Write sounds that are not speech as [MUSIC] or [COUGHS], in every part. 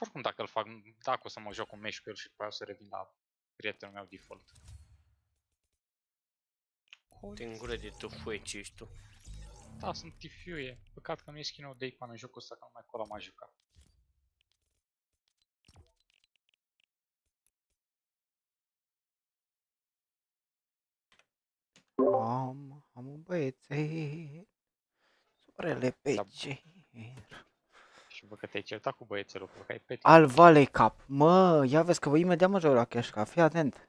Și oricum dacă îl fac, dacă o să mă joc un meci cu el și după aia o să revin la prietenul meu default. Te gură de tu foi ce ești tu. Da, sunt tifiuie. Păcat că nu e skin de icon în jocul ăsta, că numai acolo m-a jucat. Am, am un băiețel. Soarele pe Da. cer. Și bă că te-ai certat cu băiețelul, că ai pe Al Valley Cup. Mă, ia vezi că vă imediat mă joc la cash ca, fii atent.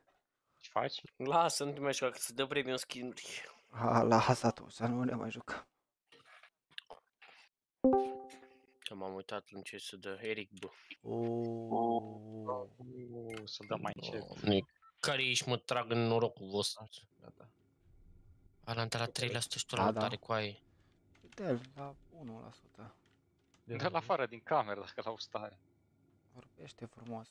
Ce faci? Lasă, nu te mai juca, că să dă premium skin-uri. A, lasă tu, să nu ne mai jucăm. Că m-am uitat în ce să dă Eric, bă. Uuuu. Uuu, să dăm mai încet. Doamne, Care ești, mă, trag în norocul vostru? Așa, gata. Ala la 3% și tu Da, la da. tare cu aia. Uite-l la 1%. De Dă la afară din cameră dacă l-au stare. Vorbește frumos.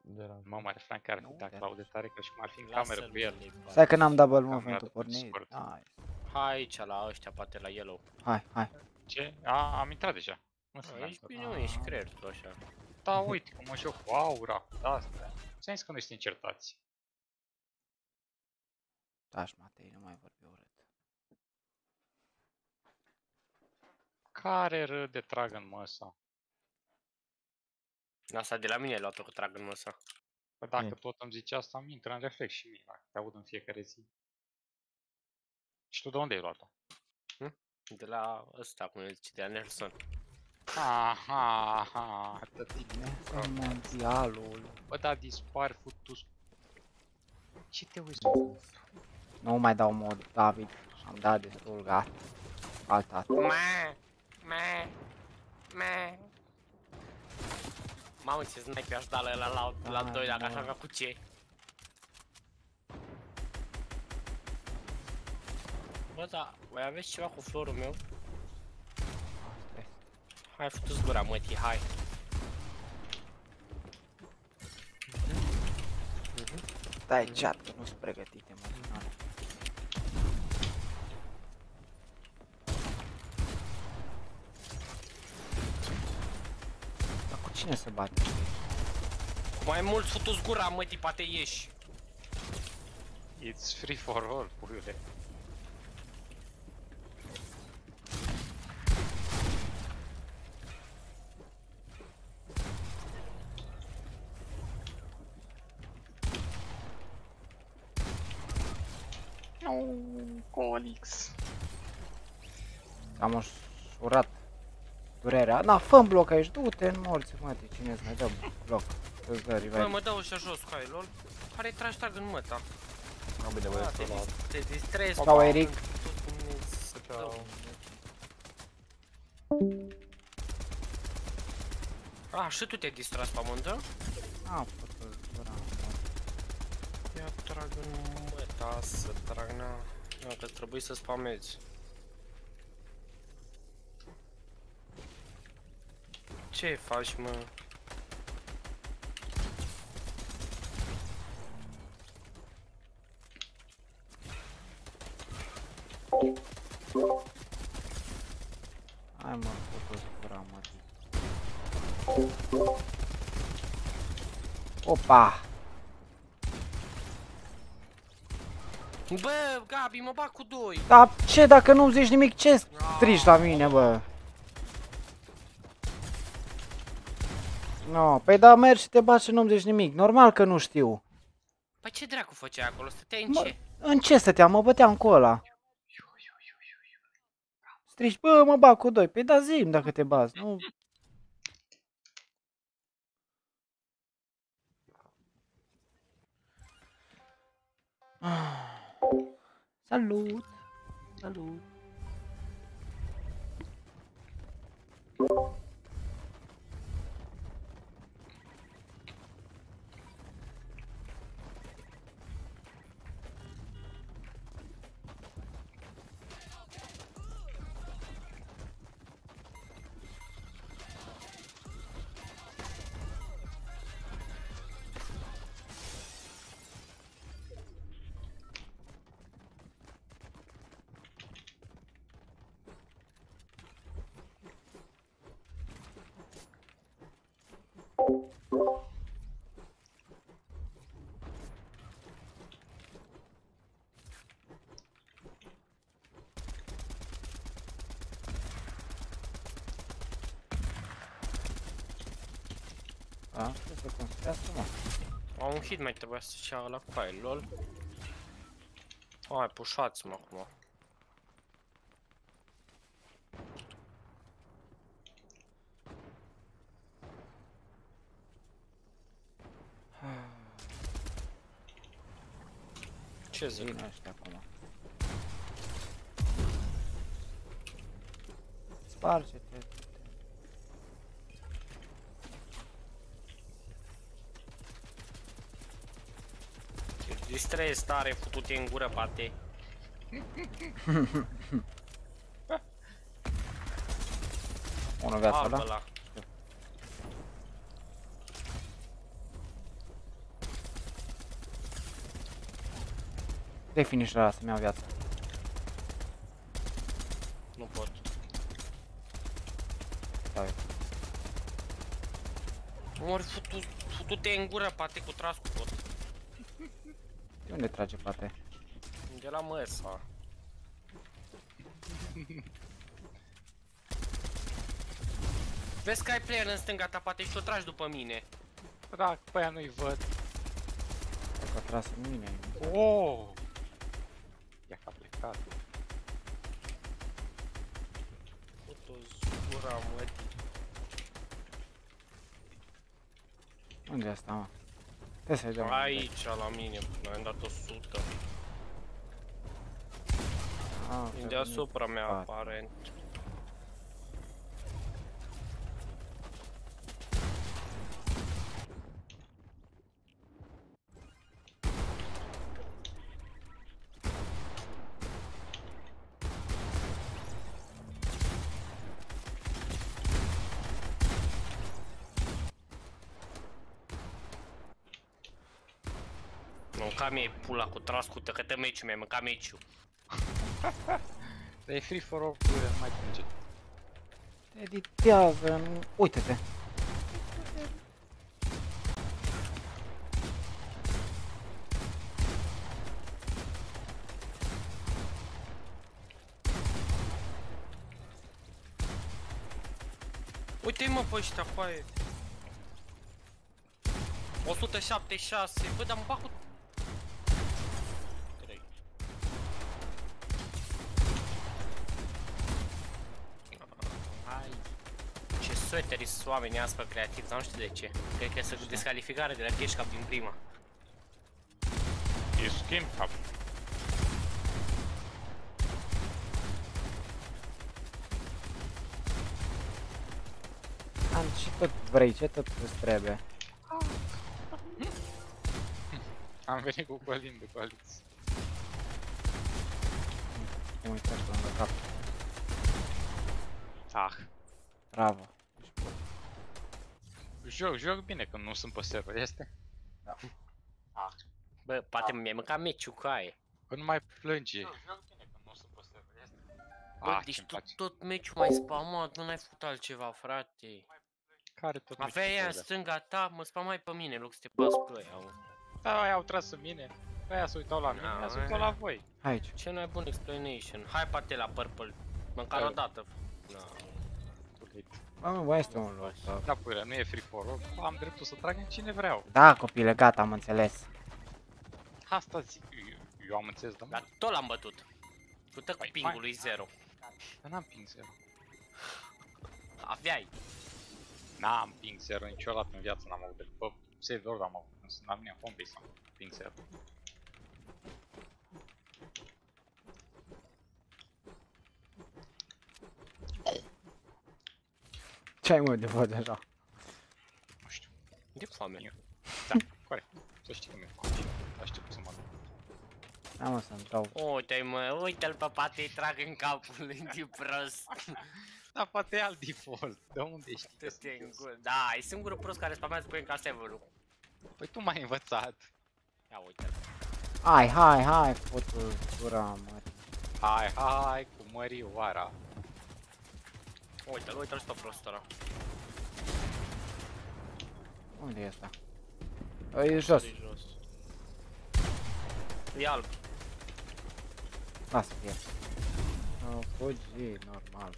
De la Mă, mare Frank care ar fi Nu, dat de- Claude tare că și m-ar fi în cameră cu el. Stai că n-am double Camera movement-ul de pornit. Discord. Hai, Hai aici la ăștia, poate la yellow. hai, hai. Ce? A, am intrat deja. Nu sunt A, ești mai bine, mă, ești creier tu așa. Da, uite cum mă joc cu aura, cu astea. Ți-am zis că noi suntem certați. Taci, Matei, nu mai vorbi urât. Care râde trag în măsa? Asta de la mine ai luat-o că trag în măsa. Păi dacă Mm. tot îmi zice asta, îmi intră în reflex și mie, dacă te aud în fiecare zi. Și tu de unde ai luat-o? De la ăsta, cum îi zice, de la Nelson. Aha, aha, tătic. Nelson mondialul. Bă, da, dispar, futus. Ce te uiți? Nu mai dau mod, David. Am dat destul, gata. Alta. Mă, mă, mă. Mamă, ce snipe aș da la ăla la, la Hai, 2 dacă aș mă. avea cu ce. Bă, da, voi aveți ceva cu florul meu? Asta e. Hai, futu-ți gura, mătii, hai. Stai, chat, că nu-s pregătite, mă. Na. Dar cu cine se bate? Mai mult futu-ți gura, mătii, poate ieși. It's free for all, puiule. No, Colix. Am ușurat durerea. Na, fă bloc aici, du-te în morți, mă, de cine îți mai dă bloc. Îți dă Bă, revive. mă dau ăștia jos, hai, lol. Care trash tag în măta? Am bine, Da, băieți, te, la dis- te distrezi. Ciao, bă, Eric. tot cum îți Ciao. dau. Ah, și tu te-ai distras pe amândă? A, fost dura. Ia trag în măta să trag, na. Na, că trebuie să spamezi. Ce faci, mă? Hai mă, fost dura, mă. Opa! Bă, Gabi, mă bag cu doi. Dar ce, dacă nu zici nimic, ce strigi la mine, bă? No, păi da, mergi și te bați și nu-mi zici nimic. Normal că nu știu. Păi ce dracu făceai acolo? Stăteai în Mă- ce? În ce stăteam? Mă băteam cu ăla. Strigi, bă, mă bag cu doi. Păi da, zi dacă te bazi. Nu... Ah. Salut! Salut! Un hit mai trebuia să cea la coaie, lol. Hai, pușați-mă acum. Ce zic? Vine ăștia acum. Sparge-te. Te distrezi tare, futu-te în gură, bate. [LAUGHS] Unul viața Albă ăla. la. Dă-i finisher ăla să-mi iau viața. Nu pot. Dau eu. Mori, futu, futu-te în gură, bate cu tras cu tot. De unde trage pate? De la măsa. Vezi că ai player în stânga ta, poate și o tragi după mine. Da, pe aia nu-i văd. Cred că a tras în mine. Oh! Ia că a plecat. Futu-ți gura, mătii. Unde e asta, mă? Trebuie să-i dau. Aici, la mine, mi-am dat 100. Ah, Din că deasupra mea, spate. aparent. Mânca mi pula cu tras cu tăcătă meciul, mi-ai mâncat meciul. Dar e free for all, nu mai plânge. Editează, nu... Uite-te. Uite-i mă pe ăștia, coaie. 176, bă, dar mă bag cu... Trei. Hai. Ce sweateri sunt oamenii azi pe creativ, dar nu știu de ce. Cred că sunt descalificare de la Cash Cup din prima. E schimb cap. Am și tot vrei, ce tot îți trebuie? [LAUGHS] Am venit cu Colin după Alex. Te mai tragi pe lângă cap. Ah. Bravo. Joc, joc bine când nu sunt pe server, este? Bă, poate mi-ai mâncat meciul cu aia. Bă, nu mai plânge. Joc bine când nu sunt pe server, este? Bă, Ah, deci ce-mi tu place. tot meciul mai spamat, nu n-ai făcut altceva, frate. Care tot Avea meciul ea în ăla? stânga ta, mă spamai pe mine, în loc să te bați cu ăia. mă. Da, aia au tras în mine. Aia se uitau la mine, Da, aia se uitau la voi. Aici. Ce mai bun explanation. Hai poate la purple. Măcar Da. o dată. Da. Too late. Bă, nu mai este un loc. da. Da, păi, nu e free for all. Am dreptul să trag în cine vreau. Da, copile, gata, am înțeles. Asta zic. Eu, eu am înțeles, dar Dar tot l-am bătut. Cu tăc Păi, pingul lui 0. dar n-am ping 0. Aveai. N-am ping 0 niciodată în viață, n-am avut decât pe server am avut. Când sunt la mine home base am ping 0. Ce ai mă de văd deja? Nu știu. De foame. Eu. Da, corect. Să știi că mi-e foame și aștept să mă duc. Da, mă, să-mi dau. Uite-i mă, uite-l pe pate, îi trag în capul lui de prost. Da, poate e alt default. De unde știi că Te sunt eu? îngur. Da, e singurul prost care spamează cu înca serverul. Păi tu m-ai învățat. Ia uite-l. Hai, hai, hai, fotul gura, mă. Hai, hai, cu mărioara. Uite-l, uite-l și prostora. Unde e asta? A, e jos. E jos. E alb. Asta e. Au fugi, normal.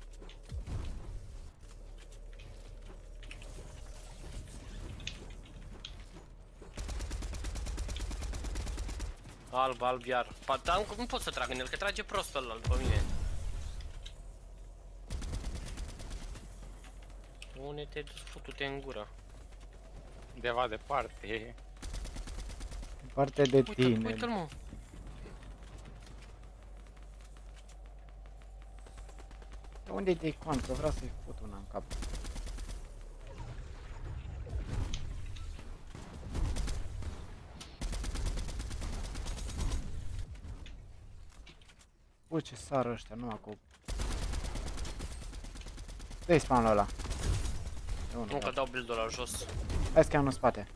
Alb, alb iar. Dar nu pot să trag în el, că trage prost ăla pe mine. Unde te duci, putu-te în gură? Undeva departe. În parte de Uite-l, tine. uite-l mă. Unde e Deacon? Că vreau să-i fut una în cap. Bă, ce sară ăștia, nu acum. Dă-i spawn ăla. E unul, Nu că da. dau build-ul la jos. Hai să în spate.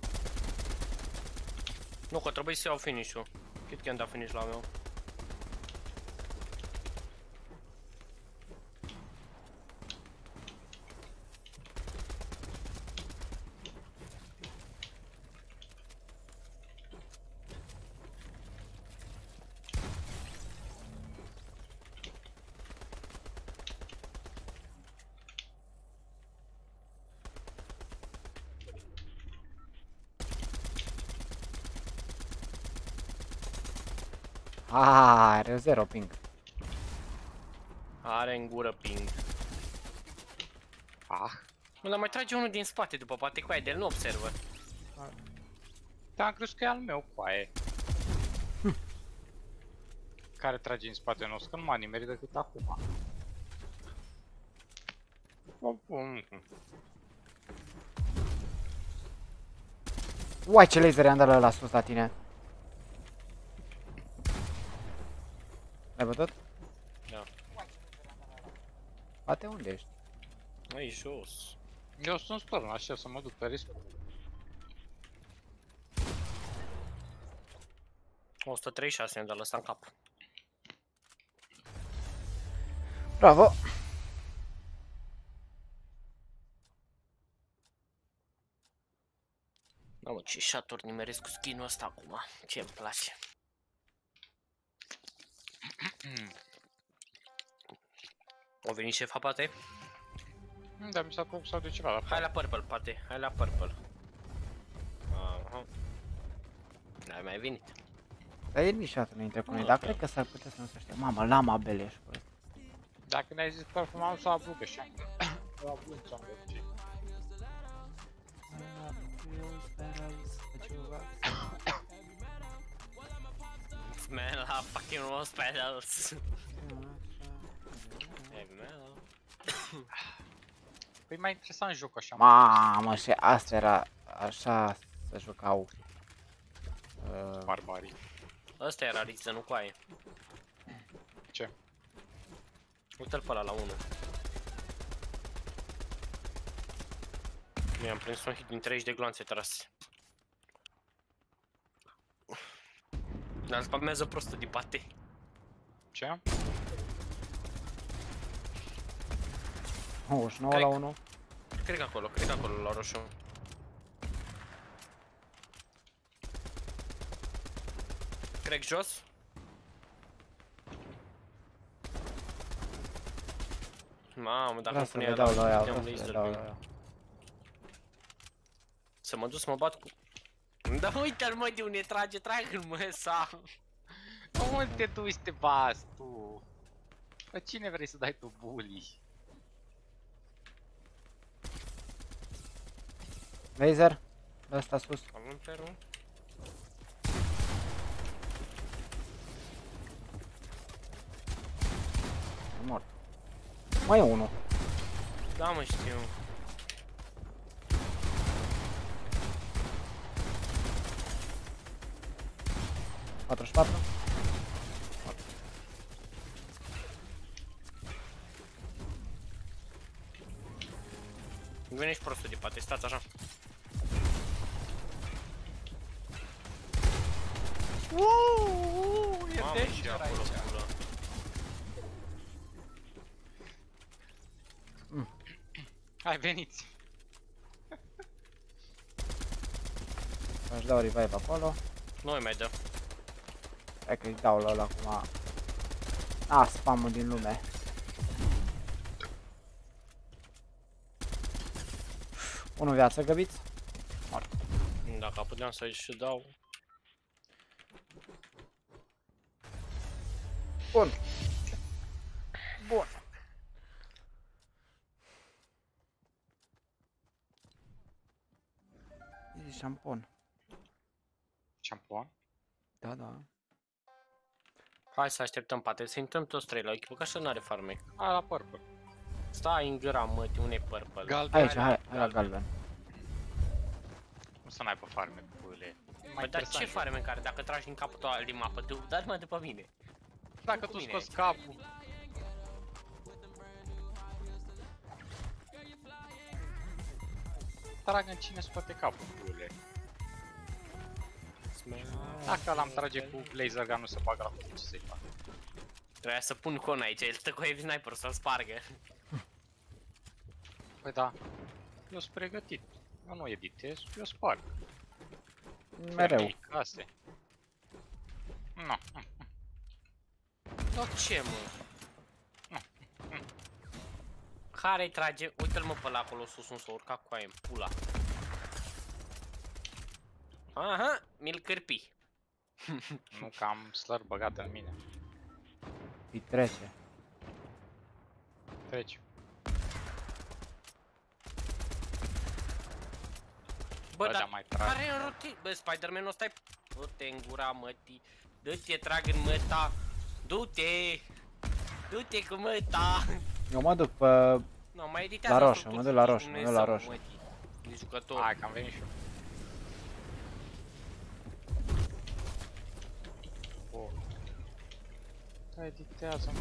Nu că trebuie să iau finish-ul. Cât că am dat finish la meu. Ah, are zero ping. Are în gură ping. Ah. Mă, dar mai trage unul din spate după poate cu aia de el nu observă. Dar am crezut că e al meu coaie. Care trage în spate nostru, că nu m-a nimerit decât acum. Bun, bun. Uai, ce laser i-am dat la ăla sus la tine. Ai văzut? Da. Poate unde ești? Mai jos. Eu sunt storn, așa să mă duc pe risc. 136 am dat ăsta în cap. Bravo! Da, mă, ce shot-uri nimeresc cu skin-ul ăsta acum. ce îmi place. O venit șefa, poate? Da, mi s-a părut sau de ceva la Hai la purple, poate. Hai la purple. Aha. N-ai mai venit. Dar el niciodată nu intră cu noi, Nu, dar da. cred că s-ar putea să nu se știe. Mamă, lama beleș, bă. Dacă ne-ai zis performanță, s-a avut că și-am. La bun ți-am de ce. Man, la fucking rose pedals. Heavy metal. Păi mai interesant joc așa. Mamă, și asta era, așa se jucau. Uh, Barbarii. Ăsta era Riză, nu cu aia. Ce? Uite-l pe ăla la 1. Mi-am prins un hit din 30 de gloanțe trase. Dar spamează prostul din pate. Ce? 99 la Cred. 1. Cred că acolo, cred că acolo la roșu. Cred jos. Mamă, dacă Vreau nu să le punea dau la ea, dădeam vreau să le laser dau pe la el. ea. Să mă duc să mă bat cu... [LAUGHS] Da uite-l mă de unde trage, trag mă sa. Unde te duci să te bați tu? Pe cine vrei să dai tu bully? Laser? Ăsta sus. Am un peru. E mort. Mai e unul. Da mă știu. 44. Vine și prostul de pate, stați așa. Uuuu, e Mamă, și danger acolo, aici. pula. Hai, veniți. Aș dau revive acolo. Nu mai dă. Hai că-i dau la ăla acum. A, spamul din lume. Unu viață, găbiți? Dacă puteam să-i și dau. Bun. Bun. E șampon. Șampon? Da, da. Hai să așteptăm poate să intrăm toți trei la o echipă, că așa n-are farme. A, la purple. Stai în gura mătii, unei purple. Galben. Aici, hai, hai la galben. Cum să n-ai pe farme, puile? Păi dar ce farme în care dacă tragi din capătul ăla din mapă, tu dar mă după mine. Dacă Cu tu mine scoți aici. capul. Trag în cine scoate capul, puile. Dacă l-am trage cu laser gun, nu se bagă la cutie, ce să-i fac? Trebuia să pun con aici, el stă cu heavy sniper să-l spargă. Păi da, eu sunt pregătit. Eu nu editez, eu sparg. Mereu. Femei, Case. Nu, Dar ce mă? Care-i trage? Uite-l mă pe la acolo sus, un s-a urcat cu aia în pula. Aha, mi-l cârpi. [LAUGHS] nu că am slăr băgat în mine. Îi trece. Treci. Bă, Ăla dar mai trage. care e în roti? Bă, Spider-Man ăsta e... Du-te în gura mătii. Du-te, trag în măta. Du-te. Du-te cu măta. Eu mă duc pe... Nu, mai editează La roșu, structuri, mă duc la ești roșu, mă duc la Dumnezeu, roșu. mătii. De jucător. Hai că am venit și eu. Oh. Da, editează-mă.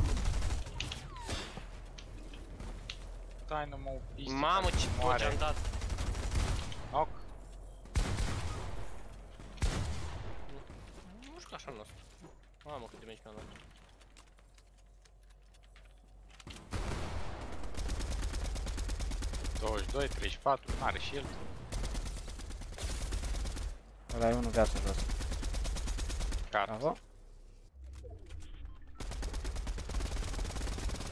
Dai nu mă upiți. Mamă, ce moare. poci am dat. Knock. Nu știu că așa nostru. Mamă, câte meci mi-am dat. Douăzeci doi, 34, n-are shield. Ăla e unul viață jos. Car.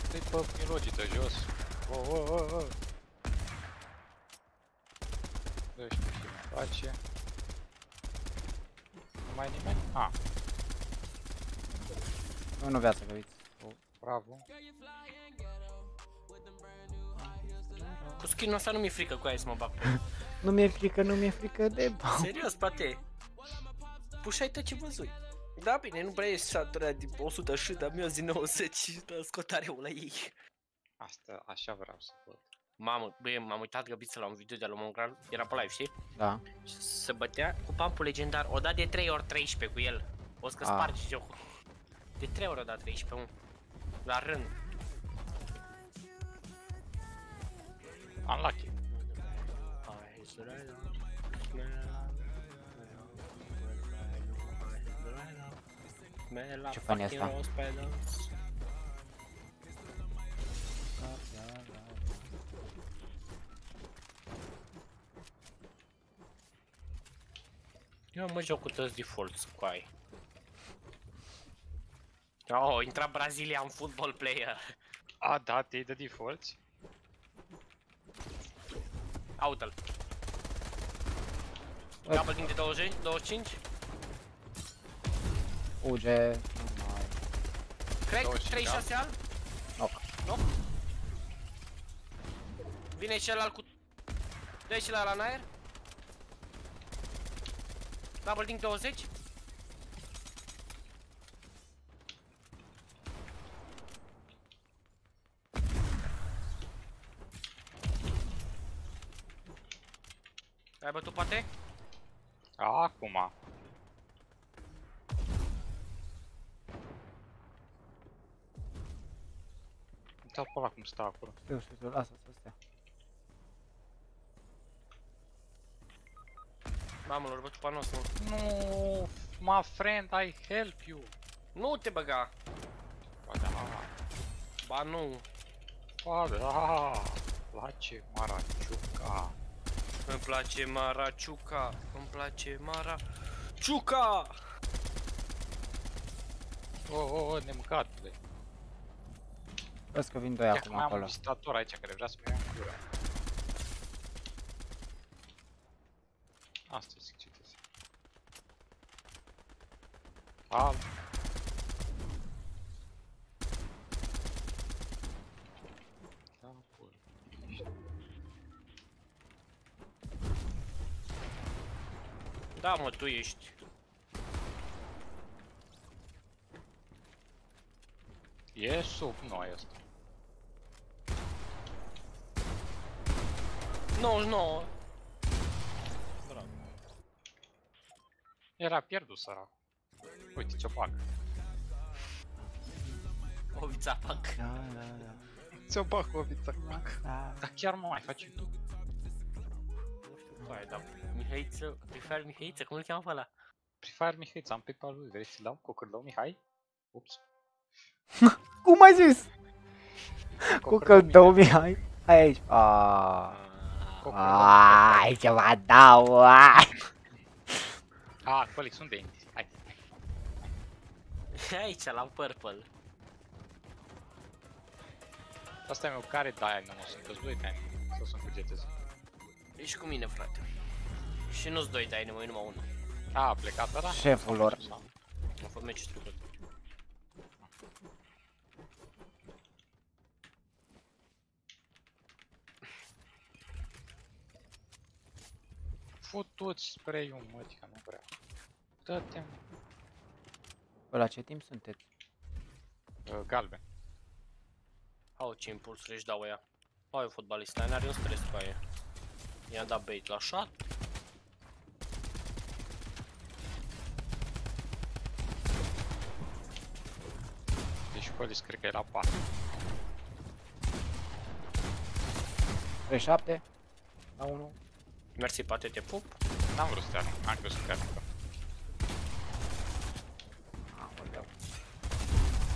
Bravo. Dă-i pe milogită jos. Oh, oh, oh, oh. Dă știu ce mai face. Nu mai e nimeni? Ah, Unul viață, că uiți. bravo. Cu skin-ul ăsta nu mi-e frică cu aia să mă bag. [LAUGHS] Nu mi-e frică, nu mi-e frică de bau. Serios, pate. Pușai tot ce văzui. Da, bine, nu prea e șatorea din 100 și, dar mi-o zi 90, dar scot la ei. Asta, așa vreau să văd. Mamă, băi, m-am uitat găbiță la un video de la Mongral, era pe live, știi? Da. Și se bătea cu pampul legendar, o dat de 3 ori 13 cu el. O să că Ah. spargi jocul. De 3 ori o dat 13, mă. La rând. Unlucky. Ce fan e asta? Eu mă joc cu toți defaults cu ai. Oh, intra Brazilian football player. A, da, te de defaults? Aută-l. Bă. Double din de 20, 25. Fuge. Nu mai. Crack, 25, 36 al. Knock. Knock. Vine celălalt cu... Dă celălalt în aer. Double ding 20. Ai bătut poate? Acum. Uite-l pe ăla cum stă acolo. Știu, știu, știu, lasă să stea. Mamă, l-au bătut pe nostru. Nu, my friend, I help you. Nu te băga! Ba da, Ba nu! ba da, place Maraciuca. Îmi place Maraciuca, îmi place Maraciuca! Oh, oh, oh, nemâncatule. Vezi că vin doi acum acolo. Am un vizitator aici care vrea să mă ia în gură. Asta zic ce te zic. Alt. Da, mă, tu ești. E sub noi ăsta. 99. Bravo. Era pierdut sărac. Uite ce fac. O vița pac. Da, da, da. Ce-o bag cu vița. da. Dar chiar mă mai faci tu. Hai, da. Mihaiță, prefer Mihaiță, cum îl cheamă pe ăla? Free Fire Mihaița, am pe pe lui, vrei să-l dau cu cârdău Mihai? Ups. [LAUGHS] Cum ai zis? Cu căldău Mihai. Hai aici. Aaaa. Ai, ce mă dau, ai. Ah, Felix, unde e? Hai. Aici, la purple. Asta e meu care Dynamo, sunteți doi Dynamo. Sau sunt cu GTZ? Ești cu mine, frate. Și nu-ți doi Dynamo, e numai unul. A, a plecat ăla? Șeful lor. A fost meci trecut. Futuți spray-ul, mătii, că nu vreau. Dă-te, Bă, la ce timp sunteți? uh, galben. Au ce impulsuri își dau ea. Au, e fotbalista, n-are un stres cu aia. I-a dat bait la shot. Deci Felix cred că e la 4. 37? La 1? Mersi, poate te pup. N-am vrut să te arunc, am crezut că te aruncă.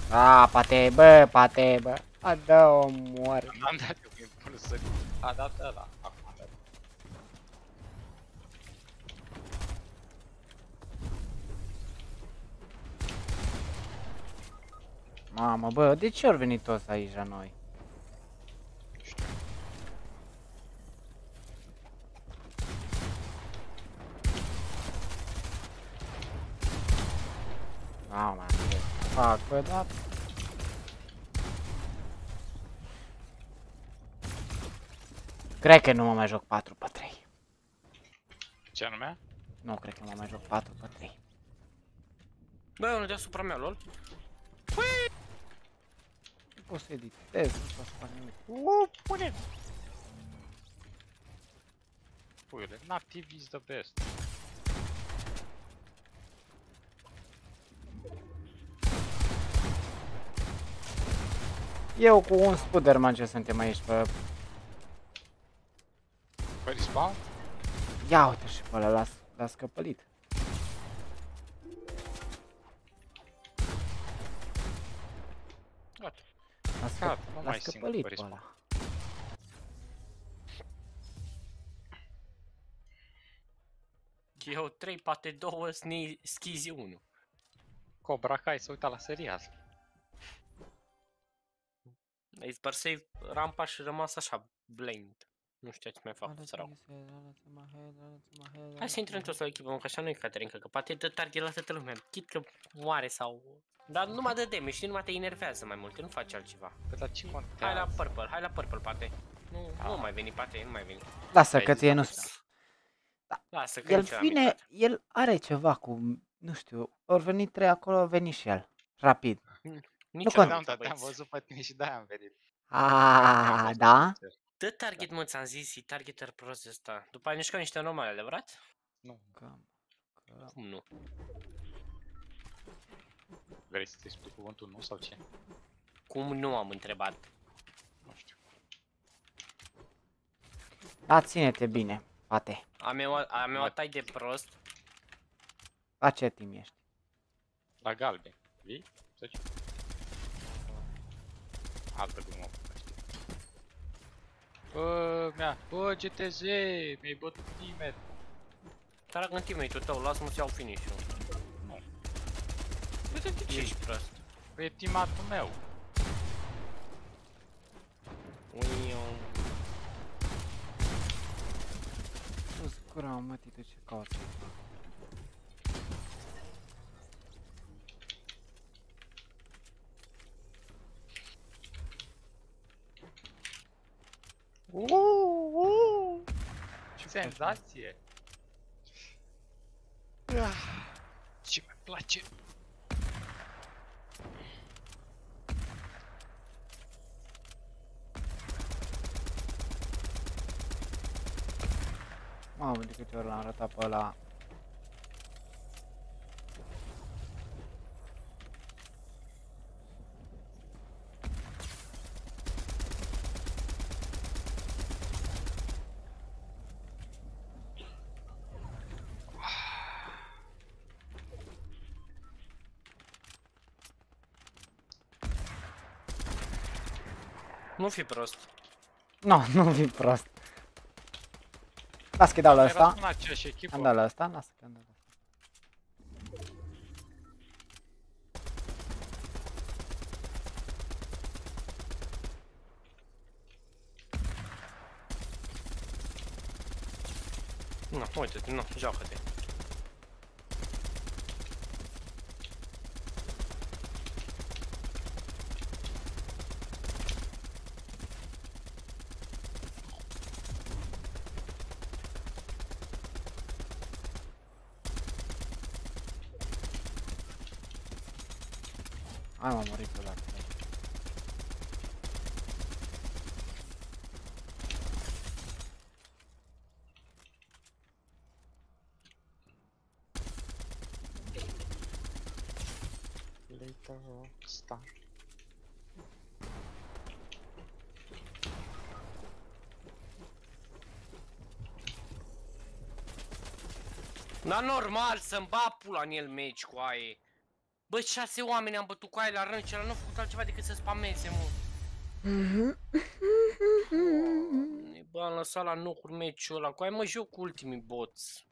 A, pate, bă, pate, bă. A, dă-o, moare. N-am dat eu impulsuri. A dat ăla. Acum a dat. Mamă, bă, de ce au venit toți aici la noi? Nu știu. Mamă, ce fac, bă, da. Cred că nu mă mai joc 4 pe 3. Ce anume? Nu, cred că mă mai joc 4 pe 3. Bă, unul deasupra mea, lol. Nu pot să editez, nu pot să fac nimic. Uuu, pune! Puiule, native is the best. Eu cu un Spuderman ce suntem aici pe... Pe respawn? Ia uite și pe ăla, l-a, l-a scăpălit. Gata. L-a, scăp... Gata, nu l-a mai simt scăpălit pe pe respawn. ăla. Eu 3, poate 2, sni, schizi 1. Cobra Kai s-a uitat la serial. Îi spărsei rampa și rămas așa, blind. Nu știu ce mai fac, sărau. Hai să intrăm toți la echipă, mă, că așa nu e Caterinca, că poate dă target la toată lumea. Chit că moare sau... Dar numai dă damage și numai te enervează mai mult, nu face altceva. Pe la ce contează? Hai la purple, hai la purple, poate. Nu, nu Ah. mai veni, poate, nu mai veni. Lasă Ai că zis ție la nu... mulți Lasă că El nici eu n-am vine, intrat. el are ceva cu, nu știu, ori venit trei acolo, a venit și el. Rapid. Nici eu cont- n-am Da, da, intrat, te-am băieți. văzut pe tine și de-aia am venit. Ah, da? Dă target, mă, ți-am zis, e targeter prost ăsta. După aia mișcă niște normale, adevărat? Nu, Că, că... Cum nu? vrei să te explic cuvântul nu sau ce? Cum nu am întrebat? Nu știu. Da, ține-te bine, poate. Am eu, am eu Mă- atai de prost. La ce timp ești? La galben. Vii? Să știu. Bă. Bă, GTZ, mi-ai bătut teammate. Trag în teammate-ul tău, lasă-mă să iau finish-ul. Nu. Uite de ce ești prost? Păi e teamatul meu. Uiu. Nu scura, mă, Titu, ce cauți? Ce senzație! Ce mi place? Mamă, de câte ori l-am arătat pe ăla. Nu fi prost. Nu, [LAUGHS] nu vin prost. Las că dau la ăsta. Era în aceeași echipă. Am dat la ăsta, lasă că am dat la ăsta. Nu, uite-te, nu, joacă-te. Hai m-am murit pe ăla. Later Rockstar. Dar normal să-mi bat pula în el meci cu aie. Bă, șase oameni am bătut cu aie la rând și ăla nu a făcut altceva decât să spameze, mă. Doamne, Bă, am lăsat la nocuri meciul ăla. Cu aia mă joc cu ultimii bots.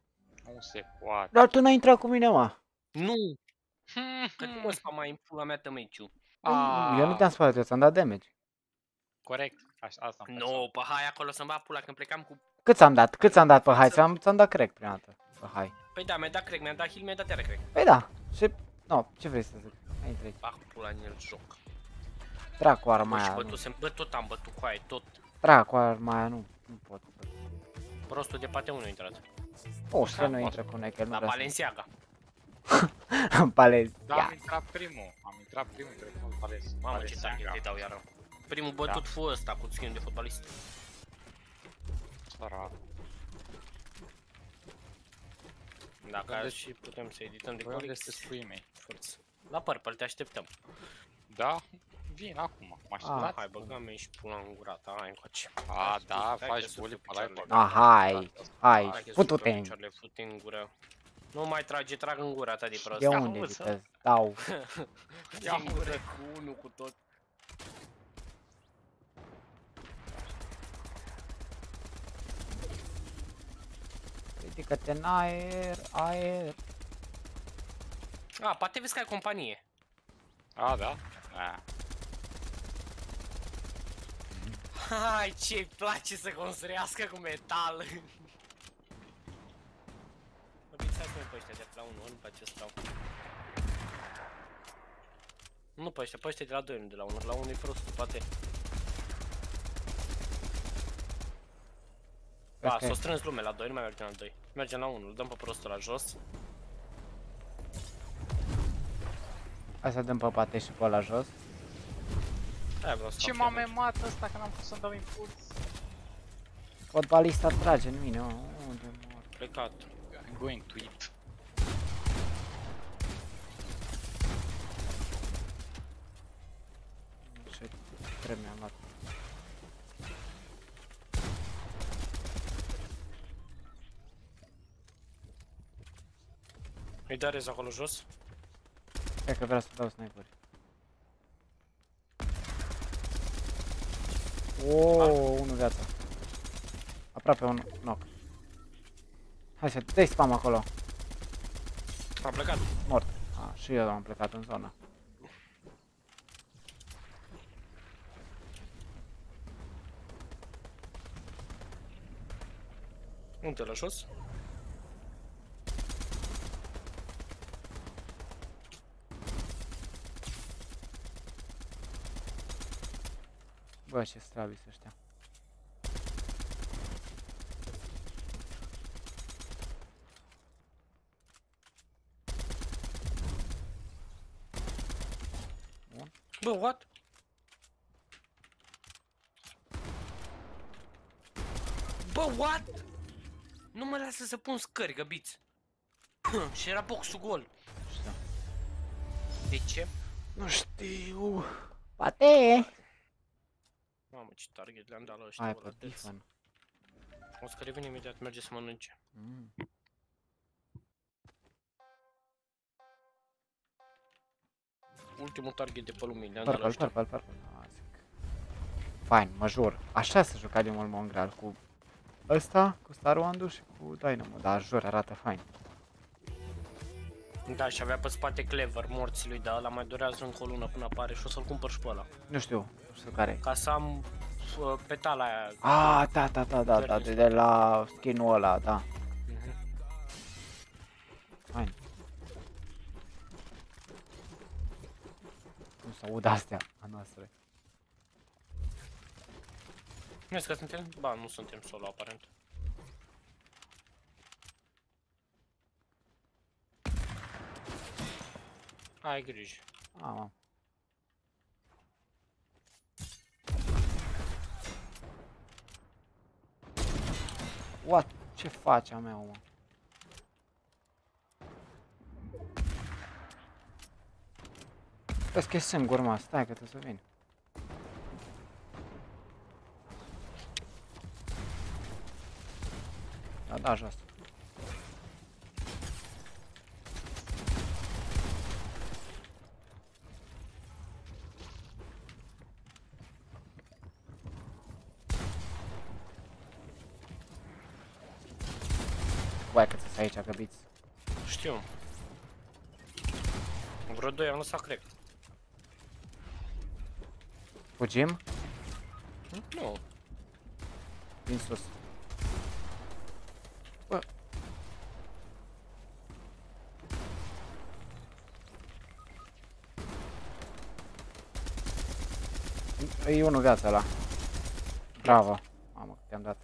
Nu se poate. Dar tu n-ai intrat cu mine, mă. Nu! [LAUGHS] Că tu mă spamai în pula mea tămeciu. Ah, Eu nu te-am spus, eu ți-am dat damage. Corect. Așa, asta am Nu, pe hai acolo să-mi bat pula când plecam cu... Cât ți-am dat? Cât ți-am dat pe hai? Ți-am, ți-am dat crack prima dată. Pe hai. Păi da, mi-a dat crack, mi-a dat heal, mi-a dat iară crack. Păi da. Și... No, ce vrei să zic? Hai treci. Bag pula în el joc. Dracu Bă, arma și aia. nu. bătusem, bă, tot am bătut cu aia, tot. Dracu arma aia, nu. Nu pot. Prostul de pate unul a intrat. O, să Da, nu pot. intră cu necă, nu La vrea să... Balenciaga. [LAUGHS] În palez. Da, Ia. am intrat primul. Am intrat primul, cred că nu pare Mamă, ce tare te dau iară. Primul bătut fu ăsta cu skin de fotbalist. Sărac. Dacă Unde- aș și putem să edităm de Voi unde Colix. sunt spuii mei? Forță. La Purple te așteptăm. Da? Vin acum. Mă Ah. așteptați? Hai, băgăm și pula în gura ta, hai încoace. A, da, Stai faci că sunt bully pe pe live. picioarele. Ah, hai. Hai, Hai că futu-te sunt pe în picioarele, fute în gură. Nu mai trage, trag în gura ta de prost. De Ia unde mă, să- vitez? Dau. [LAUGHS] Ia în gură cu unul cu tot. Ridică-te în aer, aer. A, poate vezi că ai companie. A, da? Da. Hai, ce-i place să construiască cu metal. Vorbiți să pe ăștia de la 1, nu pe ce stau. Nu pe ăștia, pe ăștia de la 2, nu de la 1. La 1 e prostul, poate. Da, Ok. s-o strâns lume la 2, nu mai mergem la 2. Mergem la 1, îl dăm pe prostul la jos. Hai să dăm pe pate și pe la jos. Aia vreau să Ce fac m-a damage. memat ăsta că n-am putut să-mi dau impuls? Fotbalista trage în mine, mă. Unde mor? Plecat. I'm going to eat. Ce trebuie am luat. Îi dă rez acolo jos. Cred că vreau să dau sniperi. Oh, unul viață. Aproape un knock. Hai să dai spam acolo. A plecat. Mort. A, și eu am plecat în zonă. Unde la jos? Bă, ce strabi sunt ăștia. Bun. Bă, what? Bă, what? Nu mă lasă să pun scări, găbiți. [COUGHS] Și era boxul gol. De ce? Nu știu. Poate. Mamă, ce target le-am dat la ăștia, Hai bă, pe la dăți. Tiffan. O să revin imediat, merge să mănânce. Mm. Ultimul target de pe lume, le-am dat la Purple, ăștia. purple, purple. Ah, zic. Fain, mă jur. Așa se juca din mult Mongreal cu ăsta, cu Star Wand și cu Dynamo, dar jur, arată fain. Da, și avea pe spate Clever, morții lui, dar ăla mai durează încă o lună până apare și o să-l cumpăr și pe ăla. Nu știu, nu știu care. Ca să am uh, petala aia. Ah, da, da, da, da, da, de, de la skin-ul ăla, da. Mhm. Fain. Nu se aud astea a noastre. Vezi că suntem? Ba, nu suntem solo, aparent. Ai grijă. Ah, mă. What? Ce face a meu, mă? Vezi că e singur, mă, stai că trebuie să vin. Da, da, jos. Băi, că ți aici, găbiți. Știu. Vreo doi am lăsat, cred. Fugim? Nu. Din sus. Bă. E unul viața ăla. Bravo. Mamă, că te-am dat.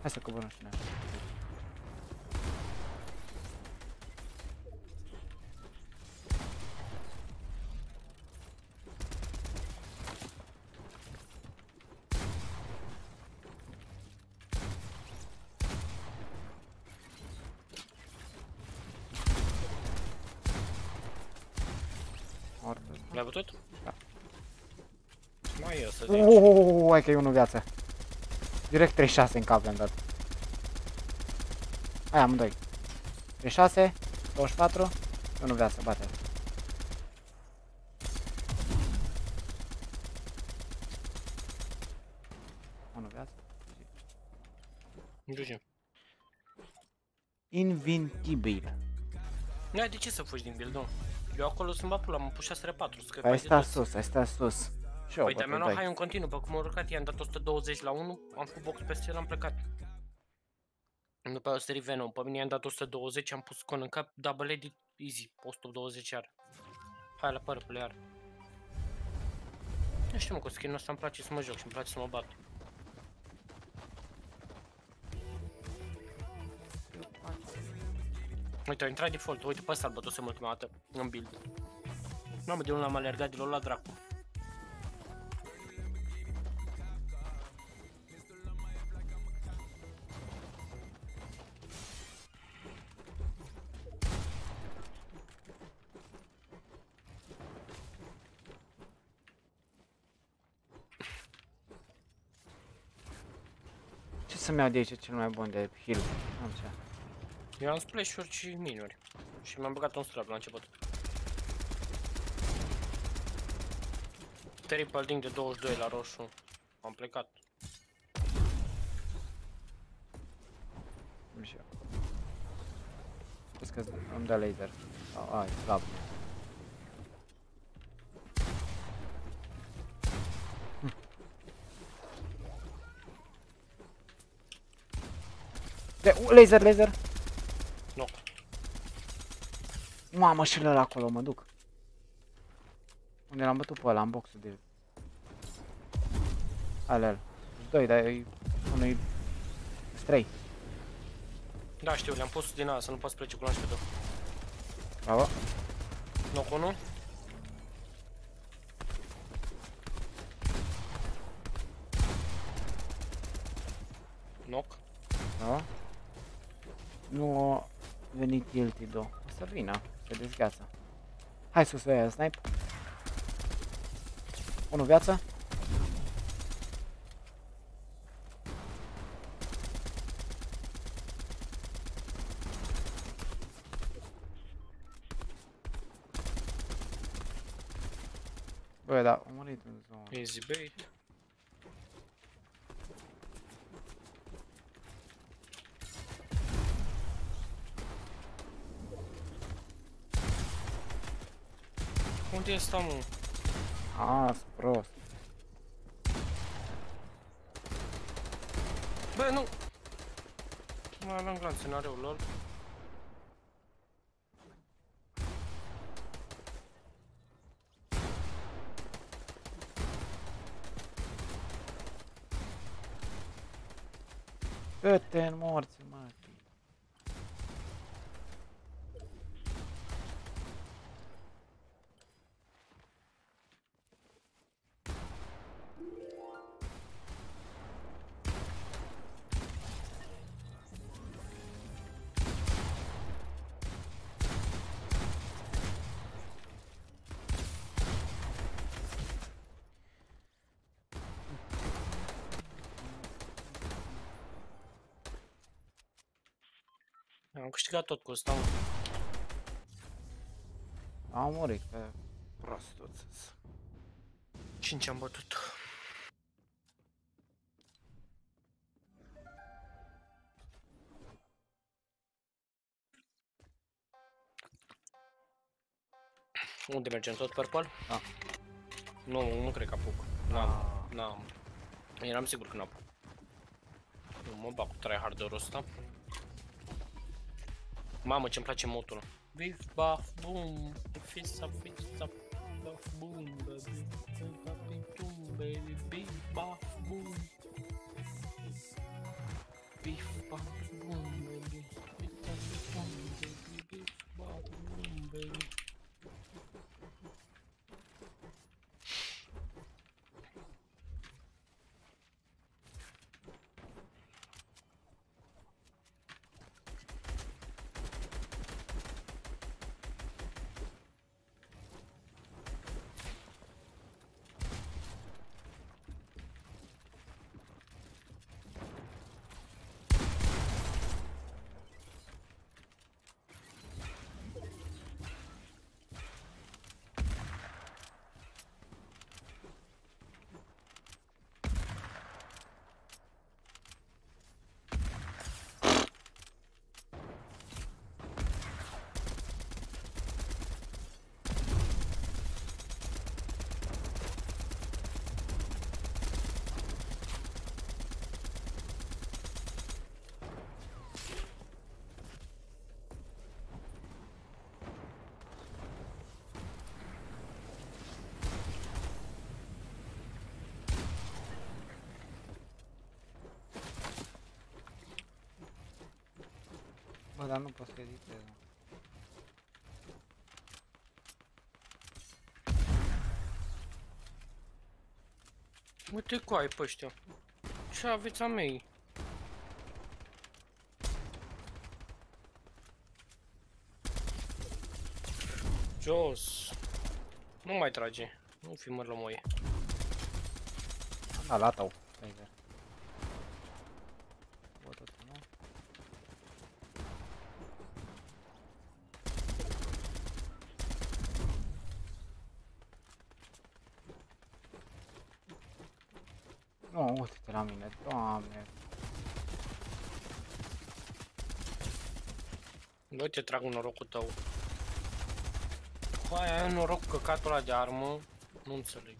Hai să coborăm și noi. Mortă. L-ai bătut? Da. Mai e să zici. Uuuu, hai că e unul viață. Direct 36 în cap le-am dat. Hai amândoi. 36, 24, unul viață, bate -l. Unul viață. Duce. Invincibil. Nu ai de ce să fugi din build, nu? Eu acolo sunt bapul, am pus 6 4 scăpai Ai de stat toți. sus, ai stat sus. Și eu Păi de-a bătut mea doi. hai în continuu, pe cum am urcat, i-am dat 120 la 1, am făcut box peste el, am plecat. După aia o sări Venom, pe mine i-am dat 120, am pus con în cap, double edit, easy, 120 iar. Hai la purple iar. Nu știu mă, cu skin-ul ăsta îmi place să mă joc și îmi place să mă bat. Uite, a intrat default, uite pe ăsta îl bătusem ultima dată, în build. Mamă, de unul am alergat de la la dracu. Ce să-mi iau de aici cel mai bun de heal? Am ce. Eu am splash-uri și minuri. Și mi-am băgat un strap la început. Triple ding de 22 la roșu. Am plecat. Nu știu. Vezi că îmi dă laser. Sau, ai, slab. Pe laser, laser. Nu. Mamă, și ăla acolo, mă duc. Unde l-am bătut pe ăla, în boxul de... Alea, doi, dar e... unui... trei. Da, știu, le-am pus din ala, să nu poți plece cu lanșul tău. Bravo. Noc 1. Venit Guilty-do. O să vină, se dezgheață. Hai sus, ăia, snipe. Unu viață. Bă, da, a murit în zonă. Easy bait. Unde este mă? A, sunt prost. Bă, nu! Mai aveam grand scenariul lor. Dă-te în morți, câștigat tot cu ăsta, mă. Am murit pe prostuț. 5 am bătut. Unde mergem? Tot purple? Da. Nu, nu cred că apuc. N-am, n-am. Eram sigur că n-apuc. Nu mă bag cu tryhard-ul ăsta. Mamă, ce-mi place motul. Bif, baf, boom, fisa, fisa, baf, boom, baby, baby, boom, baby, dar nu pot să editez. mă. Uite cu ai pe ăștia. Ce aveți a mei? Jos. Nu mai trage. Nu fi mărlămoie. Am dat la tău. Tiger. Bă, tot nu? Nu, uite-te la mine, doamne. Nu te trag un norocul tău. Hai, ai un noroc căcatul ăla de armă. Nu înțeleg.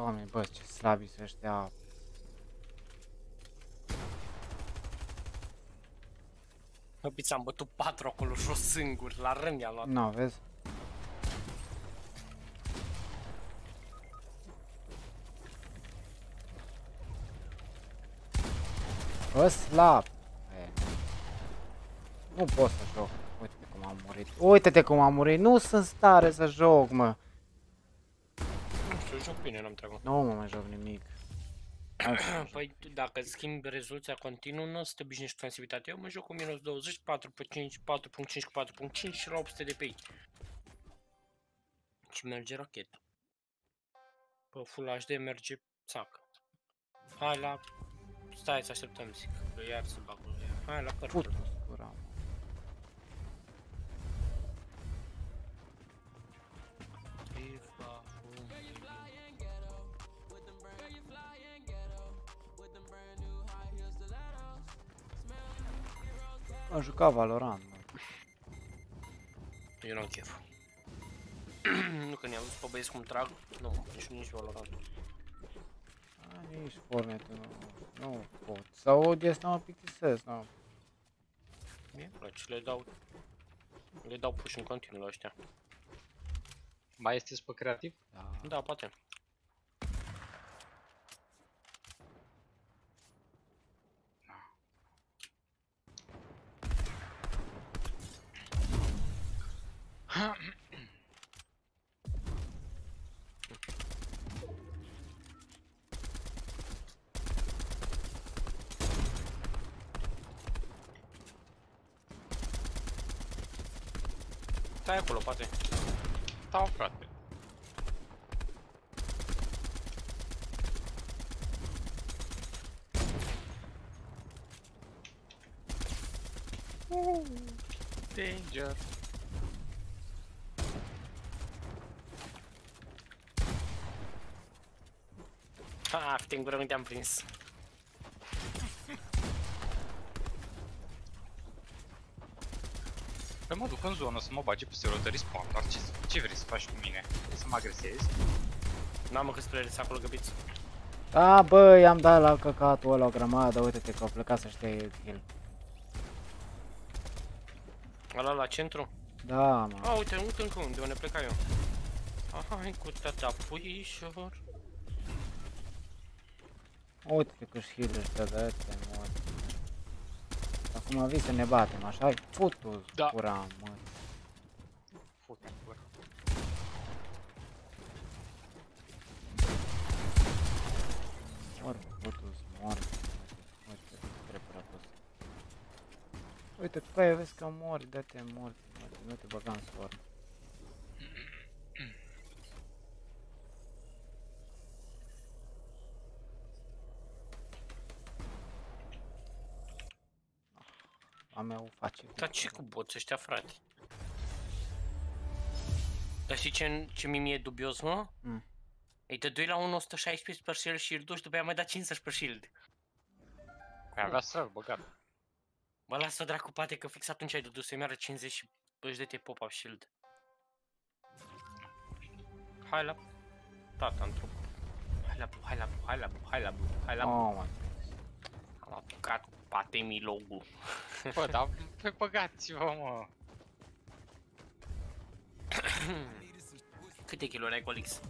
Doamne, bă, ce slabi sunt ăștia. Bă, pizza, am bătut 4 acolo jos singur, la rând i-am luat. Nu, vezi? Bă, slab! E, Nu pot să joc. Uite cum am murit. Uite-te cum am murit. Nu sunt în stare să joc, mă. Nu știu, joc bine, n-am trecut. Nu mă mai joc nimic. Hai să mă joc. Păi, dacă schimbi rezoluția continuă, nu o să te obișnuiești cu sensitivitate. Eu mă joc cu minus 20, 4 pe 5, 4.5 cu 4.5 și la 800 de pe aici. Și merge rachetă. Pe Full HD merge țac. Hai la... Stai să așteptăm, zic. Că iar să bag unul iar. Hai la Put Am jucat Valorant, mă. Eu n-am chef. [CLEARS THROAT] nu că ne-am văzut pe băieți cum trag. Nu, nici nici Valorant. A, nici Fortnite nu, nu pot. Sau ODS nu mă plictisesc, nu. Mie îmi place, le dau... Le dau push în continuu la ăștia. Mai este pe creativ? Da. Da, poate. Stai acolo, poate. Stau, frate. Danger. Ha, fi în gură, nu te-am prins. Păi mă duc în zonă să mă bage pe serverul de respawn, dar ce, ce vrei să faci cu mine? Vrei să mă agresezi? N-am mă că spre acolo găbiți. Da, bă, i-am dat la căcatul ăla o grămadă, uite-te că au plecat să știe el. Ăla la centru? Da, mă. A, uite, uite încă unde, unde pleca eu. Hai cu tata puișor. Uite-te câți heal ăștia, dă-te, mă. Acum vii să ne batem, așa? Hai, futu Da. pura, mă. Fute-mi gură. Mor, futu mor. Uite, trebuie pus. Uite, cu aia vezi că mori, dă-te mori, mă, nu te băga în sfor. A meu face. Dar ce cu boți ăștia, frate? Dar știi ce, ce mi mie dubios, mă? Mm. Ei, de 2 la 1, 116 pe shield shield și după aia mai da 50 pe shield. Păi avea să băgat. Bă, lasă-o dracu, poate că fix atunci ai dădut să-i meară 50 și își dă-te pop-up shield. Hai la... Tata, într Hai la bu, hai la bu, hai la bu, hai la bu, hai la bu. Oh, mă. Am apucat cu patemi logo. Bă, [LAUGHS] dar pe băgați-vă, mă. [COUGHS] Câte kilori ai, Colix?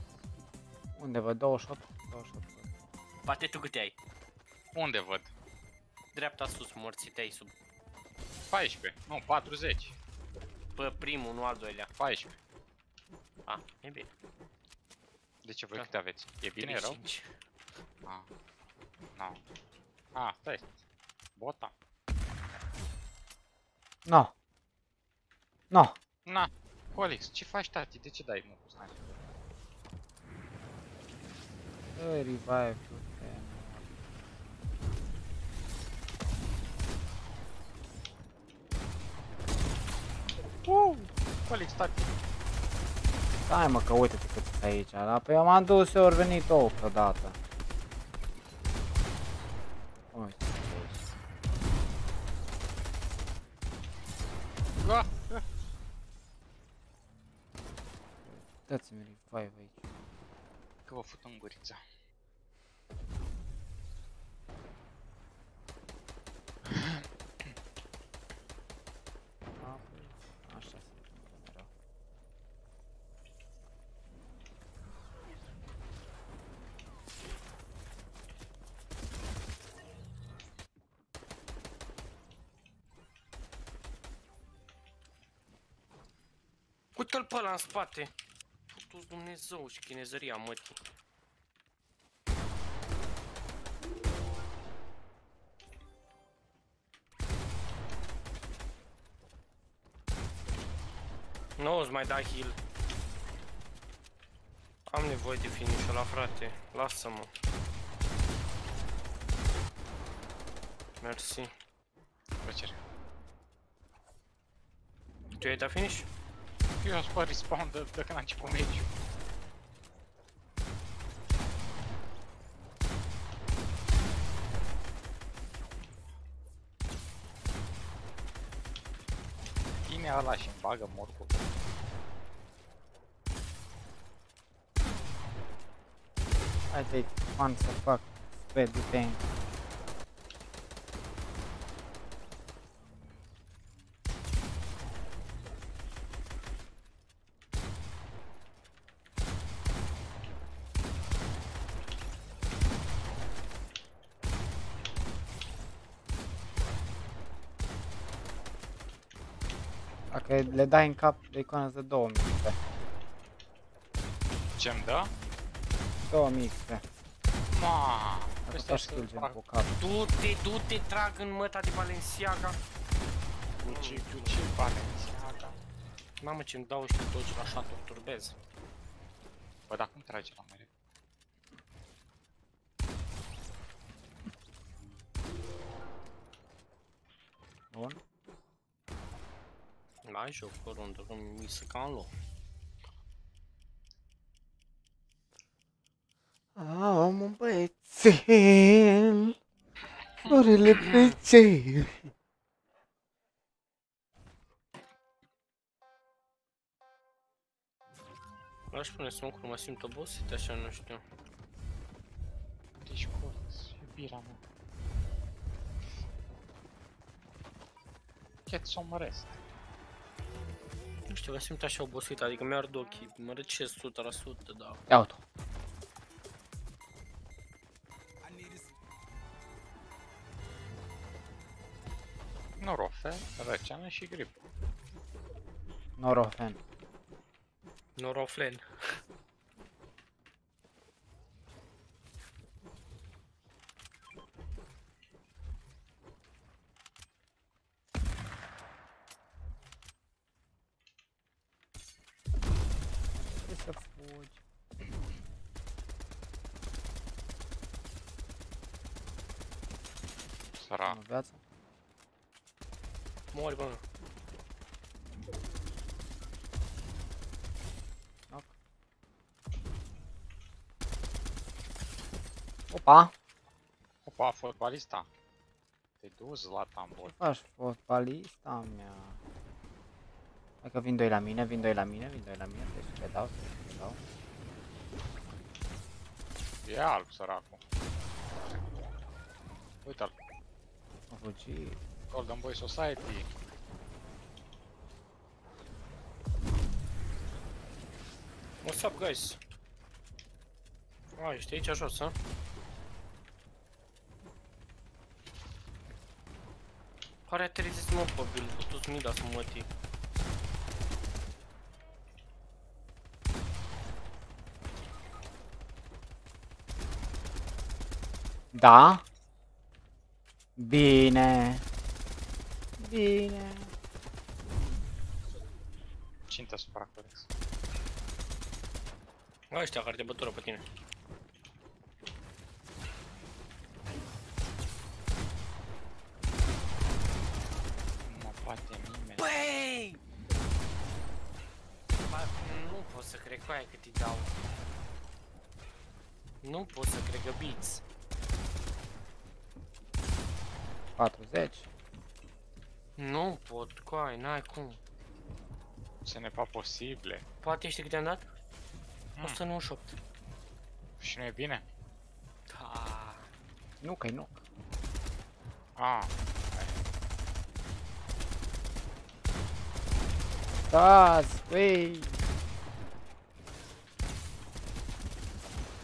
Unde vă? 28? 28. Poate tu câte ai? Unde văd? Dreapta sus, morții tăi sub... 14. Nu, 40. Pe primul, nu al doilea. 14. A, e bine. De ce voi Da. câte aveți? E bine, e rău? 35. Ah. No. Ah, stai. Bota. No. No. Na. Colix, ce faci, tati? De ce dai mă cu sniper? Dă revive, du-te. Uh! Colix, tati. Stai mă că uite-te cât sunt aici, da? Păi eu m-am dus, eu ori venit 8 odată. Uite. Ah! Dați-mi revive aici. Că vă fut în gurița. Uite-l pe ăla în spate. Putu Dumnezeu și chinezăria mătii. Nu îți mai da heal. Am nevoie de finish la frate. Lasă-mă. Mersi. Plăcere. Tu ai dat finish? Eu aș pe respawn de, de când a început meciul. Vine ăla și-mi bagă morcul. I take fun să fac spread de tank. Dacă le dai în cap, le icoană de 2000 XP. Ce-mi dă? 2000 XP. Ma, Dacă ăsta faci este kill gen fac cu cap. Du-te, du-te, trag în măta de Balenciaga. Gucci, Gucci, Balenciaga. Mamă ce-mi dau ăștia toți la shot turbez. Bă, dar cum trage la mere? Bun. Mai joc pe rundă, că mi se cam lu. Am un băiețel Orele pe cer Aș pune să mă mă simt obosit, așa nu știu. Deci, colț, iubirea mea. Get some rest. Nu știu, mă simt așa obosit, adică mi-ard ochii, mă răcesc 100%, da. Ia uite Norofe, răceană și grip. Norofen Noroflen. Fugi Sărac. În viață Mori, bă. Knock Opa Opa, fotbalista. Te duci la tambor. Ce faci fotbalista mea Hai că vin doi la mine, vin doi la mine, vin doi la mine Deci le dau, le dau E alb, săracul. Uite-l. Am fugit Golden Boy Society. What's up, guys? A, ești aici jos, a? Pare aterizezi mă pe build, cu toți mida să mă Da Bine Bine Cintă supra corex. Ăștia care te bătură pe tine. Nu mă poate nimeni. Băi! Ba, nu pot să cred cu aia cât îi dau. Nu pot să cred că beats. 40 Nu pot, cu aia, n-ai cum. Ce ne pa posibile. Poate știi cât am dat? Mm. 198. Și nu e bine? Da. Nu că-i nu Ah, Stați, băi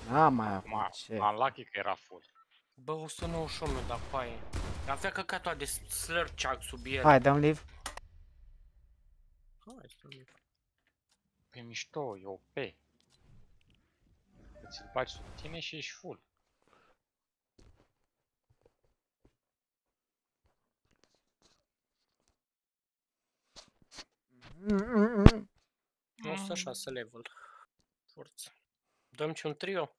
N-am mai acum avut ce am lucky că era full. Bă, 198 mi-o dat cu aia. Avea căcatul ăla de slurchag sub el. Hai, dăm live Hai, stai. Pe mișto, e OP. Că ți-l bagi sub tine și ești full. Mm, 106 level. Forță. Dăm și un trio?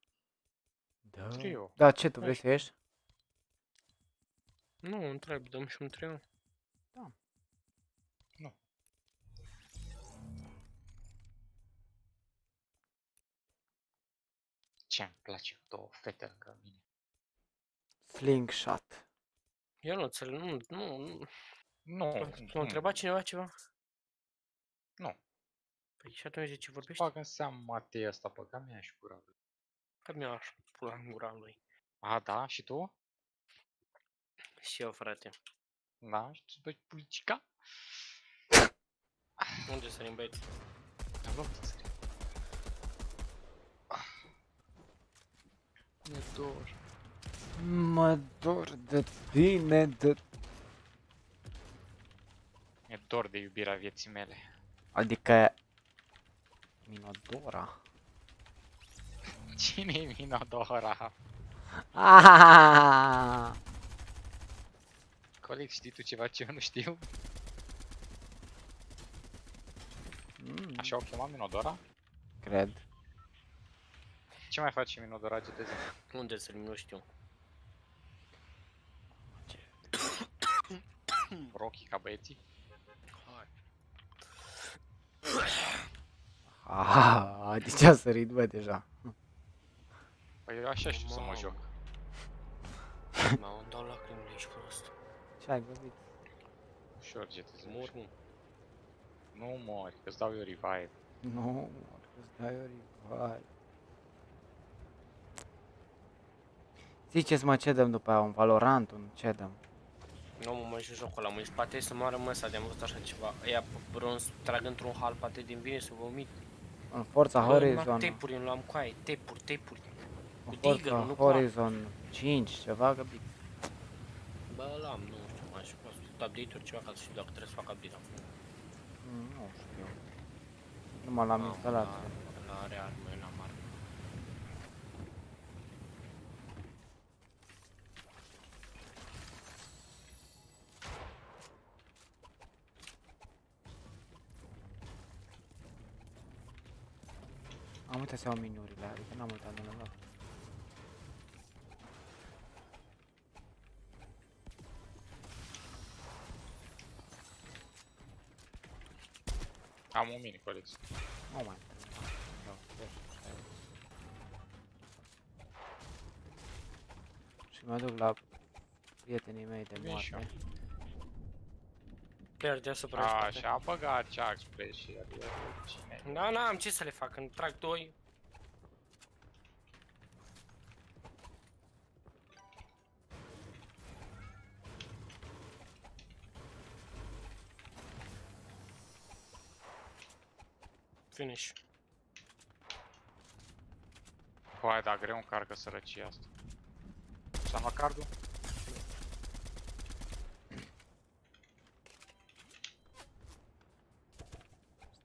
Da. Trio. Da, ce tu vrei să ieși? Nu, întreb, dăm și un trio. Ce-mi place două fete lângă mine. Slingshot. Eu nu înțeleg, nu, nu, nu. Nu, M-a întrebat cineva ceva? Nu. Păi și atunci de ce vorbești? Fac în seamă Matei ăsta, băga mea și gura lui. Că mi-aș pula în gura lui. A, da? Și tu? Și eu, frate. Da? Și tu dai pulicica? Unde sărim băieți? Am luat țări. Ne dor. Mă dor de tine, de... Mi-e dor de iubirea vieții mele. Adică... Minodora. Cine-i Minodora? [LAUGHS] Ah! Coleg, știi tu ceva ce eu nu știu? Mm, Așa o chema Minodora? Cred. Ce mai face Minodora GTZ? Unde sărim, nu știu. Rocky ca băieții? Hai. Ah, de ce a sărit, bă, deja? Păi eu așa știu să mă Mamă. joc. M-au dau lacrimile, ești prost. Ce ai băbit? Ușor GTZ. Mor, ușor. nu. Nu mori, că-ți dau eu revive. Nu, mă, îți dai o rival. Ziceți mă ce dăm după aia, un Valorant, un ce dăm? Nu mă mai joc jocul ăla, mă spate să moară măsa de am văzut așa ceva. Ea pe bronz trag într-un hal, poate din vine să vomit. În Forza Bă, Horizon, numai Tepuri, îmi luam coaie, tepuri, tepuri. în cu Deagle, Forza nu cu arc. Horizon 5, ceva găbit. Bă, l-am, nu știu, mai jucat, update-uri ceva ca să știu dacă trebuie să fac update acum. Mm, Nu știu. Numai l-am Mamă, instalat. La, la are armă, eu n-am armă. Am uitat să iau miniurile, adică n-am uitat de nimic. Am un mini coleg. Nu mai trebuie. Da, deci, hai. Și mă duc la prietenii mei de Vin și eu. moarte. Player de asupra A, spate. și a băgat Chuck spre și el e cine? Da, n-am ce să le fac, îmi trag doi. Finish. Băi, da, greu încarcă sărăcia asta. S-a luat cardul?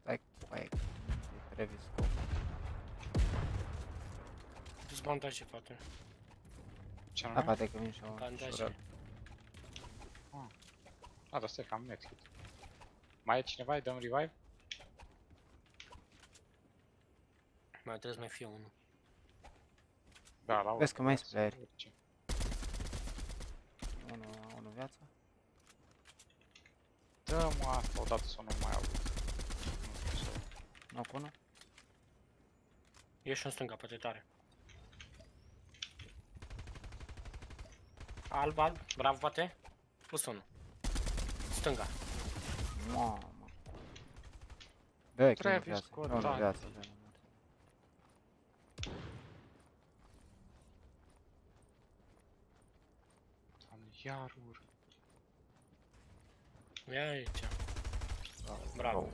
Stai cu aia, că e Travis Scott. Tu-ți bandaje, frate. Ce Da, anume? poate că vin și o Bandaje. șurăl. A, dar stai că am medkit. Mai e cineva? Îi dăm revive? Mai trebuie să mai fie unul. Da, la Vezi că mai sunt playeri. orice. Unu, unu viață. Dă-mă asta odată să nu mai aud. Nu știu să... Nu cu unu. Ești în stânga, poate tare. Alb, alb, bravo, poate. Pus unul. Stânga. Mamă. Dă-i că unu Travis viață. Scott, Unu da. viață. Dă-i, nu mor. Doamne, iar ur. Ia aici. Bravo. Bravo.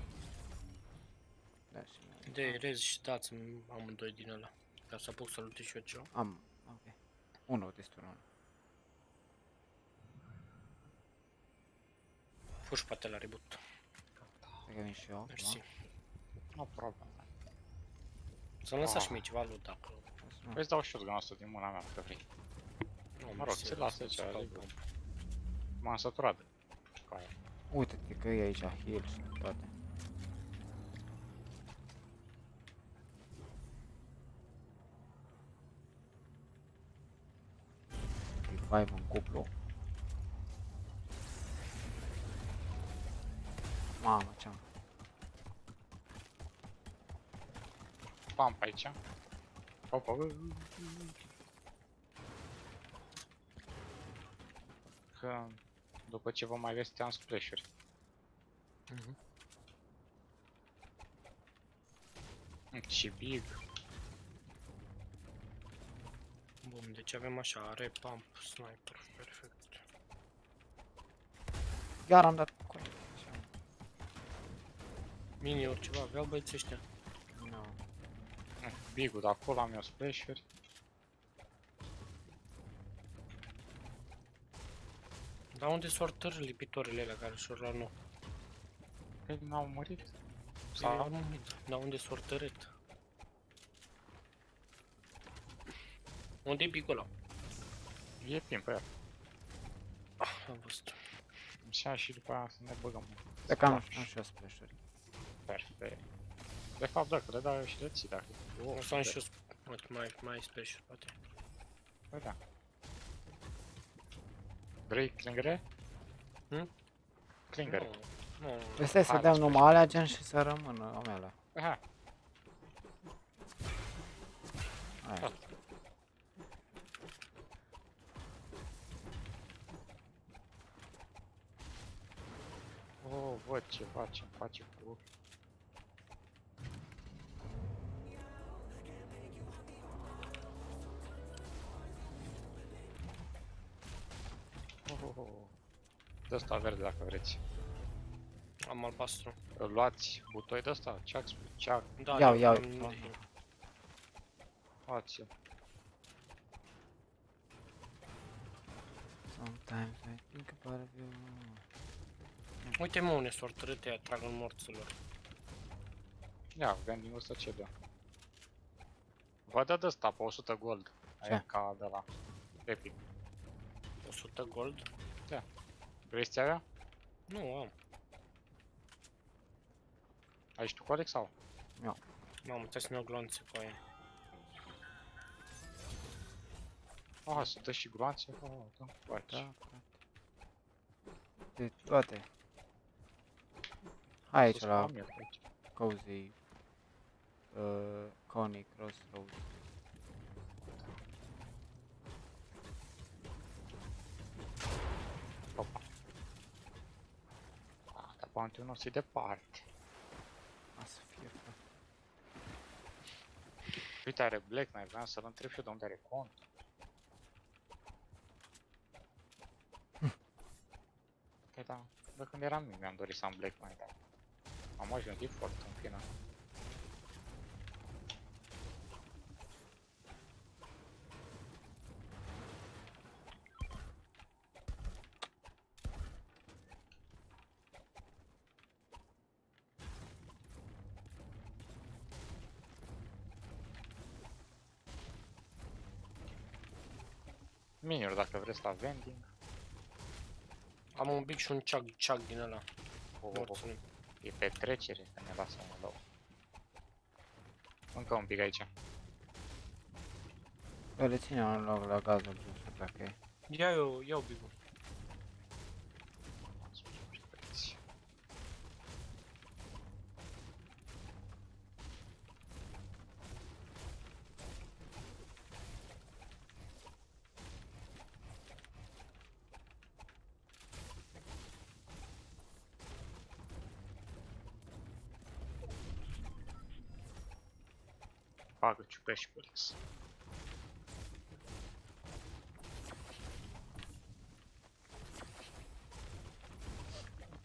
Da, și mie. De rez și dați-mi amândoi din ăla. Ca să apuc să lute și eu ceva. Am, ok. Unu, destul unu. Fugi poate la reboot. Cred că vin și eu. acum. Mersi. No problem. Să-mi lăsați Ah. și mie ceva loot acolo. Păi îți dau shotgun ăsta din mâna mea, dacă vrei. Nu, Mă rog, mersi, ți-l las să- aici, să caut adică. bombe. M-am săturat de caia. Uite-te că e aici heal și toate. Revive în cuplu. Mamă, ce-am Pump aici. Opa, bă, bă, bă. Că după ce vă mai vesteam splash-uri. Mhm. Mm, Și big. Bun, deci avem așa, repump, sniper, perfect. Iar am dat cu aia. Așa. Mini-uri ceva aveau băieții ăștia. No. Mm, Big-ul de acolo am eu splash-uri. Dar unde sunt ortări lipitorile alea care și-or la nou? Păi n-au murit. Sau Sau nu, dar unde sunt ortărit? Unde e picul ăla? e pin pe el. Ah, am văzut. Și și după aia să ne băgăm. Dacă am, Splash. am și eu splash-uri. Perfect. De fapt, dacă le dau eu și le ții, dacă... O să am și eu sp- uite, mai, mai special, poate. Păi da. Vrei clingere? Hm? Clingere. Nu, nu, Păi stai să Hai, dăm splash. numai alea gen și să rămână amele. Aha, Aia. Da. oh, văd ce face, îmi face cu... De asta verde dacă vreți. am albastru. Îl luați butoi de ăsta, ceac, ceac, Da, Iau, da, iau, am- iau. luați Sometimes I think about you. Uite mă, unde sunt ortărite aia, trag în morților. Ia, vending ăsta ce dă? Vă dă de ăsta pe 100 gold. Ce? Aia ca de la Epic. 100 gold? Vrei să avea? Nu, am. Ai și tu coleg sau? Mamă, trebuie să-mi iau glonțe cu aia. Ah, să dă și gloanțe? Oh, da, faci. Da, frate. De toate. Hai aici Să la spam eu pe aici. Cozy. Uh, Coney Crossroads. Ah, dar bounty-ul nostru e departe. A să fie, frate. Uite, are Black Knight, vreau să-l întreb și eu de unde are cont. Păi da, de când eram mic mi-am dorit să am Black Knight. Am ajuns default în final. Miniuri dacă vreți la vending. Am un bic și un chug, chug din ăla. Oh, oh, oh. Morțului. E pe trecere, că ne lasă un loc. Încă un pic aici. Bă, le ține un loc la gazul brusă, dacă e. Ia eu, iau bigul. Bagă ciupești și Felix.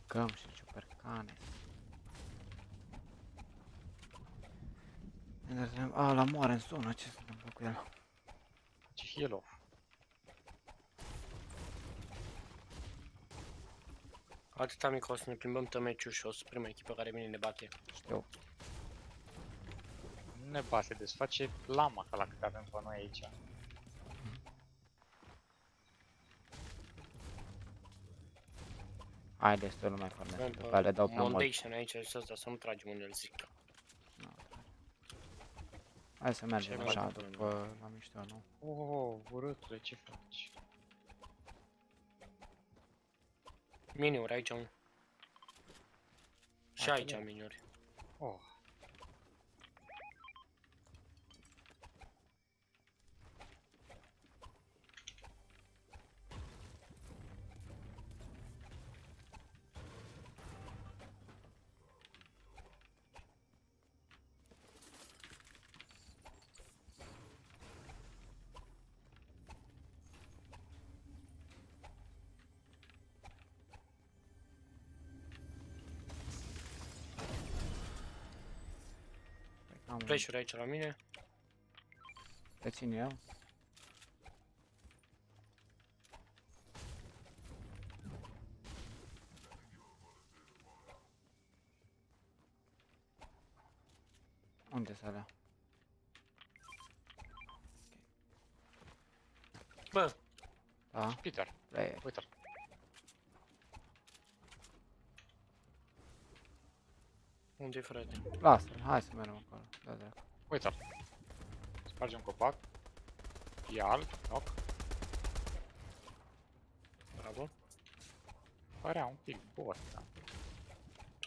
Căm și ciupercane. A, la moare în zonă, ce se întâmplă cu el? Ce heal off. Atâta mic o să ne plimbăm tămeciul și o să prima echipă care vine ne bate. Știu. Ne bate, desface lama ca la cât avem pe noi aici. Haideți, tu nu mai formez. Avem După le dau pe mult. Foundation aici și ăsta să nu tragem unde îl zic. Hai să mergem Ce așa, mai după la mișto, nu? Oh, urâtule, ce faci? Miniuri aici un. Și Ah, aici bine. miniuri. Oh, Am Flash-uri aici la mine. Te țin eu. Unde să alea? Bă, Da? Peter, Player. uite-l. Unde e frate? Lasă-l, hai să mergem acolo. Da, dracu. Uite-l. Spargem copac. E alb, knock. Bravo. Părea un pic bot, da.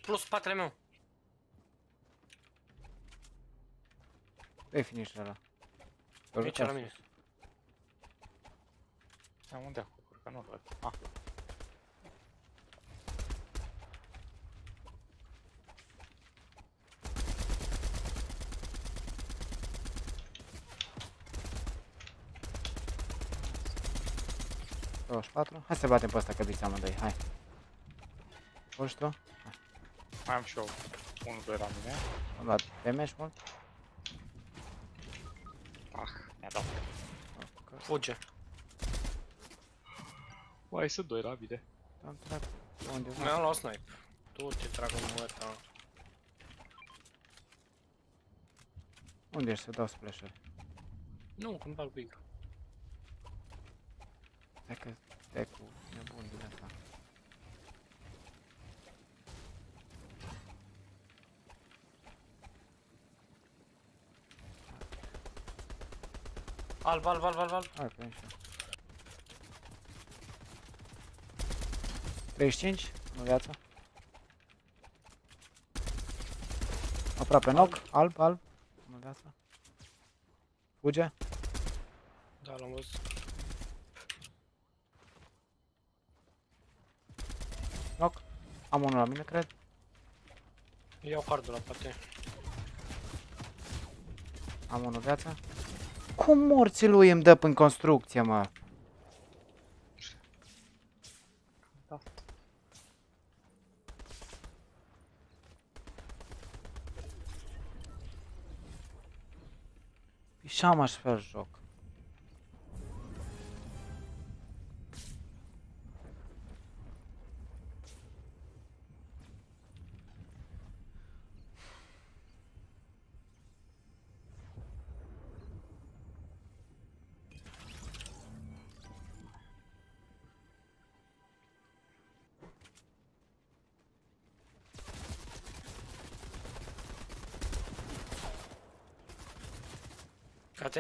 Plus spatele meu. Dă-i finish ăla. Îl Aici duc la sus. mine. Da, unde acolo? Că nu-l văd. Ah, Douăzeci 24. Hai să batem pe ăsta că biți amândoi, hai. Urci tu? mai am și eu 1-2 la mine. Am luat damage mult. Ah, mi-a dat. Fuge. Mai sunt 2 la mine. Am trag. Unde Mi-am luat snipe. Tu te trag în măta. Unde ești să dau splash-uri? Nu, când bag big. Stai că stai cu nebun din asta. Alb, alb, alb, alb, alb. Hai pe așa. 35, în viață. Aproape knock, alb, alb, în viață. Fuge. Da, l-am văzut. Knock. Am unul la mine, cred. Iau cardul la poate. Am unul viață. Cum morții lui îmi dă prin construcție, mă? Da. Și am aș fel joc.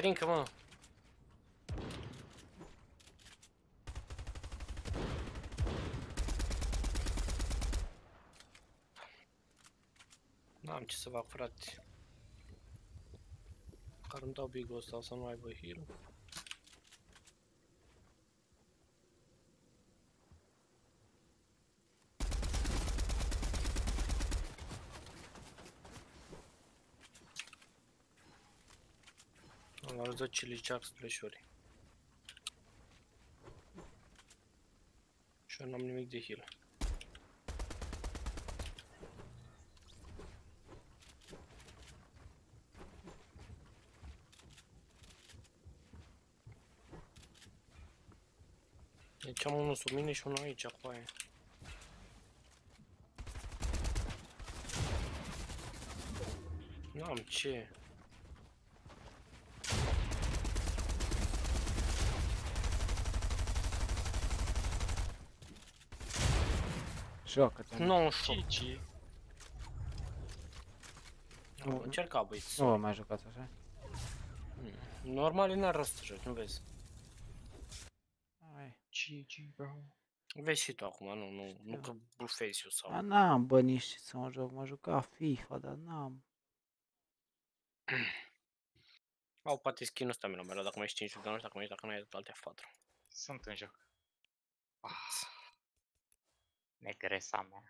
Caterinca, mă. N-am ce să fac, frate. Care îmi dau big ăsta să nu aibă heal. Am arătat chili jack splash-uri. Și eu n-am nimic de heal. Deci am unul sub mine și unul aici cu aia. N-am ce. Joacă-te. Nu, 98. GG. Nu. Încerca băieți. nu vă mai jucați așa? Normal n-ar rost să joci, nu vezi. Hai. GG, bro. Vezi și tu acum, nu, nu, nu că bufezi eu sau... N-am bă nici să mă joc, mă juca FIFA, dar n-am. [CLEARS THROAT] Au poate skin-ul ăsta mi l dacă mai ești 5 jucători, dacă mai ești, dacă nu ai alte 4. Sunt în joc. Ah. Negresa mea.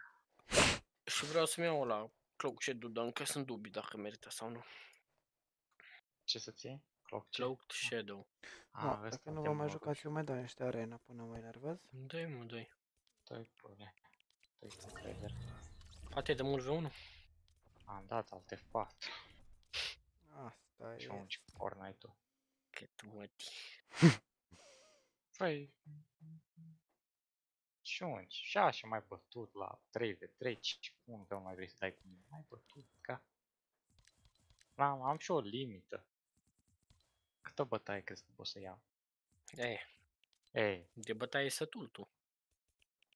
Și vreau să-mi iau la Cloak Shadow, dar încă sunt dubii dacă merită sau nu. Ce să-ți iei? Clock ce? Cloak Shadow. Ah, Nu, vezi dacă că nu te vă mai mă jucați, eu mai dau niște arena până mă enervez. Dă-i mă, dă-i. Doi pune. Doi cu încredere. Poate de mult V1? Am dat alte 4 Asta și e. un Fortnite-ul. Cât măti. [LAUGHS] Păi... Și un și așa mai bătut la 3v3, cum că nu mai vrei să dai cu mine? Mai bătut, ca... Am, am și o limită. Câtă bătaie crezi că pot să iau? E, Ei, de bătaie sătul tu.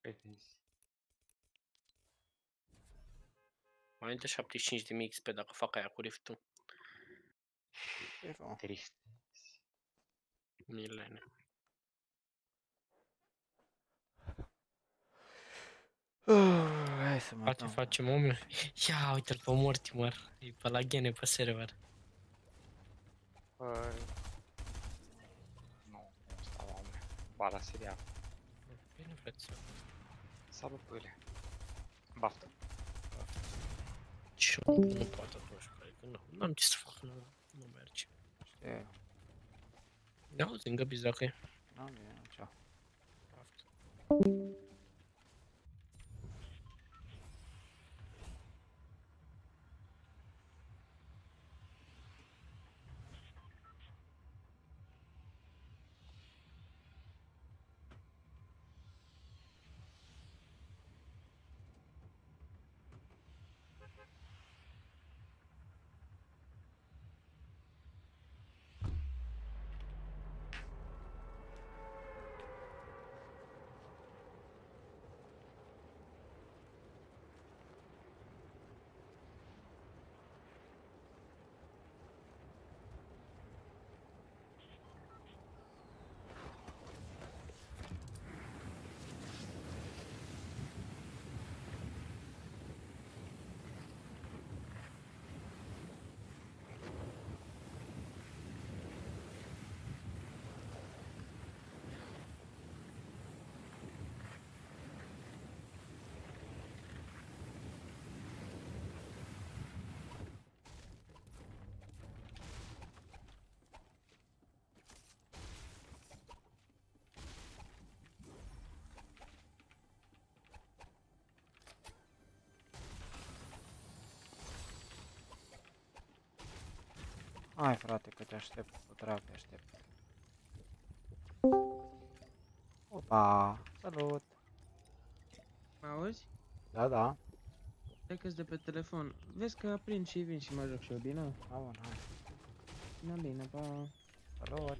pe vezi. Mai de 75 de XP dacă fac aia cu riftul. E rău. Trist. Milene. Uh, Hai să mă Poate dăm. facem omul. Ia uite-l pe Mortimer. E pe la gene pe server. Păi... Nu, nu stau oameni. Ba la serial. Bine, frate. Salut, pâine. Baftă. Ce nu poate atunci, că nu, nu am ce să fac, nu, nu merge. Știu, Ne auzi, îngăbiți dacă e. n-am bine, ceau. Hai frate că te aștept, cu drag te aștept. Opa, salut! Mă auzi? Da, da, Stai că de pe telefon. Vezi că aprind și vin și mă joc și eu, bine? da, bun, hai, Na bine, pa. salut!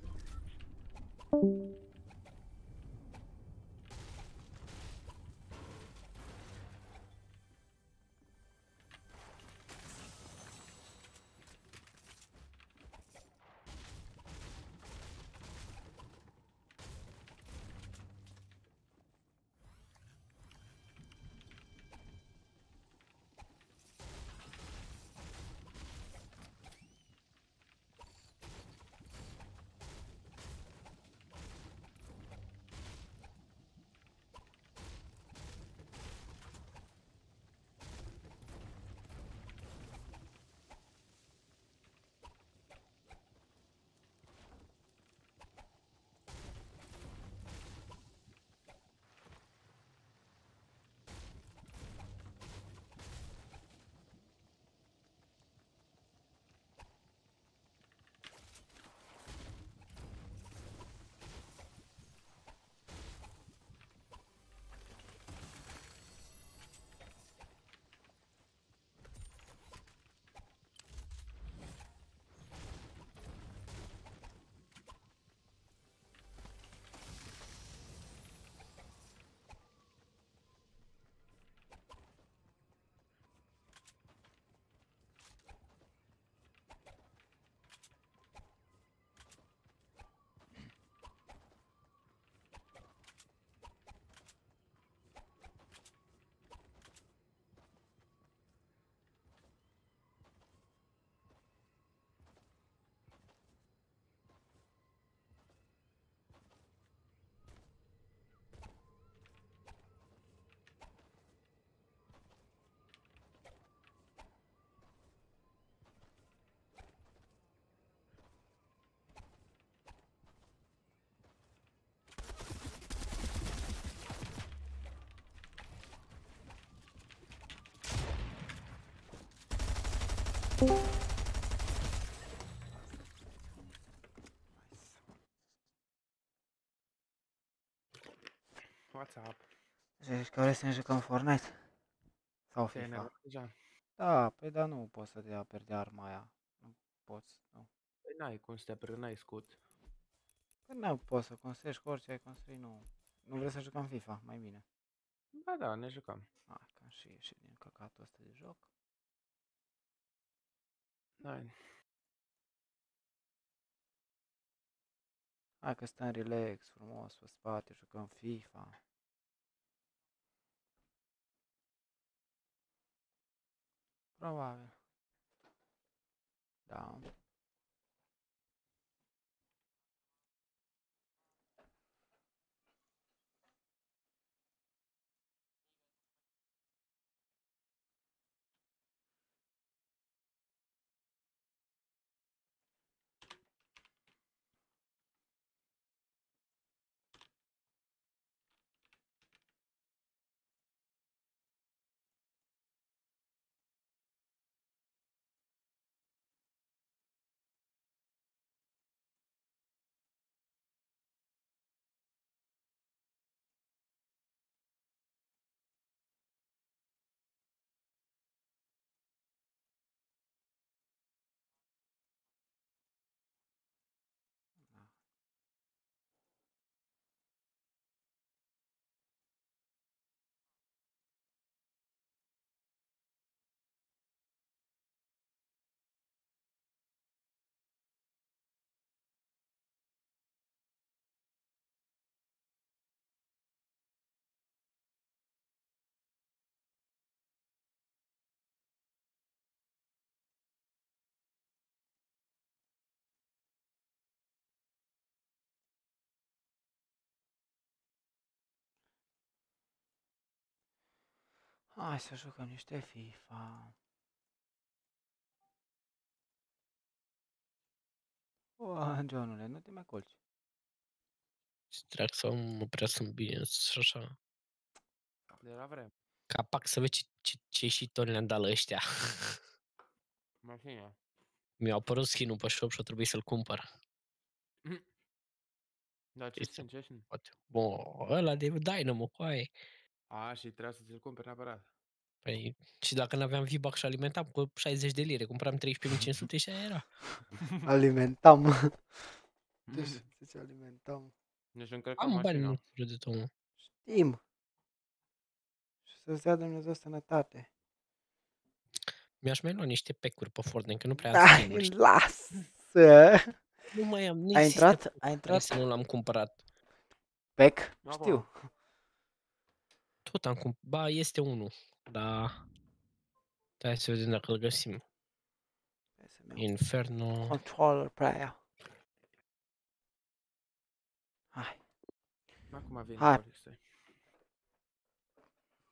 What's up? Zici că vrei să ne jucăm Fortnite? Sau Te-ai FIFA? enervat deja? Da, păi da, nu poți să te ia pierde arma aia. Nu poți, nu. Păi n-ai cum să te aperi, n-ai scut. Păi nu poți să construiești cu orice ai construi, nu. Nu vrei să jucăm FIFA, mai bine. Ba da, ne jucăm. Ah, că am și ieșit din căcatul ăsta de joc. Hai. Hai că stăm relax, frumos, pe spate, jucăm FIFA. Probabil. Da. Hai să jucăm niște FIFA. O, Johnule, nu te mai culci. Trebuie să mă prea sunt bine și așa. De la vreme. Capac să vezi ce, ce, ce și tot le-am dat la ăștia. Mașina. Mi-a apărut skin-ul pe shop și a trebuit să-l cumpăr. Da, ce Este- sunt, ce sunt? Poate. Bă, ăla de Dynamo, cu aia. A, și trebuia să ți-l cumperi neapărat. Păi, și dacă n-aveam V-Bucks și alimentam cu 60 de lire, cumpăram 13.500 și aia era. [LAUGHS] Alimentam. Deci, zice alimentam. Deci încărcam Am bani mașina. mulți de tot, mă. Știm. Și să-ți dea Dumnezeu sănătate. Mi-aș mai lua niște pecuri pe Fortnite, că nu prea am Da, skin-uri. știi? lasă! Nu mai am, nu Ai există intrat? pe Ai care intrat? să nu l-am cumpărat. Pec? Acum. Știu. Tot am cumpărat. Ba, este unul, dar... Hai să vedem dacă îl găsim. Hai să-mi iau Inferno... Controller pe aia. Hai, Acum vine. Hai. Hai. Stai.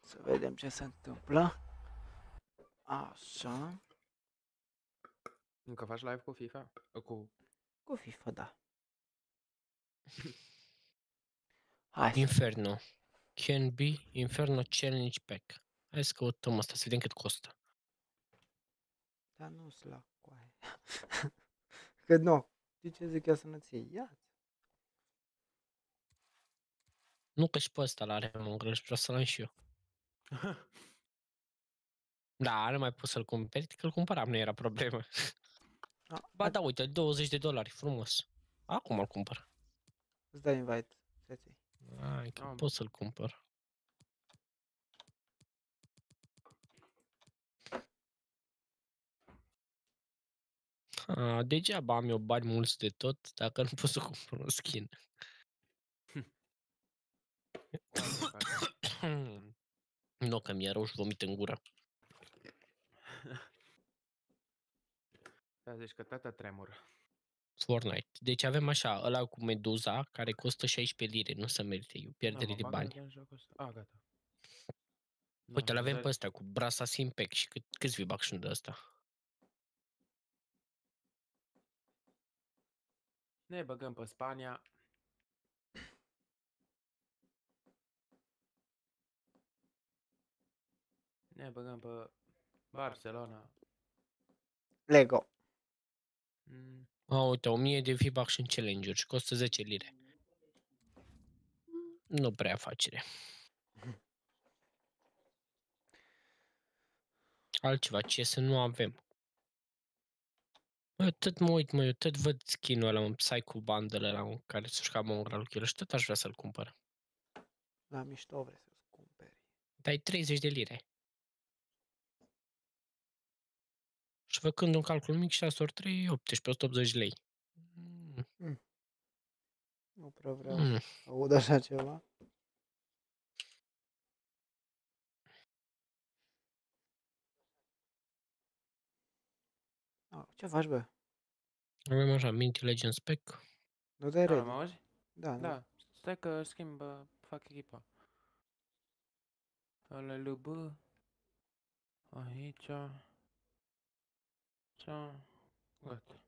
să vedem ce se întâmplă. Așa. Încă faci live cu FIFA? Cu... Cu FIFA, da. [LAUGHS] Hai să Inferno. Can be Inferno Challenge Pack. Hai să căutăm asta, să vedem cât costă. Dar nu sunt la coaie. [LAUGHS] Că nu. De ce zic eu să nu-ți iei? Ia. Nu că și pe ăsta l-are mă și vreau să-l am și eu. [LAUGHS] Da, nu mai pot să-l cumperi, că îl cumpăram, nu era problemă. A, [LAUGHS] Ba a- da, uite, 20 de dolari, frumos. Acum îl cumpăr. Îți dai invite, feței. Hai, că Am. pot să-l cumpăr. A, degeaba am eu bani mulți de tot dacă nu pot să cumpăr un skin. nu, că mi-e rău și vomit în gură. Da, deci că tata tremură. Fortnite. Deci avem așa, ăla cu meduza, care costă 16 lire, nu se merită, e o pierdere mă de bag bani. încă în jocul ăsta. A, gata. Uite, Da, l avem da, pe ăsta cu Brasa Simpec și cât, câți V-Bucks nu de ăsta? Ne băgăm pe Spania. Ne băgăm pe Barcelona. Lego. Mm. A, uite, 1000 de V-Bucks în challenge-uri și costă 10 lire. Nu prea afacere. Altceva, ce să nu avem. Mă, tot mă uit, mă, eu tot văd skin-ul ăla, un Psycho Bundle ăla, mă, care se juca Mongrel cu el și tot aș vrea să-l cumpăr. La mișto vrei să-ți cumperi. Dai 30 de lire. Și făcând un calcul mic, 6 ori 3, 18, 180 lei. Mm, Nu prea vreau Mm. să aud așa ceva. Oh, ce faci, bă? Avem așa, Minty Legends Pack. Nu dai Da, ready? mă auzi? Da, da. Da. Stai că schimb, uh, fac echipa. Ăla lui B. Aici. Cea. Gata.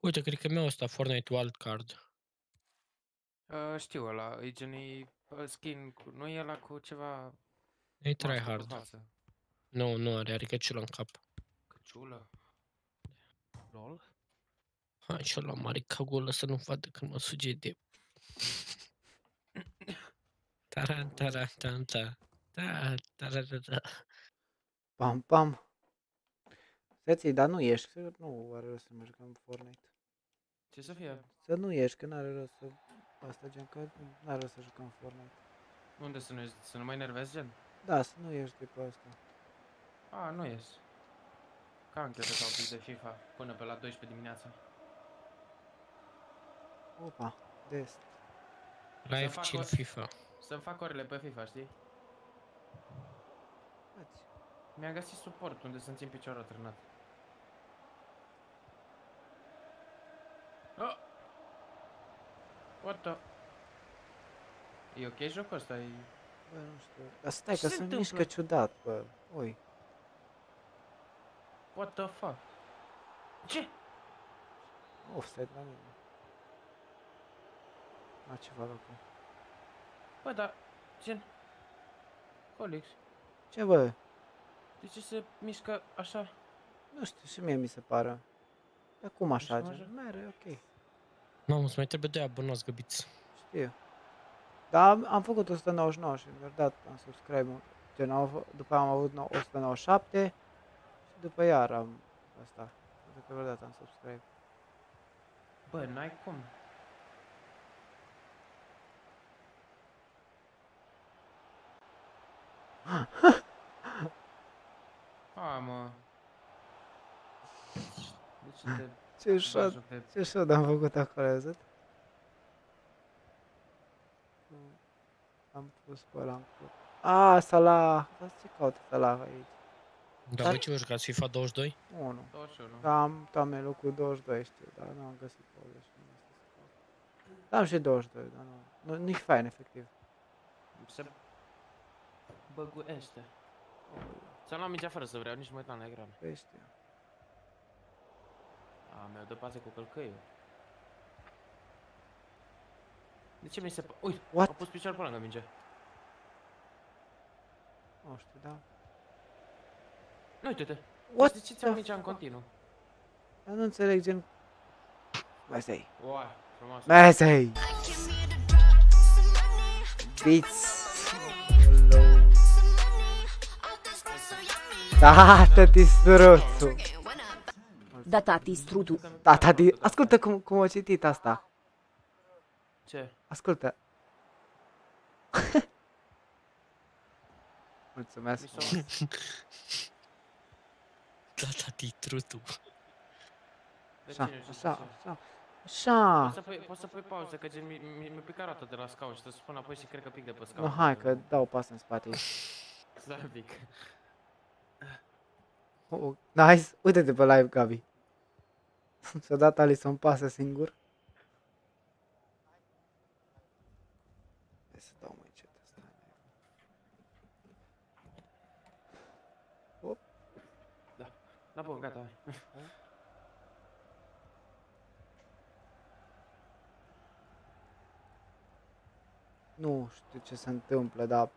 Uite, cred că mi-au ăsta Fortnite Wildcard. Uh, știu ăla, e gen e, uh, skin, cu, nu e ăla cu ceva E mască pe tryhard. față. Nu, nu are, are căciulă în cap. Căciulă. Lol. Hai și la mare cagulă să nu vadă când mă suge de... Taran, taran, tan, ta. Da, da, da, da. Pam, pam. Seții, dar nu ieși, că nu are rost să mai jucăm Fortnite. Ce să fie? Să nu ieși, că n-are rost să... Asta gen, că nu are rost să jucăm Fortnite. Unde să nu, să nu mai nervezi gen? Da, să nu ieși de pe asta. A, nu ies. Cam chiar să un pic de FIFA până pe la 12 dimineața. Opa, des. Live fac chill o- FIFA. Să-mi fac orele pe FIFA, știi? Faci. Mi-am găsit suport unde să-mi țin piciorul atârnat. Oh! What the... E ok jocul ăsta? E... Bă, nu știu. Dar stai, Ce că se se întâmplă? mișcă ciudat, bă. Ui. What the fuck? Ce? Offset la mine. La ce fac acum? Bă, dar... Gen... Colix, Ce, bă? de ce se mișcă așa? Nu știu, și mie mi se pare. Dar cum așa, mă gen? joc. Mere, ok. Mamă, îți mai trebuie doi abonați găbiți. Știu. Dar am, am făcut 199 și mi-a dat am subscribe Gen, am, fă- după aia am avut nou- 197 și după iar am asta. Pentru că mi-a dat am subscribe. Bă, n-ai cum. [LAUGHS] A, mă. De ce te Ce shot, bagi pe... ce shot am făcut acolo, ai văzut? Mm, Am pus pe ăla în club. A, Salah! Dar ce caută Salah aici? Da, Dar- voi ce vă jucați? FIFA 22? 1. 21. Da, am tamelul cu 22, știu, dar nu am găsit 21. asta să caut. Da, am și 22, dar nu. nu nici fain, efectiv. Se băguiește. Ți-am luat mingea fără să vreau, nici nu mă uitam la ecran. Păi știu. A, mi-au dat pase cu călcăiul. De ce mi se... pa- Uite, What? am pus piciorul pe lângă minge. Nu știu, da. Nu, uite-te. What De ce the ți-am mingea în fuck? continuu? Dar nu înțeleg, gen... Mesei. Uai, frumos. Mesei! Beats! Da, tati struțu! Da tati strutu. Da, tati, ascultă cum, cum a citit asta. Ce? Ascultă. [LAUGHS] Mulțumesc. Mi s-a... [LAUGHS] Da, tati, trutu. De Așa, cine știu așa, ce? așa. Așa. Poți să pui, poți să pui pauză, că gen mi- mi- mi-a picat roata de la scaun și să spun apoi și cred că pic de pe scaun. Nu, hai că dau pas în spate. [LAUGHS] Stai un pic. Oh, nice. Uite-te pe live, Gabi. [LAUGHS] S-a dat Alison pasă singur. Hai să dau mai încet asta. Da, bun, gata, hai. [LAUGHS] Nu știu ce se întâmplă, dar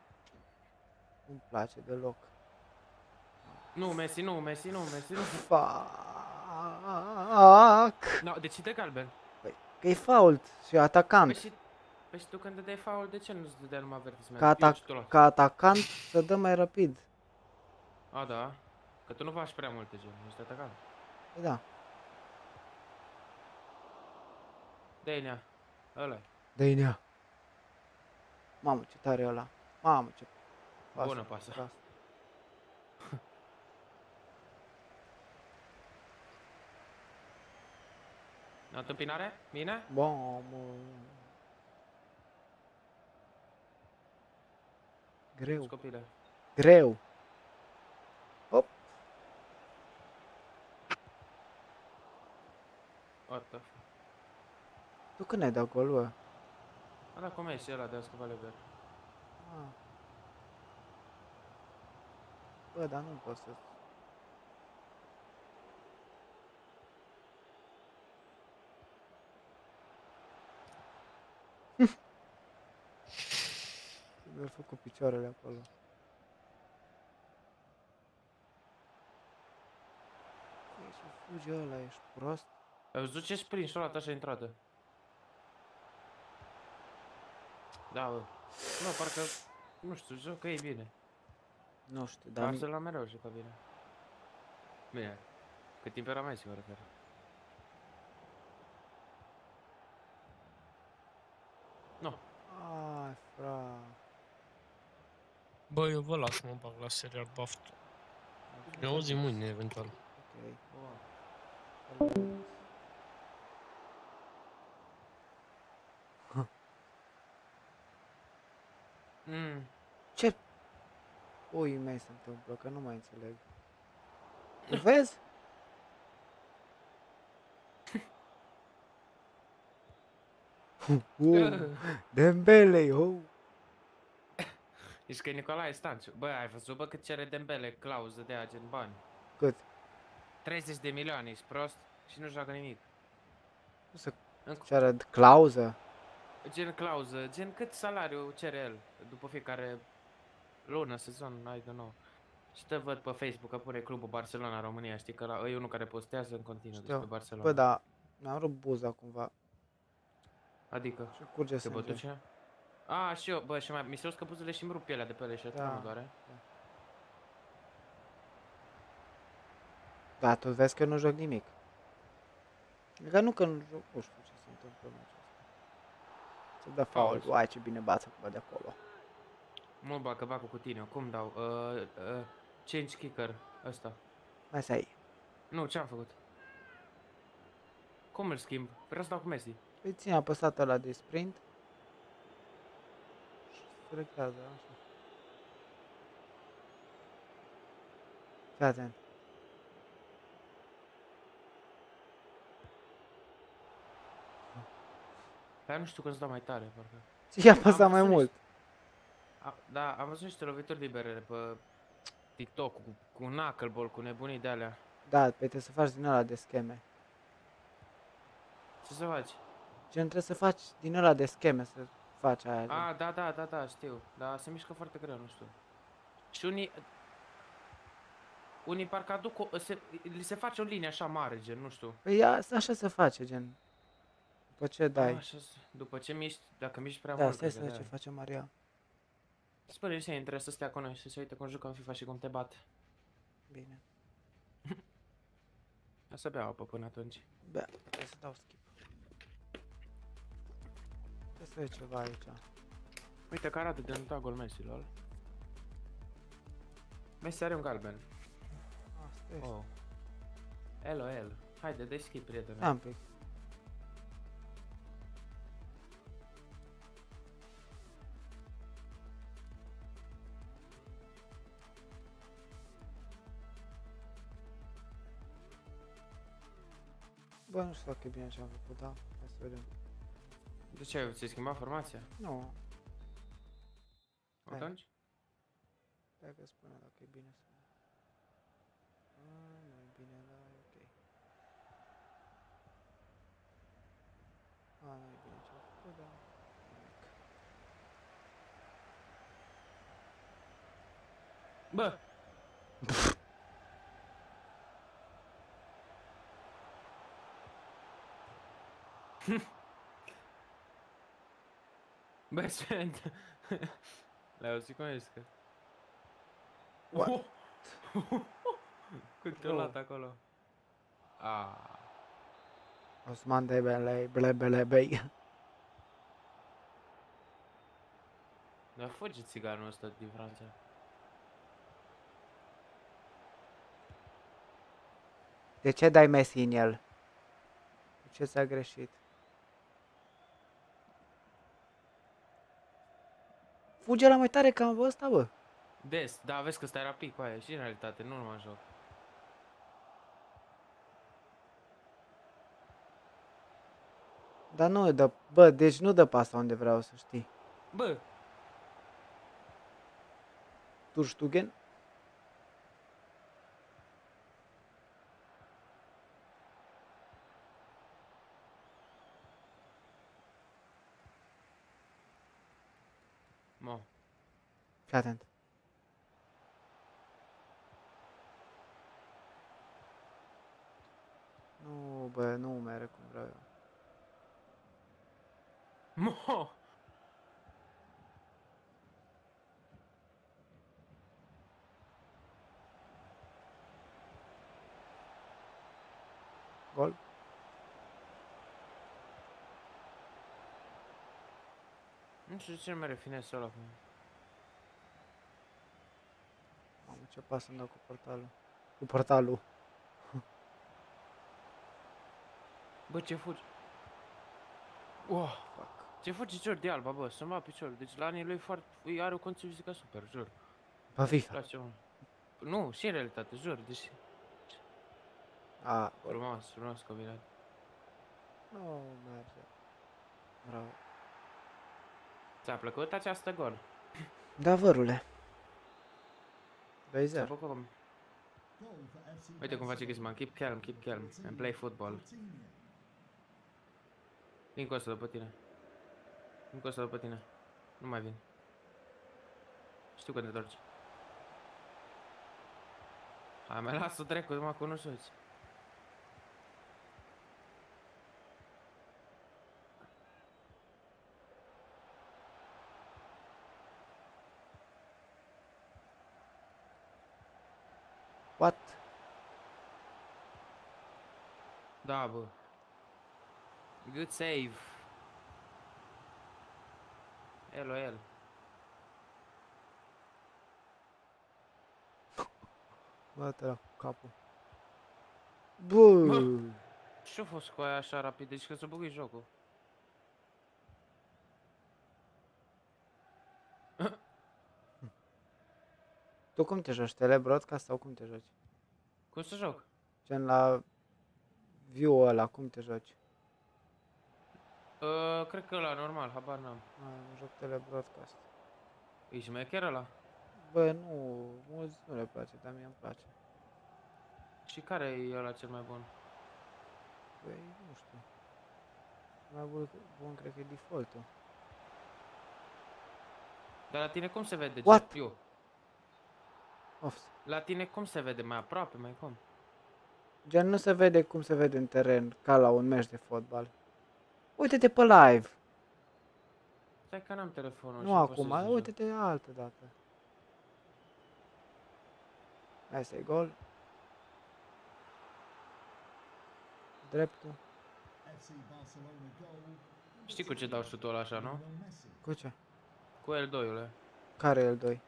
nu-mi place deloc. Nu, Messi, nu, Messi, nu, Messi, nu. Fuck! No, de ce te galben? Că e fault și Păi atacant. și, păi și tu când dai foul, de ce nu-ți dădea numai avertisment? Ca, Eu atac, și tu las. ca atacant să dă mai rapid. A, da. Că tu nu faci prea multe, gen. Ești atacant. Păi Da. Dă-i ăla Dă-i Mamă, ce tare e ăla. Mamă, ce... Bună pasă. proastă. Întâmpinare? Bine? Mamă. Greu, Copile. greu. What the fuck? Tu când ai dat gol, bă? A dat cu Messi ăla de a scăpat liber. Ah. Bă, dar nu pot să... Mi-a făcut picioarele acolo. Păi, ce fuge ăla, ești prost? Ai văzut ce sprint și-a luat așa intrată? Da, bă. Nu, parcă... Nu știu, jocă ei bine. Nu știu, Dar dar... Barcelona mereu jucă bine. Bine. Cât timp era Messi, mă refer. Nu. Ai, fra... Bă, eu vă las să mă bag la serial Baft. Ne auzim mâine, eventual. Ok. Mm. Ce pui mei se întâmplă, că nu mai înțeleg. Îl Vezi? [LAUGHS] Uh, Dembele, oh. Zici că e Nicolae Stanciu. Bă, ai văzut, bă, cât cere Dembele clauză de agent bani? Cât? 30 de milioane, ești prost? Și nu joacă nimic. Nu se Înc- ceară d- clauză. Gen clauză, gen cât salariu cere el după fiecare lună, sezon, I don't know. Și te văd pe Facebook că pune clubul Barcelona România, știi că la, e unul care postează în continuu Știu. despre Barcelona. Bă, da, mi-am rupt buza cumva Adică, și curge te sânge. bătuce? A, și eu, bă, și mai, mi se că buzele și-mi rup pielea de pe ele și atât Da. mă doare. Da, tu vezi că nu joc nimic. Că nu că nu joc, nu știu ce se întâmplă în acesta. Se dă faul. Faul. Uai, ce bine bață acum de acolo. Mult bă, că bag cu tine, cum dau? Uh, uh, change kicker, ăsta. Mai să ai. Nu, ce-am făcut? Cum îl schimb? Vreau să dau cu Messi. Păi ține apăsat ăla de sprint. Și selectează, așa. Fii atent. Dar nu știu cum să dau mai tare, parcă. Ți-i apăsa Am mai văzut mult. A, da, am văzut niște lovituri libere pe TikTok cu, cu knuckleball, cu nebunii de alea. Da, pe trebuie să faci din ăla de scheme. Ce să faci? Gen, trebuie să faci din ăla de scheme să faci aia. gen. A, da, da, da, da, știu. Dar se mișcă foarte greu, nu știu. Și unii... Unii parcă aduc o, se, li se face o linie așa mare, gen, nu știu. Păi ia, așa se face, gen. După ce A, dai. așa, se- după ce miști, dacă miști prea Da, mult. stai cred să că vezi ce de-aia. face Maria. Spune și trebuie să stea cu noi și să se uite cum jucăm FIFA și cum te bat. Bine. [LAUGHS] O să beau apă până atunci. Bă, trebuie să dau skip. Trebuie să vezi ceva aici. Uite că arată de nu gol Messi, lol. Messi are un galben. Asta este. Oh. LOL. Haide, dai skip, prietene. Da, un pic. Bă, nu știu dacă e bine ce am făcut, da? Hai să vedem. De ce? Ți-ai schimbat formația? Nu. Atunci? Hai că spune dacă e bine să... Nu e bine, dar e ok. A, nu e bine ce-a făcut, dar... Nimic. Bă! Hmm. [LAUGHS] Best friend. Le-ai auzit cum ești? Că... What? Oh! Cât te-a Oh. luat acolo? Ah. Osman de bele, bele, bele, bei. Dar fugi țiganul ăsta din Franța. De ce dai Messi în el? De ce ți-a greșit? Fuge la mai tare ca ăsta, bă. Des, da, vezi că stai rapid cu aia și în realitate, nu numai în joc. Dar nu dă, bă, deci nu dă pasta unde vreau să știi. Bă, Tu Stugen? mo. Fii atent. Nu, bă, nu merge cum vreau eu. Mo! Gol? Nu știu de ce nu mere finesul ăla cu Mamă, ce pas îmi dau cu portalul. Cu portalul. Bă, ce fugi? Wow, Fuck. ce fugi Jordi Alba, bă, să-mi va piciorul. Deci la anii lui foarte, îi are o condiție fizică super, jur. Pe FIFA. Place mult. Nu, și în realitate, jur, deci A, gol. frumos, frumos combinat. Nu merge. Bravo. Ți-a plăcut această gol? Da, vărule. Ți-a 2-0. plăcut cum? Uite cum face Griezmann, keep calm, keep calm, and play football. Vin cu ăsta după tine. Vin cu ăsta după tine. Nu mai vin. Știu că te întorci. Hai, mai lasă-o dracu, mă, că nu șuți. What? Da, bă. Good save. El, el. Bă-te la capul. Bă! Ce-a fost cu aia așa rapid? Deci că s-a băgut jocul. Tu cum te joci? Tele broadcast sau cum te joci? Cum să joc? Gen la view ăla, cum te joci? Uh, cred că la normal, habar n-am. A, nu joc tele broadcast. E șmecher ăla? Bă, nu, mulți nu le place, dar mie îmi place. Și care e ăla cel mai bun? Păi, nu știu. Mai bun, bun cred că e default-ul. Dar la tine cum se vede? What? Eu. Off. La tine cum se vede? Mai aproape, mai cum? Gen, nu se vede cum se vede în teren, ca la un meci de fotbal. Uite-te pe live. Stai că n-am telefonul. Nu și pot să acum, zic uite-te altă dată. Asta e gol. Dreptul. Știi cu ce dau șutul ăla așa, nu? Cu ce? Cu L2-ule. Care e el doi?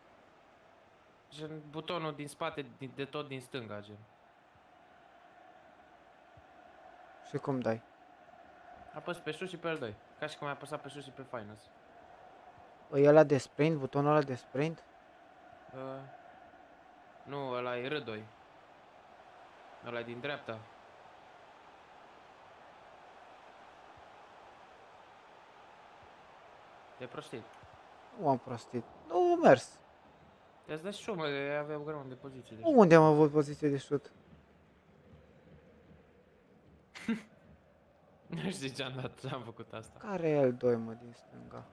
Gen butonul din spate, din- de tot din stânga, gen. Și cum dai? Apăs pe sus și pe L2. Ca și cum ai apăsat pe sus și pe Finance. E ăla de sprint? Butonul ăla de sprint? Uh, nu, ăla e R2. Ăla e din dreapta. Te-ai prostit. Nu am prostit. Nu a mers. Te-ați dat și mă, că avea o grămadă de poziții. Deci. Unde am avut poziție de șut? [LAUGHS] Nu știu de ce am dat, am făcut asta. Care e el doi mă din stânga?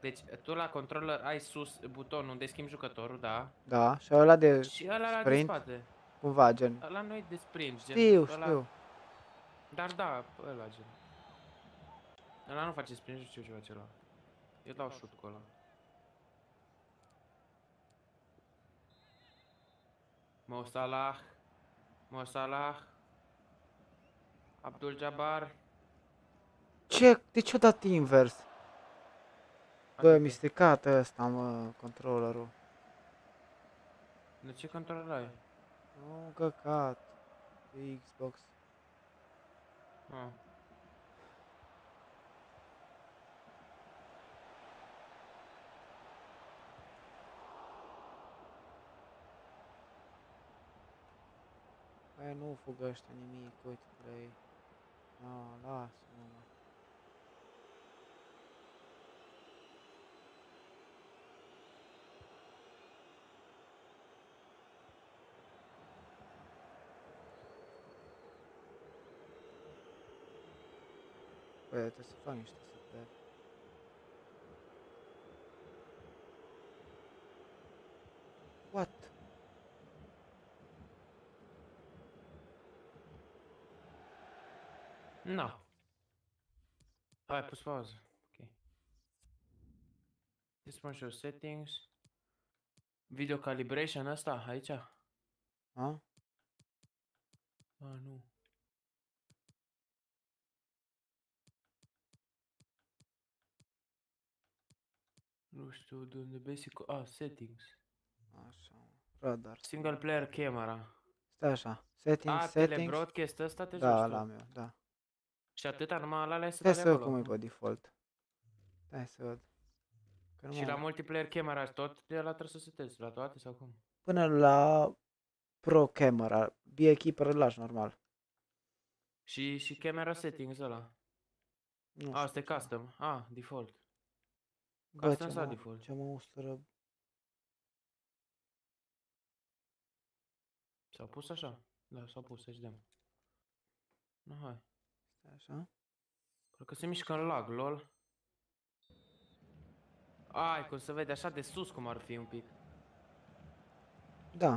Deci, tu la controller ai sus butonul unde schimbi jucătorul, da? Da, și ăla de Și ăla la de sprint? spate. Cumva, gen. Ăla nu e de sprint, gen. Știu, ăla... știu. Dar da, ăla gen. Ăla nu face spin, nu știu ce face ăla. Eu dau șut cu ăla. Mo Salah. Mo Salah. Abdul Jabbar. Ce? De ce o dat invers? Bă, Adică, mi stricat ăsta, mă, controllerul. De ce controller ai? Nu, căcat. Pe Xbox. Ah. Băi, nu fugă ăștia nimic, uite la ei. No, lasă-mă, mă. Băi, trebuie să fac niște setări. No. Hai, pus pauză. Ok. Dispatcher settings. Video calibration ăsta, aici? A? Ah, nu. Nu știu de unde basic... Ah, settings. Așa, radar. Single player camera. Stai așa. Settings, A, settings. telebroadcast ăsta te Da, joci tu. la meu, da. Și atâta, numai la alea sunt Stai ale să văd acolo. cum e pe default. Stai să văd. Că nu Și mă- la multiplayer camera și tot, de la trebuie să setezi, la toate sau cum? Până la Pro Camera. Beekeeper îl lași normal. Și, și camera settings ăla. Nu A, asta știu e ce. custom. A, default. Bă, custom ce sau mă, default? ce mă ustură. S-au pus așa? Da, s-au pus, să-și dăm. Nu, hai. Stai așa. Cred că se mișcă în lag, lol. Ai, cum se vede așa de sus cum ar fi un pic. Da.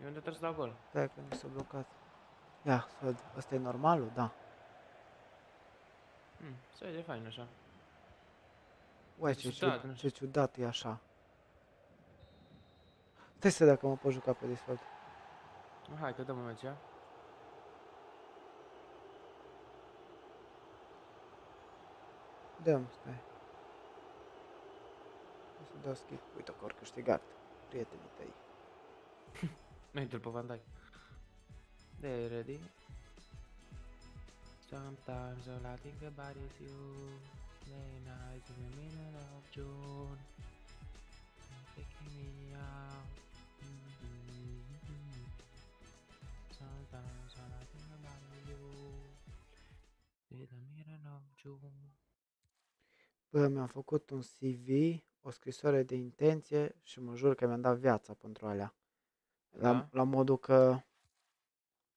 E unde trebuie să dau gol. Stai că mi s-a blocat. Ia, să văd. Asta e normalul? Da. Hmm, se vede fain așa. Uai, ce, Ciudat, ciud- nu ce ciudat e așa. Stai să vedem dacă mă pot juca pe default. Hai că dăm aici. [LAUGHS] Ready? Sometimes all I think about is you. Late nights in the middle of June. Taking me out. Mm-hmm. Sometimes all I think about is you. In the middle of June. Bă, mi-am făcut un CV, o scrisoare de intenție și mă jur că mi-am dat viața pentru alea. La, Da? la modul că,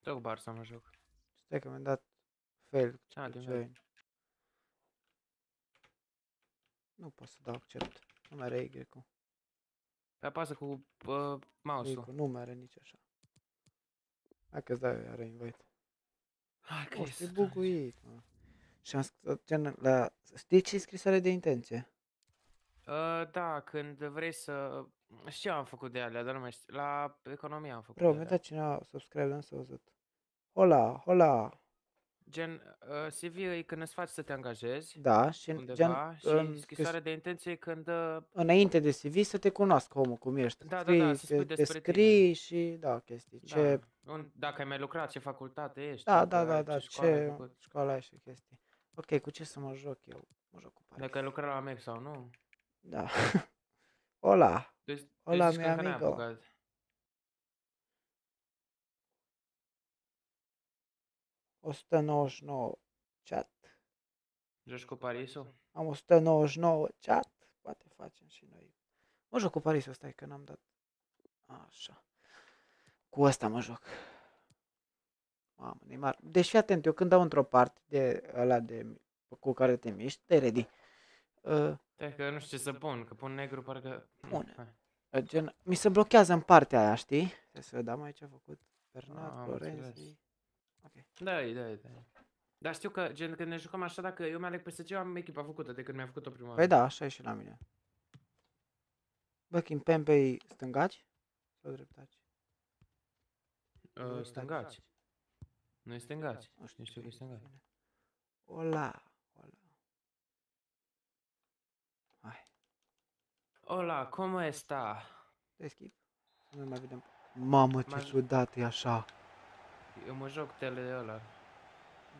Tot Barça mă joc. stai că mi-am dat fail Ce to din join. Nu pot să dau accept. Nu mai are Y-ul. Pe apasă cu uh, Y mouse-ul. cu nu mai are nici așa. Hai că-ți dau eu iară invite. Hai că O, e să să- buguit, mă. Și am scris, gen, la, știi ce e scrisoare de intenție? Uh, da, când vrei să... Și eu am făcut de alea, dar nu mai știu. La economie am făcut Bro, de mi-a alea. dat cineva subscribe, dar nu s-a văzut. Hola, hola. Gen, uh, CV e când îți faci să te angajezi Da, și în- undeva și în scrisoarea de intenție e când... Uh, înainte de CV să te cunoască omul cum ești. Da, da, Scrii, da, să spui te, te despre tine. scrii și da, chestii. da, Ce, un, dacă ai mai lucrat, ce facultate ești, da, dacă da, da, ai da, școală ai ce făcut, școală ai și chestii. Ok, cu ce să mă joc eu? Mă joc cu Paris. Dacă ai lucrat la Mac sau nu. Da. [LAUGHS] Hola. Deci, deci Hola, zici că mi încă n-ai amigo. apucat. o 199 chat. Joci cu Parisul? Am 199 chat. Poate facem și noi. Mă joc cu Parisul, stai că n-am dat. Așa. Cu ăsta mă joc. Mamă, Neymar. Deci fii atent, eu când dau într-o parte de ăla de, cu care te miști, te ready. Uh, Stai că nu știu ce să pun, că pun negru parcă... Nu, Pune. hai. uh, gen, mi se blochează în partea aia, știi? Să să vedem aici a făcut Bernard Ah, am Florenzi. înțeles. Ok. Da, da, da. Dar știu că, gen, când ne jucăm așa, dacă eu mi-aleg PSG, am echipa făcută de când mi-a făcut-o prima Păi oară. da, așa e și la mine. Bă, Kimpembe stângaci sau dreptaci? Uh, dreptaci. stângaci. Nu e stângaci. Nu știu, Nu știu că e ce stângaci. bine. Ola, ola. Hai, Hola, cum esta? deschid. Să nu mai vedem. Mamă, ce Mai- ciudat e așa. Eu mă joc tele de ăla.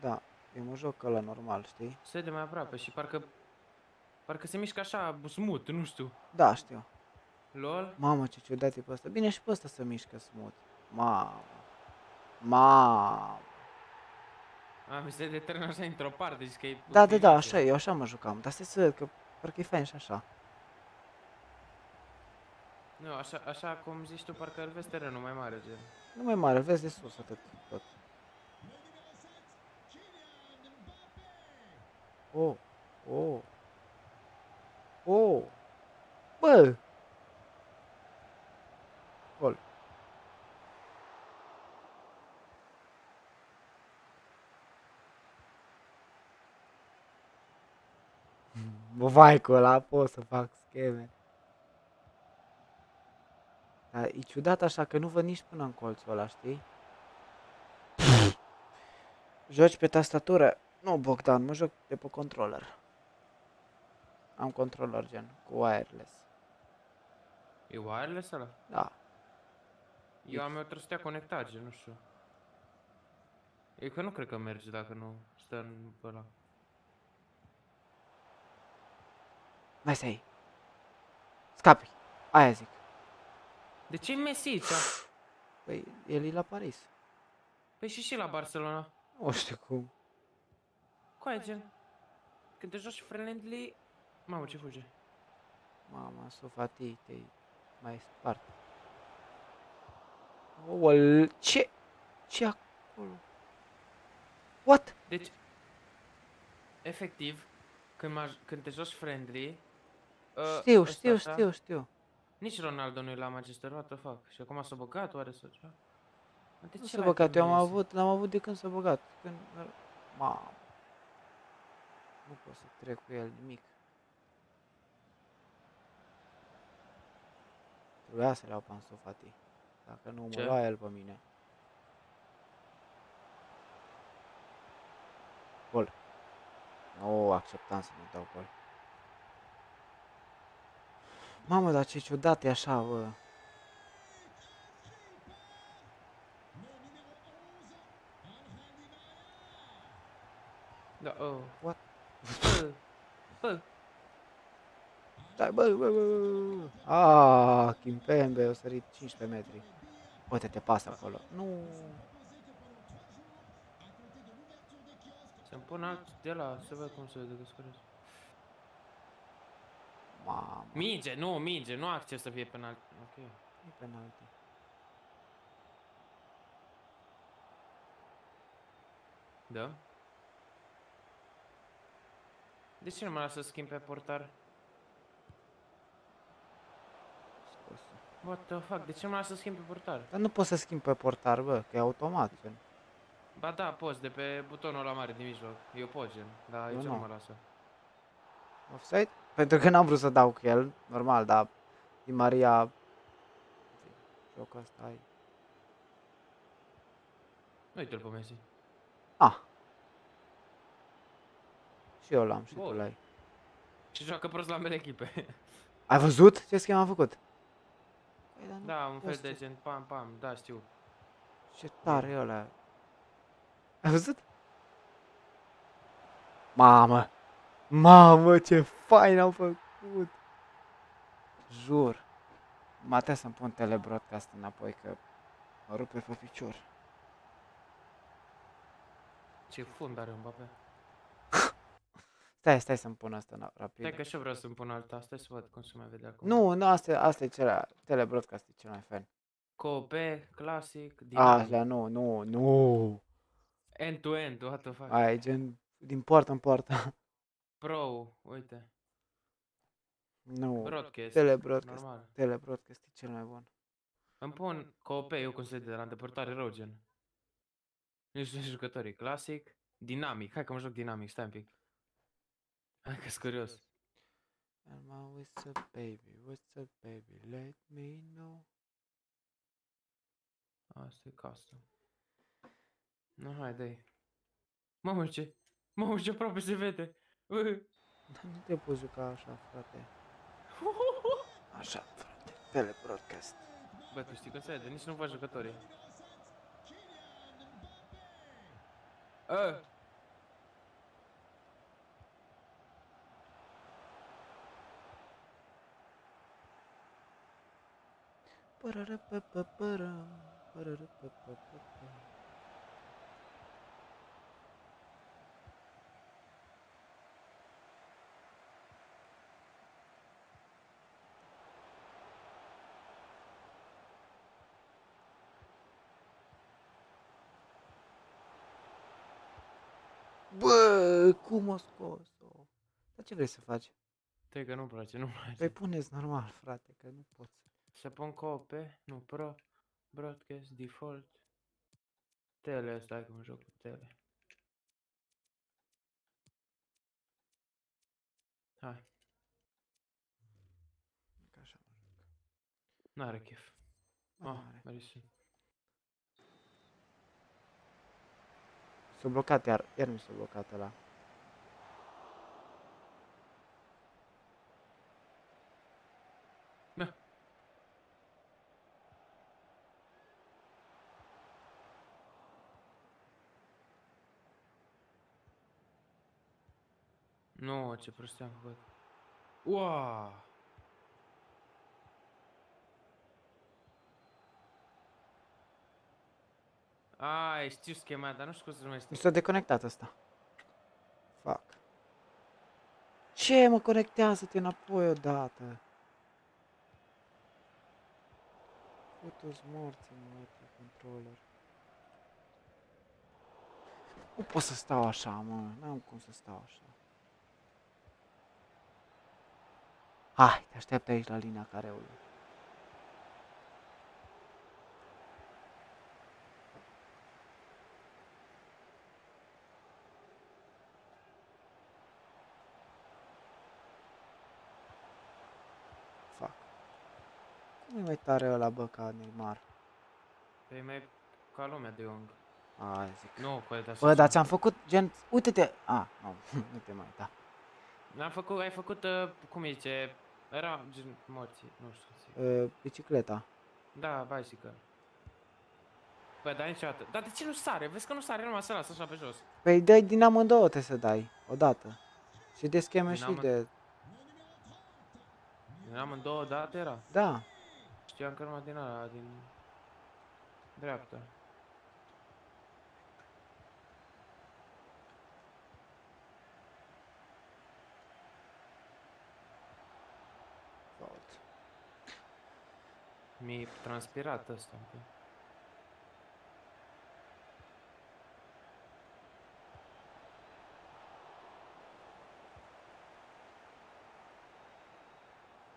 Da, eu mă joc la normal, știi? Se de mai aproape și parcă... Parcă se mișcă așa smooth, nu știu. Da, știu. LOL? Mamă, ce ciudat e pe ăsta. Bine, și pe ăsta se mișcă smooth. Mamă. Mamă. A, mi se determină așa într-o parte, zici că e... Da, da, ok, da, ok. așa e, eu așa mă jucam. Dar stai să văd că parcă e fain și așa. Nu, așa, așa cum zici tu, parcă îl vezi terenul mai mare, gen. Nu mai mare, vezi de sus atât tot. Oh, oh, oh, bă! Gol. Bă, vai cu ăla pot să fac scheme. Dar e ciudat așa că nu văd nici până în colțul ăla, știi? Joci pe tastatură? Nu, Bogdan, mă joc de pe controller. Am controller gen, cu wireless. E wireless ăla? Da. Eu am eu trebuie să stea conectat, gen, nu știu. E că nu cred că merge dacă nu stă în ăla. Mai stai. Scapi. Aia zic. De ce Messi aici? Păi, el e la Paris. Păi și și la Barcelona. Nu știu cum. Coaie, gen. Când te joci friendly... Mamă, ce fuge. Mama, Sofati, te mai spart. Ol, ce? Ce acolo? What? Deci, efectiv, când, maj- când te joci friendly... uh, Știu, ăsta știu, așa, știu, știu. Nici Ronaldo nu e la Manchester, what the fuck? Și acum s-a băgat oare sau ceva? Mă, De Nu ce s-a l-ai băgat, eu am trimis? avut, l-am avut de când s-a băgat. Când... Mamă. Nu pot să trec cu el nimic. Trebuia să le iau pe Ansu Fati. Dacă nu, mă Ce? lua el pe mine. Gol. Nu acceptam să nu dau gol. Mamă, dar ce ciudat e așa, bă. Da, oh. What? Bă, bă, Stai, bă, bă, bă, bă, bă. Ah, Kimpembe, o sărit 15 metri. Uite, te pasă acolo. Nu. să-mi pun alt de la, să văd cum se descurece. Mamă, Minge, nu, minge, nu accept să fie penal. Ok. e penalti. Da? De ce nu mă lasă să schimb pe portar? Scosă. What the fuck, de ce nu mă lasă să schimb pe portar? Dar nu poți să schimbi pe portar, bă, că e automat, gen. Ba da, poți, de pe butonul ăla mare din mijloc. Eu pot, gen, dar aici Eu nu nu. mă lasă. Offside? Pentru că n-am vrut să dau cu el, normal, dar Di Maria... Jocul ăsta ai... Uite-l pe Messi. Ah. Și eu l-am și tu Bun. l-ai. Și joacă prost la ambele echipe. [LAUGHS] Ai văzut ce schemă am făcut? Păi, dar nu da, un fel poți de să- gen pam pam, da, știu. Ce tare e ăla. Ai văzut? Mamă! Mamă, ce fain am făcut! Jur. Mate să-mi pun telebroadcast înapoi că mă rupe pe picior. Ce fund are Mbappé. Stai, stai să-mi pun asta na- rapid. Stai că și eu vreau să-mi pun alta, stai să văd cum se mai vede acum. Nu, nu, asta, asta e cel, telebroadcast e cel mai fain. Cope, clasic, Ah, dinamic. alea nu, nu, nu. End-to-end, what the fuck. Aia e gen din poartă în poartă. [LAUGHS] Pro, uite. Nu, Broadcast. telebroadcast, Normal. telebroadcast e cel mai bun. Îmi pun Cope, eu cum se de la îndepărtare rău, gen. Nu știu jucătorii. Clasic, Dinamic, hai că mă joc dinamic, stai un pic. Hai că curios. Elma, what's up, baby? What's up, baby? Let me know. Asta e custom. Nu, hai, dai. Mamă, ce... Mamă, ce aproape se vede. Ui. [LAUGHS] Dar nu te poți juca așa, frate. [LAUGHS] Așa, frate. Telebroadcast. Bă, tu știi că se vede, nici nu văd jucătorii. Ă! Părărăpăpăpărăm, părărăpăpăpărăm. Bă, cum o scos-o? Dar ce vrei să faci? Te că nu-mi place, nu-mi place. Păi puneți normal, frate, că nu poți. Să pun cope, nu pro, broadcast, default. Tele, stai că mă joc cu tele. Hai, Că așa mă joc. n-are chef. Bă, Ah, n-are. mersi. S-a blocat iar, iar mi s-a blocat ăla. Nu, ce prostie am făcut. Ua! Ai, știu schema, dar nu știu cum se numește. Mi s-a deconectat ăsta. Fuck. Ce mă conectează-te înapoi odată? Putu-ți morții, mă, pe controller. Nu pot să stau așa, mă. N-am cum să stau așa. Hai, te aștept aici la linia careului. Fuck. Cum e mai tare ăla, bă, ca Neymar? Pe e mai ca lumea de Young. Ai, zic. Nu, cu așa. Bă, dar ți-am făcut gen... Uite-te! A, nu, [LAUGHS] nu te mai uita. Am făcut, ai făcut, uh, cum îi zice, era gen morții, nu știu cum să zic. Uh, bicicleta. Da, bicycle. Bă, dar niciodată. Dar de ce nu sare? Vezi că nu sare, numai să lasă așa pe jos. Păi dai din amândouă trebuie să dai, odată. Și de scheme Din și amând- de... Eram în două date era. Da. Știam că numai din ala, din dreapta. Fault. Mi-e transpirat ăsta un pic.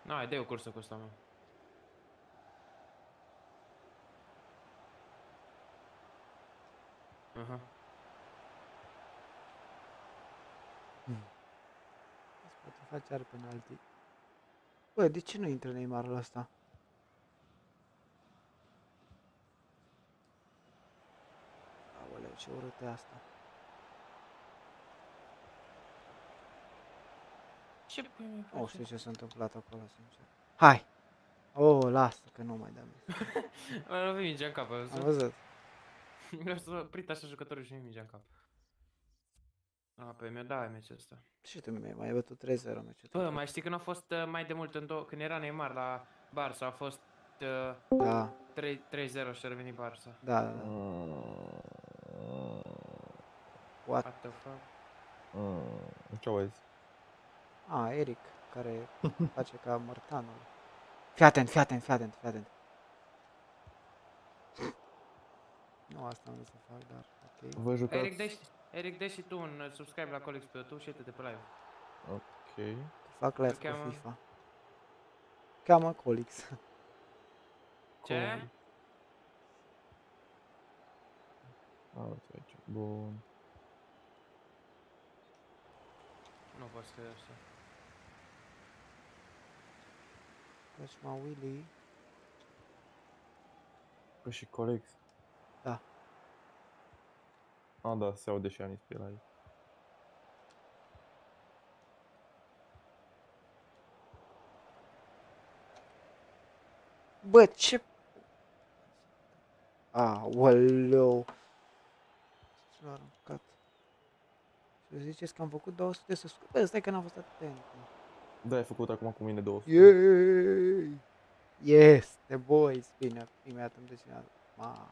Nu, hai, dă o cursă cu ăsta, mă. Aha. Îți poate face ar penalti. Bă, de ce nu intră Neymarul ăsta? Aoleu, ce urât e asta. Ce pui mi Nu știu ce s-a întâmplat acolo, sincer. Hai! Oh, lasă, că nu mai dăm. [LAUGHS] Mă lovit mingea în cap, ai Am văzut? văzut. [LAUGHS] Mi-a să oprit așa jucătorul și mingea în cap. A, pe mi-a dat meciul ăsta. Și tu mi-ai mai bătut 3-0 meciul Bă, trecut. mai știi când a fost uh, mai de mult în două, când era Neymar la Barça, a fost uh, Da, 3 3-0 și a revenit Barça. da, da. da. What? What the fuck? Mm, Ce auzi? A, Eric, care [LAUGHS] face ca mărtanul. Fii atent, fii atent, fii atent, fii atent. [LAUGHS] Nu asta am vrut să fac, dar ok. Vă jucați? Eric, dai, și- Eric, dai și tu un uh, subscribe la Colex pe YouTube și uite-te pe live. Ok. Fac live cheamă? cu FIFA. Cheamă Colix. [LAUGHS] Ce? A, uite aici. Bun. Poate așa. Deci mă Willy. Că și colex. Da. A, da, se aude și Anis pe el aici. Bă, ce... Aoleu. Ce l-a aruncat? Să ziceți că am făcut 200 să scu... Bă, stai că n-am fost atent. Da, ai făcut acum cu mine 200. Yay! Yes, the boys. Bine, imediat îmi deținea. Ma.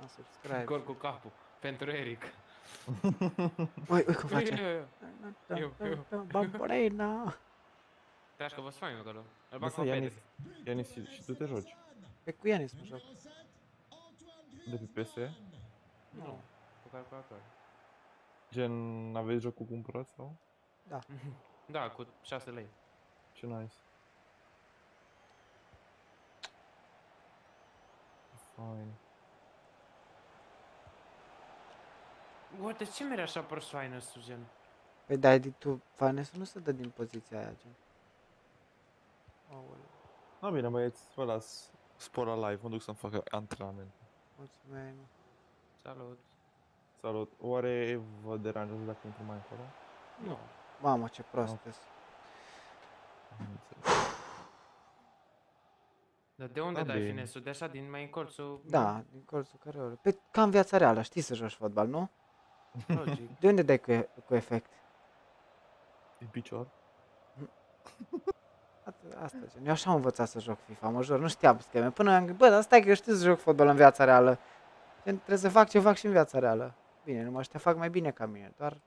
Am subscribe. Gol cu capul. Pentru Eric. Ui, [LAUGHS] ui, cum face? Eu, eu. Bamborena. Te că vă fain acolo. Îl bag ca Ianis. Ianis, și, și tu te joci Pe cu Ianis mă joc. de pe PS? Nu. Cu calculator. Gen, aveți jocul cumpărat sau? [LAUGHS] Da, cu 6 lei. Ce nice. Fine. Bă, de ce mereu așa prost faină gen? Păi da, Edi, tu, Vanessa nu se dă din poziția aia, gen. Aoleu, Da, bine, băieți, vă las spor la live, mă duc să-mi fac antrenament. mulțumim. Salut. Salut, oare vă deranjează dacă intru mai încolo? Nu. Mamă, ce prost okay. Am înțeles. Dar de unde Da, dai bine. finesul? De așa, din mai colțul? Da, din colțul care ori. Pe, ca în viața reală, știi să joci fotbal, nu? Logic. De unde dai cu, e- cu efect? Din picior? At- [LAUGHS] Asta, gen. Eu așa am învățat să joc FIFA, mă jur, nu știam scheme. Până am gândit, bă, dar stai că eu știu să joc fotbal în viața reală. Gen, trebuie să fac ce fac și în viața reală. Bine, numai ăștia fac mai bine ca mine, doar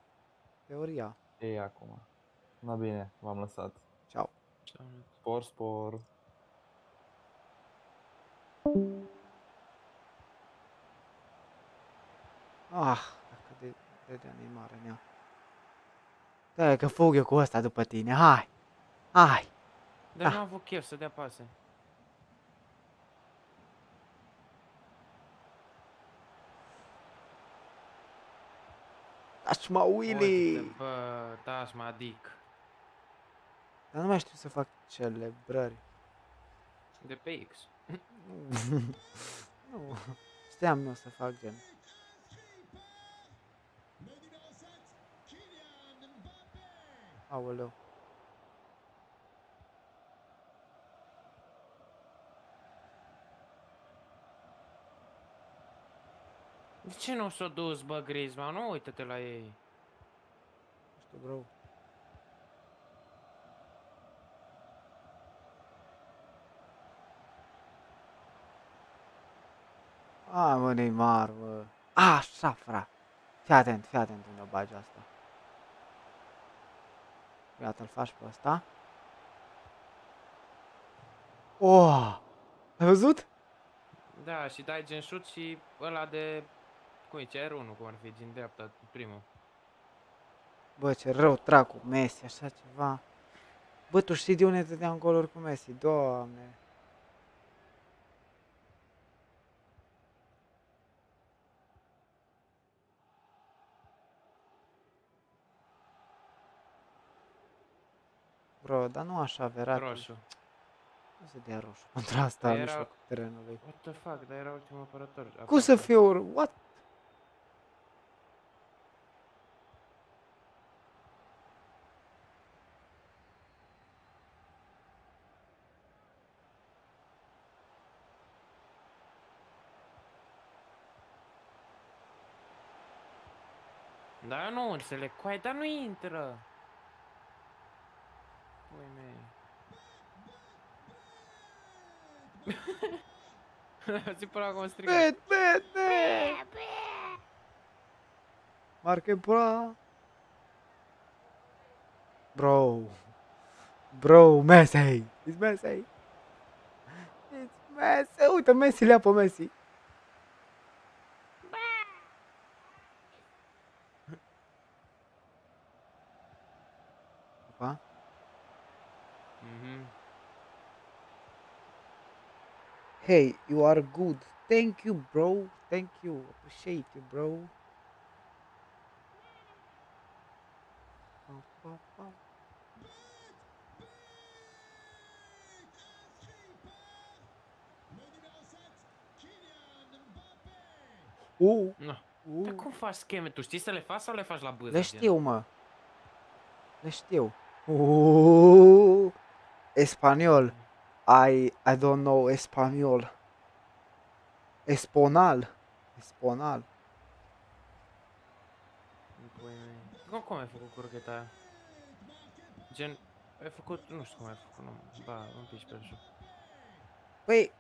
teoria. Ei, acum. Na bine, v-am lăsat. Ciao. Salut. Spor, spor. Ah, dacă de, de, de animare în ea. Da, că fug eu cu ăsta după tine, hai! Hai! Dar Ah. nu am avut chef să dea pase. Dați mă, Willy! Uite-te, Bă, dați mă adic. Dar nu mai știu să fac celebrări. De pe X. Nu. [LAUGHS] nu. Știam eu să fac gen. Aoleu. De ce nu s-o dus, bă, Griezmann? Nu uită-te la ei. Nu știu, bro. A, mă, Neymar, mă. A, așa, fra. Fii atent, fii atent unde o bagi asta. Iată, îl faci pe ăsta. Oh! Ai văzut? Da, și dai gen șut și ăla de... Cum e, CR1, cum ar fi, din dreapta, primul. Bă, ce rău trag cu Messi, așa ceva. Bă, tu știi de unde dădeam goluri cu Messi? Doamne. Bro, dar nu așa, Verratti. Roșu. Nu se dea roșu contra asta, în Era- mijlocul terenului. What the fuck, dar era ultimul apărător. Cum să aproape. fie or... What? Eu nu înțeleg. Coai, dar nu intră. Pui mei. [LAUGHS] Zi până acum strigat. Bet, bet, bet! Marche bra. Bro. Bro, Messi. It's Messi. It's Messi. Uite, Messi le-a pe Messi. Hey, you are good. Thank you, bro. Thank you. Appreciate you, bro. Uh, No. uh. Dar cum faci scheme? Tu știi să le faci sau le faci la bâză? Le gen? știu, mă. Le știu. Uh, Espaniol. I, I don't know Espaniol. Esponal. Esponal. Păi, cum, cum ai făcut curcheta aia? Gen, ai făcut, nu știu cum ai făcut, nu, ba, un pic pe joc. Păi,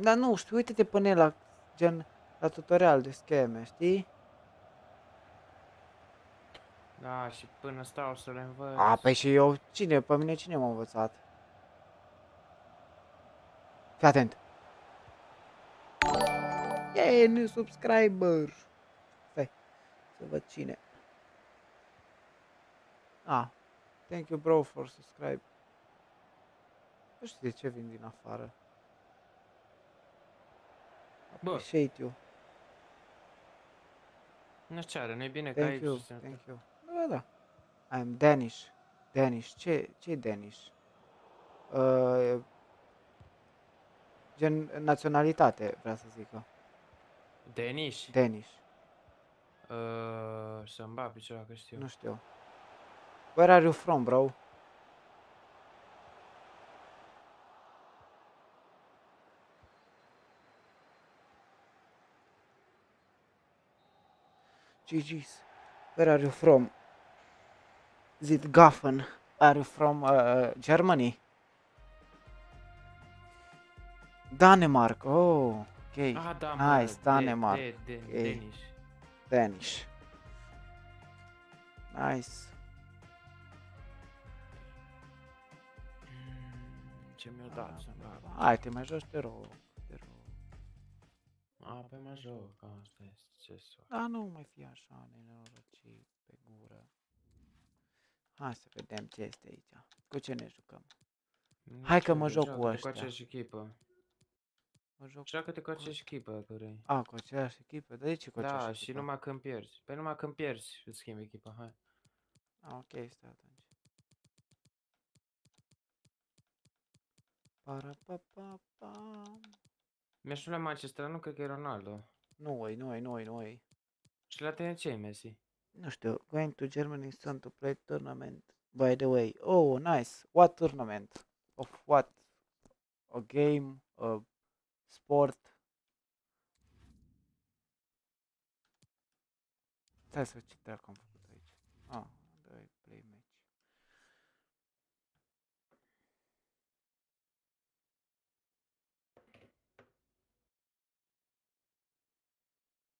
dar nu știu, uite-te până la, gen, la tutorial de scheme, știi? Da, și până stau să le învăț. A, păi și eu, cine, pe mine cine m-a învățat? Fii atent. Yay, new subscriber. Stai, să văd cine. Ah, thank you bro for subscribe. Nu știu de ce vin din afară. Bă. Appreciate you. Nu știu ce are, nu e bine că Thank aici you, se thank you. Da, da. I'm Danish. Danish. Ce, ce Danish? Uh, gen naționalitate, vrea să zică. Danish? Danish. Uh, să-mi bat picioara că știu. Nu știu. Where are you from, bro? GG's. Where are you from? Is it Goffen? Are you from uh, Germany? Danemark. Oh, okay. Ah, da, mă, Nice, de- Danemark. De, de, Ok. Danish. Danish. Nice. Mm, Ce mi-a dat să-mi bat? Hai, te mai joci, te rog. Te rog. A, pe mă joc, asta este, ce să Da, nu mai fi așa, nenorocit pe gură. Hai să vedem ce este aici. Cu ce ne jucăm? Nu Hai că știu, mă joc cu joacă-te ăștia. Cu aceeași echipă. Mă joc Joacă-te cu aceeași echipă, Călăi. A, cu aceeași echipă? De ce cu Da, aceeași și echipă? numai când pierzi. Păi numai când pierzi îți schimbi echipa, hai. A, ok, stai atunci. Para pa pa pa. Mi-aș lua Manchester, nu cred că e Ronaldo. Nu, ei, nu, ei, nu, ei, nu, ei. Și la tine ce e Messi? Nu știu, going to Germany soon to play tournament. By the way, oh, nice. What tournament? Of what? A game? A sport? Stai să văd ce dracu am făcut aici. Ah, dai play match.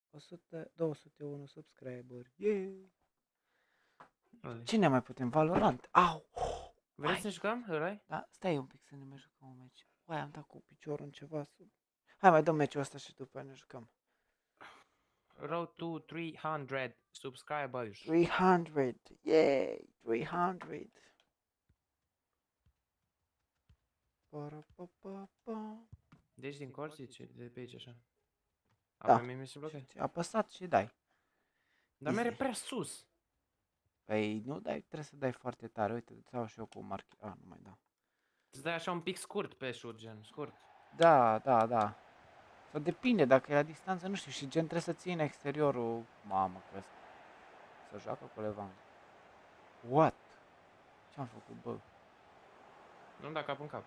O sută, 201 subscriberi. Yay! Ăla-i. Cine mai putem? Valorant. Au! Vrei Hai. să jucăm, ăla Da, stai un pic să ne mai jucăm un meci. Uai, am dat cu piciorul în ceva sub... Hai, mai dăm meciul ăsta și după aia ne jucăm. Road to 300 subscribers. 300! Yay! 300! Para, pa, pa, pa. Deci din cor zice, de pe aici așa. Da. Apoi mie mi se blochează. Apăsat și dai. Dar mere Easy. prea sus. Păi nu dai, trebuie să dai foarte tare. Uite, îți dau și eu cu marchi... A, nu mai dau. Îți dai așa un pic scurt pe șut, gen, scurt. Da, da, da. Sau depinde, dacă e la distanță, nu știu, și gen trebuie să ții în exteriorul... Mamă, că s- să joacă cu Levan. What? Ce-am făcut, bă? Nu da cap în cap.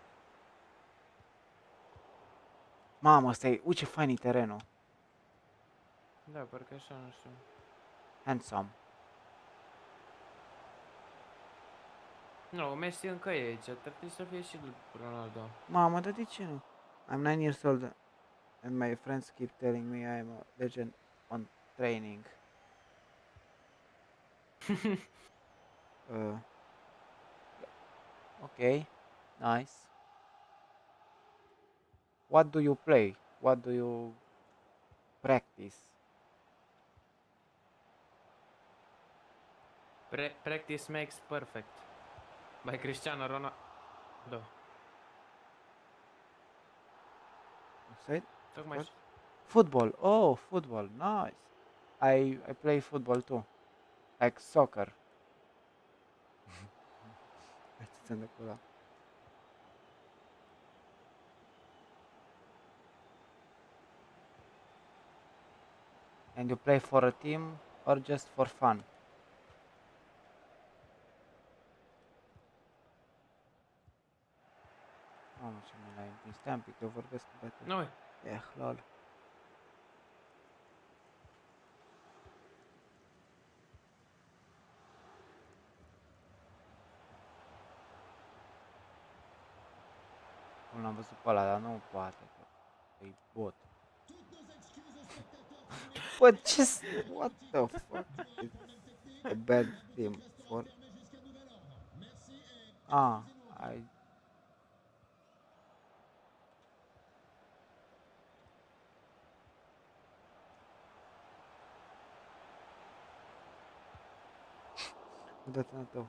Mamă, ăsta e... Uite ce fain e terenul. Da, parcă așa, nu știu. Handsome. Nu, Messi încă e aici, ar trebui să fie și Ronaldo. Mamă, dar de ce nu? I'm 9 years old and my friends keep telling me I am a legend on training. [LAUGHS] uh, okay, nice. What do you play? What do you practice? Practice makes perfect. By Cristiano Ronaldo. Say Tocmai What? Football. Oh, football. Nice. I I play football too. Like soccer. accent de acolo. And you play for a team or just for fun? Mamă, ce mi l-ai împins. Stai un pic, eu vorbesc cu băiatul. Noi. Eh, lol. Cum l-am văzut pe ăla, dar nu poate, că e bot. [LAUGHS] Bă, ce What the fuck? A bad team for... Ah, I... Dă-te în tău.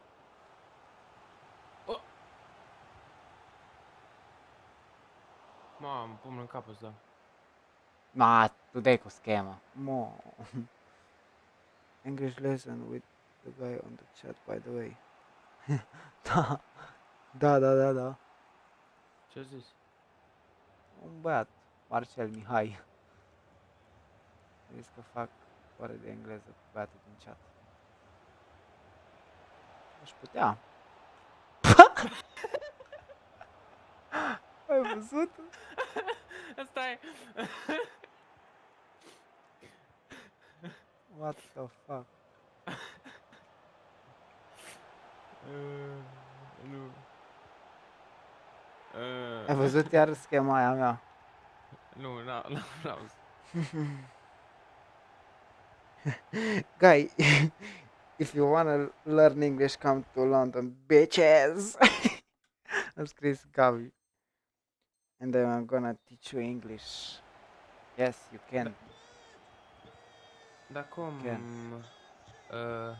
Mamă, pumnul în cap îți dau. Ma, tu dai cu schema. Mo. [LAUGHS] English lesson with the guy on the chat, by the way. [LAUGHS] da. Da, da, da, da. Ce zis? Un băiat, Marcel Mihai. [LAUGHS] Zis că fac ore de engleză cu băiatul din chat. Aș putea. Ai văzut? Asta e. What the fuck? Uh, nu. Ai Uh, văzut iar schema aia mea? nu, n-am, n-am, n-am. If you wanna learn English, come to London, bitches! [LAUGHS] Am scris Gavi. And then I'm gonna teach you English. Yes, you can. Dar cum... Uh,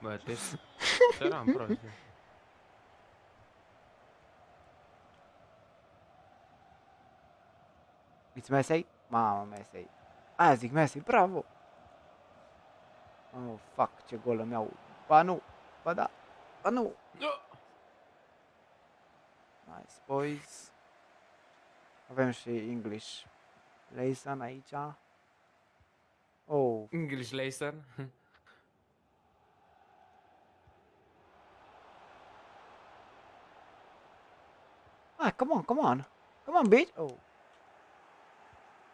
bă, te [LAUGHS] săram prost. It's Messi? Mamă, Messi. Aia zic Messi, bravo! Oh, fuck, ce gol îmi iau. Ba nu, ba da, ba nu. Nice, boys. Avem și English. Lesson aici. Oh, English lesson. [LAUGHS] ah, come on, come on. Come on, bitch. Oh,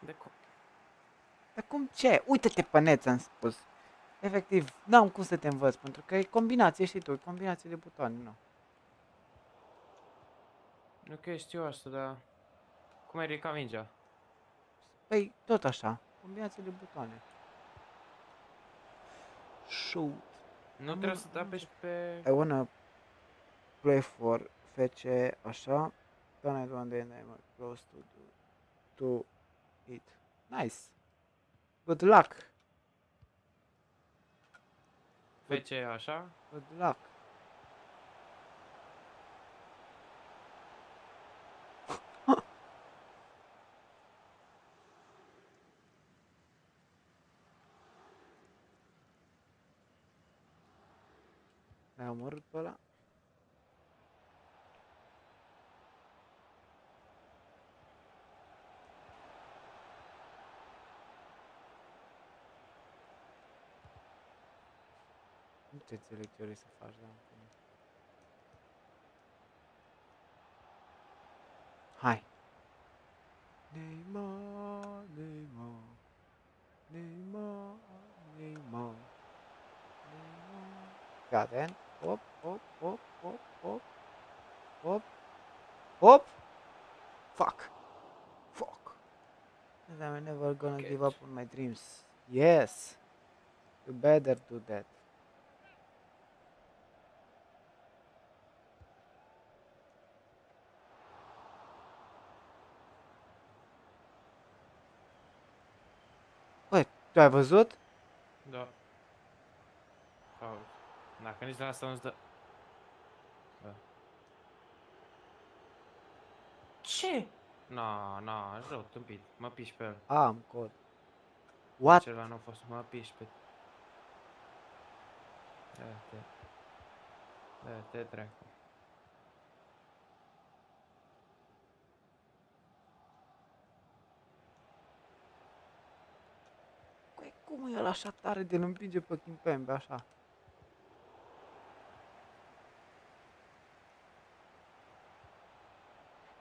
De cum? dar cum ce? Uite-te pe net, am spus. Efectiv, n-am cum să te învăț, pentru că e combinație, știi tu, e combinație de butoane, nu. Ok, știu asta, dar... Cum ai ridicat mingea? Păi, tot așa, combinație de butoane. Shoot. Nu trebuie să te apeși pe... I wanna play for FC așa. Then I don't end I'm close to do, to it. Nice. Good luck. FC așa? Good luck. L-ai omorât pe ăla? Te înțeleg ce vrei să faci, da? Hai. Neymar, Neymar, Neymar, Neymar, Neymar. Got it? Eh? Hop, hop, hop, hop, hop, hop, hop. Fuck. Fuck. And I'm never gonna give up on my dreams. Yes. You better do that. Tu ai văzut? Da. Auzi. Dacă nici la asta nu-ți dă... Da. Ce? Na, na, aș rău, tâmpit. Mă piși pe el. A, am cod. What? Cela nu a fost, mă piși pe... Ia, te... Da, te trec. Cum e el așa tare de îl împinge pe Kimpembe așa?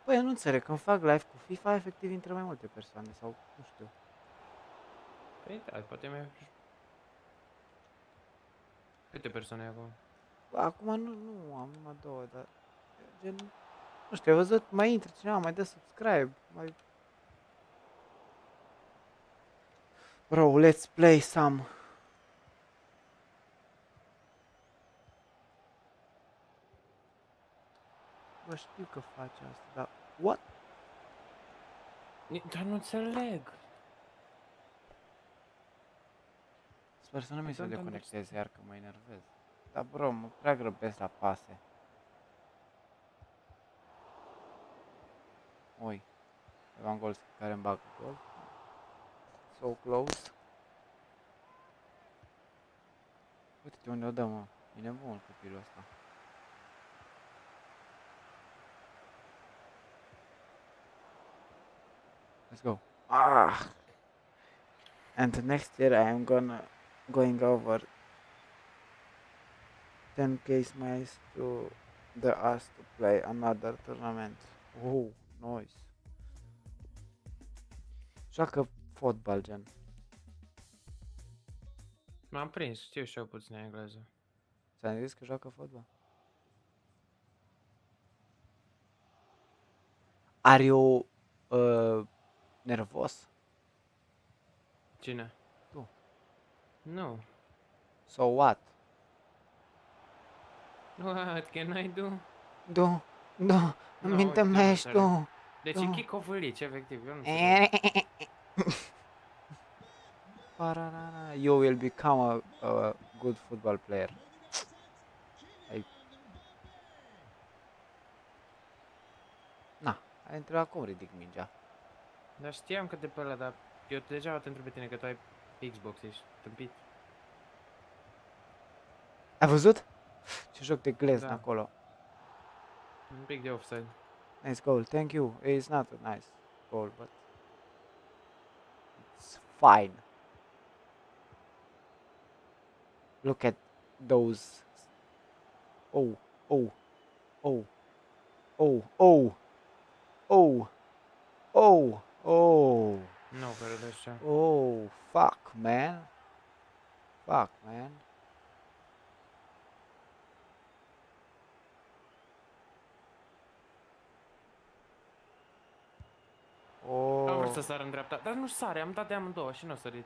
Păi eu nu înțeleg, când fac live cu FIFA, efectiv intră mai multe persoane sau nu știu. Păi da, poate mai... Câte persoane ai acum? Bă, Acum nu, nu am numai două, dar gen, nu știu, ai văzut, mai intră cineva, mai dă subscribe, mai... Bro, let's play some. Bă, știu că face asta, dar... What? Ni- Dar nu înțeleg. Sper să nu mi se don't deconecteze iar că mă enervez. Dar bro, mă prea grăbesc la pase. Oi. Evangolski care îmi bagă gol. So close. Uite-te unde o dă, mă. E nebun copilul ăsta. Let's go. Ah! And the next year I am gonna going over 10k smiles to the us to play another tournament. Oh, nice. Joacă fotbal, gen. M-am prins, știu și eu puțin engleză. Ți-am zis că joacă fotbal? Are you uh, nervos? Cine? Tu. Nu. So what? What can I do? Du, du, No, minte uite, mești înțeleg. tu. Deci Nu. e kick-off lici, efectiv, eu nu Eh. Înțeleg. Pararara, You will become a, a good football player. Ai... Na, ai întrebat cum ridic mingea. Dar știam că de pe ăla, dar eu deja te întreb pe tine că tu ai Xbox, ești tâmpit. Ai văzut? Ce joc de glezn Da. acolo. Un pic de offside. Nice goal, thank you. It's not a nice goal, but it's fine. Look at those. Oh, oh, oh, oh, oh, oh, oh, oh, de așa. oh, fuck, man. Fuck, man. Am vrut Oh. să sar în dreapta, dar nu sare, am dat de amândouă și nu a sărit.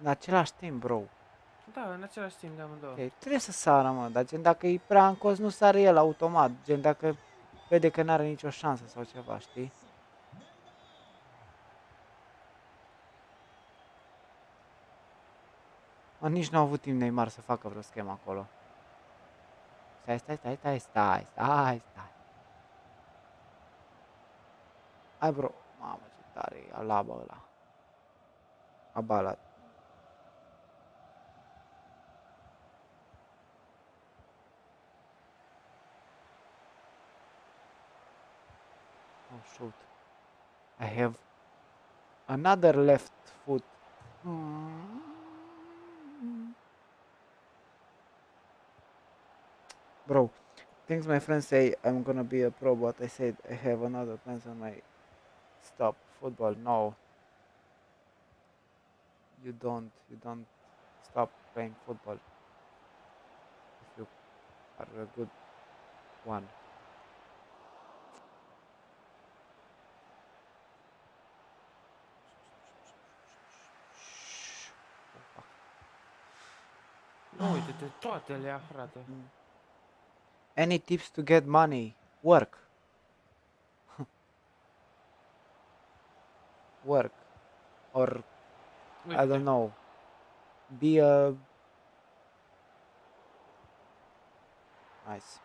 În același timp, bro. Da, în același timp de amândouă. Ok, trebuie să sară, mă, dar gen dacă e prea încos, nu sare el automat. Gen dacă vede că n-are nicio șansă sau ceva, știi? Mă, nici nu a avut timp Neymar să facă vreo schemă acolo. Stai, stai, stai, stai, stai, stai, stai. Hai, bro. Mamă, ce tare e alaba ăla. Abala. Oh shoot. I have another left foot. Bro, things my friends say I'm gonna be a pro, but I said I have another plans on my stop football. No. You don't, you don't stop playing football. If you are a good one. Nu, uite-te, toate le. Any tips to get money? Work. work or Wait, I don't know, be a nice.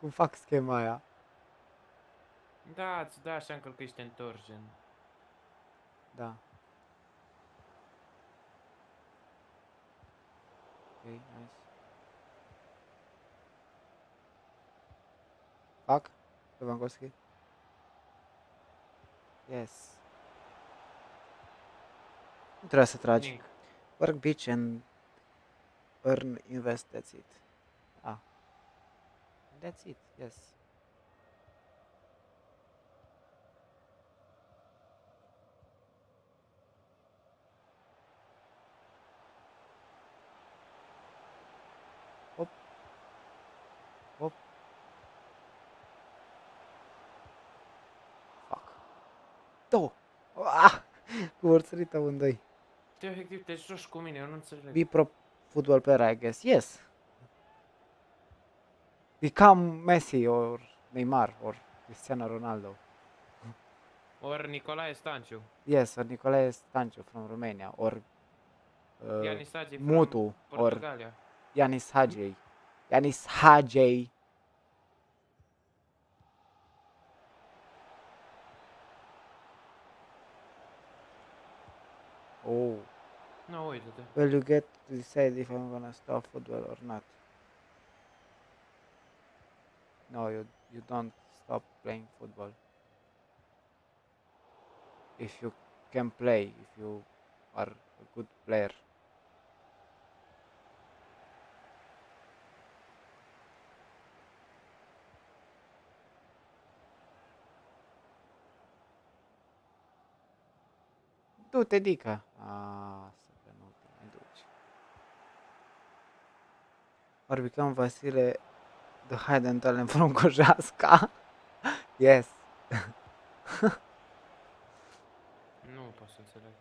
Cum fac schema aia? Da, îți dă așa în că ești întors, gen. Da. Ok, nice. Fac? Lewandowski? Yes. Nu trebuie să tragi. Nimic. Work bitch and earn invest, that's it. Ah. That's it, yes. Două. Ah! Cum ori sărit amândoi. Tu efectiv te joci cu mine, eu nu înțeleg. be pro football player, I guess. Yes. Become Messi or Neymar or Cristiano Ronaldo. Ori Nicolae Stanciu. Yes, or Nicolae Stanciu from Romania or uh, Ianis Hagi from Mutu or Portugalia. Yanis Hagi. Yanis Nu, uite-te. Well, you get to decide if I'm gonna stop football or not. No, you you don't stop playing football. If you can play, if you are a good player. Du-te, Dica. Or become Vasile the hidden talent from [LAUGHS] Kojasca. yes. [LAUGHS] Nu pot să înțeleg.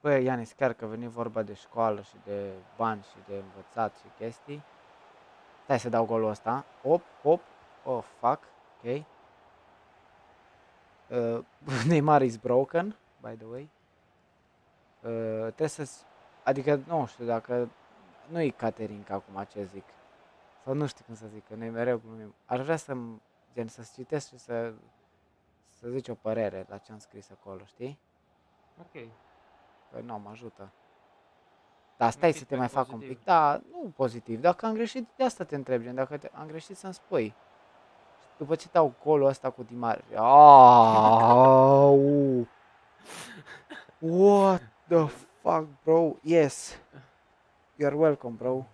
Băi, Ianis, chiar că a venit vorba de școală și de bani și de învățat și chestii. Stai să dau golul ăsta. Hop, hop. Oh, fuck. Ok. Uh, [LAUGHS] Neymar is broken, by the way. Uh, trebuie să... Adică, nu știu, dacă... Nu e Caterinca acum ce zic. Sau nu știu cum să zic, că noi mereu glumim. Aș vrea să gen, să citesc și să, să zici o părere la ce am scris acolo, știi? Ok. Că nu mă ajută. Dar stai să te feedback mai fac un pozitiv. pic. Da, nu pozitiv. Dacă am greșit, de asta te întreb, gen, dacă te, am greșit să-mi spui. După ce dau golul ăsta cu Dimar. [LAUGHS] Au! What the fuck, bro? Yes. You're welcome, bro.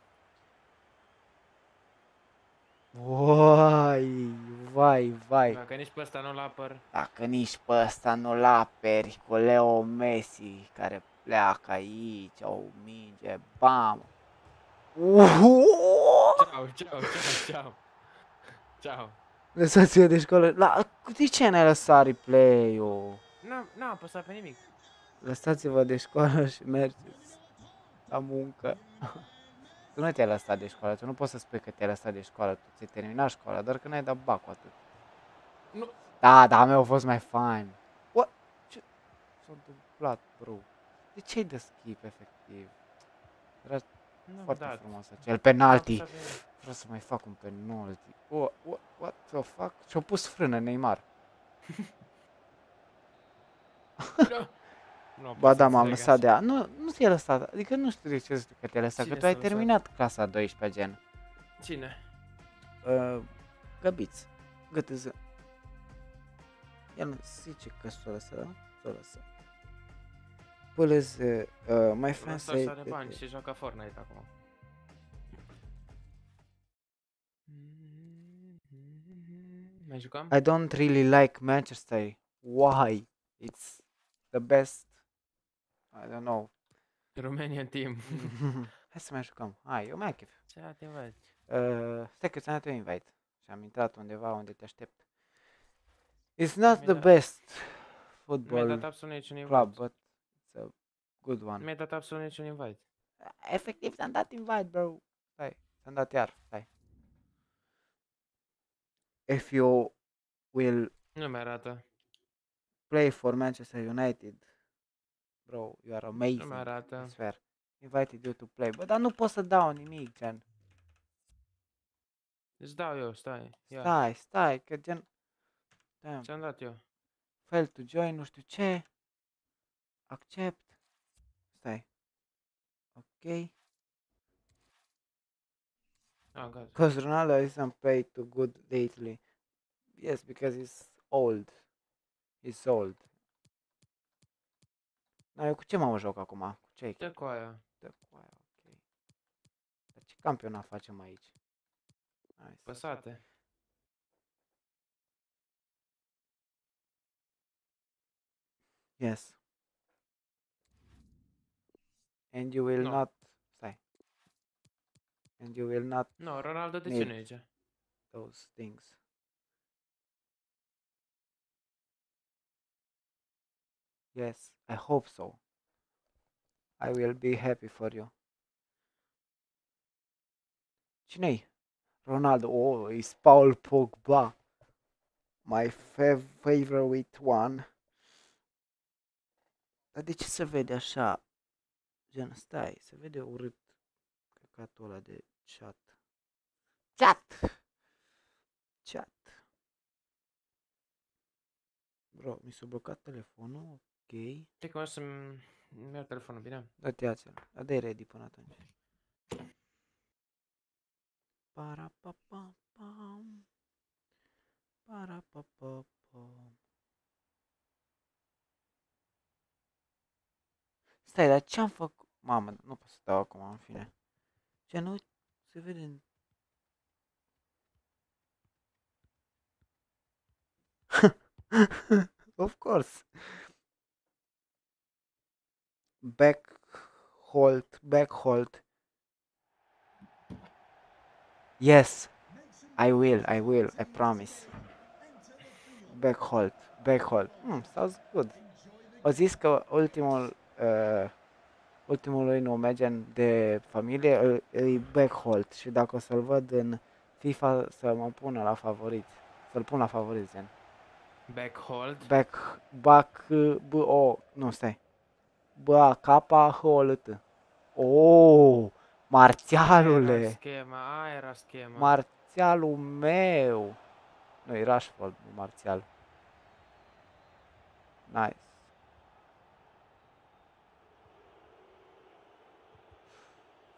Vai, vai, vai. Dacă nici pe ăsta nu-l apăr, Dacă nici pe ăsta nu-l aperi cu Leo Messi care pleacă aici, o minge, bam! Uhu! Ceau, ceau, ceau, ceau. Ceau. Lăsați-o de școală. La, de ce n-ai lăsat replay-ul? N-am, n-am apăsat pe nimic. Lăsați-vă de școală și mergeți la muncă. Tu nu te-ai lăsat de școală, tu nu poți să spui că te-ai lăsat de școală, tu ți-ai terminat școala, doar că n-ai dat bacul atât. Nu. Da, da, meu a fost mai fain. What? Ce s-a întâmplat, bro? De ce ai de skip, efectiv? Era Nu, foarte da, frumos acel penalti. N-am apăsat pe Vreau să mai fac un penalti. What, what, what the fuck? Și-a pus frână Neymar. [LAUGHS] [LAUGHS] nimic. Nu pot Ba să da, m-am înțeleg lăsat de așa. a... Nu, nu ți-ai lăsat. Adică nu știu de ce zic că te-ai lăsat. Cine că tu ai s-a lăsat? terminat clasa 12 gen. Cine? Uh, găbiț. Gătâză. El nu zice că s-o lăsat, da? S-o lăsat. Pălăz, uh, my friend Ăsta say are that- bani și joacă Fortnite acum. Mai jucăm? I don't really like Manchester. Why? It's the best. I don't know. Romanian team. [LAUGHS] Hai să mai jucăm. Hai, eu mai am chef. Ce te văd? Uh, stai că ți-am dat eu invite. Și am intrat undeva unde te aștept. It's not Mi-ai the dat- best Nu mi-ai dat football absolut niciun invite. club, but it's a good Nu one. mi-ai dat absolut niciun invite. Efectiv, ți-am dat invite, bro. Stai, ți-am dat iar, stai. If you will Nu mi-arată. play for Manchester United, bro, you are amazing. Nu mi-arată. I swear. Invited you to play. Bă, dar nu pot să dau nimic, gen. Îți dau eu, stai. Ia, Stai, stai, că gen... Damn. ți-am dat eu. Fail to join, nu știu ce. Accept. Stai. Ok. Ah, gata. Because Ronaldo isn't paid too good lately. Yes, because he's old. He's old. Dar eu cu ce mă joc acum? Cu ce Dă cu aia. Dă cu aia, ok. Dar ce campionat facem aici? Hai să- Păsate. Yes. And you will No. not... Stai. And you will not Nu, Ronaldo de ce Mid. nu e aici? those things. Yes, I hope so. I will be happy for you. Cine-i? Ronaldo. Oh, it's Paul Pogba. My fav- favorite one. Dar de ce se vede așa? Gen, stai, se vede urât căcatul ăla de chat. Chat! Chat. Bro, mi s-a blocat telefonul, ok. Știi cum o să-mi îmi iau telefonul, bine? Dă-te acela. Dar dă ready până atunci. Para pa pa pam. Para pa pa pam. Stai, dar ce-am făcut? Mamă, nu pot să dau acum, în fine. Ce nu se vede în... [LAUGHS] of course. Back hold, back hold. Yes, I will, I will, I promise. Back hold, back hold. Hmm, sounds good. Au zis că ultimul, uh, ultimul lui nume, gen de familie, îl- îi back hold și dacă o să-l văd în FIFA să mă pună la favorit. Să-l pun la favorit, gen. Back hold. Back, back, b, o, nu, stai. B, a, K, H, O, L, T. Oh, Aia era marțialule, schema, aia era schema. marțialul meu. Nu, e Rashford, nu marțial. Nice.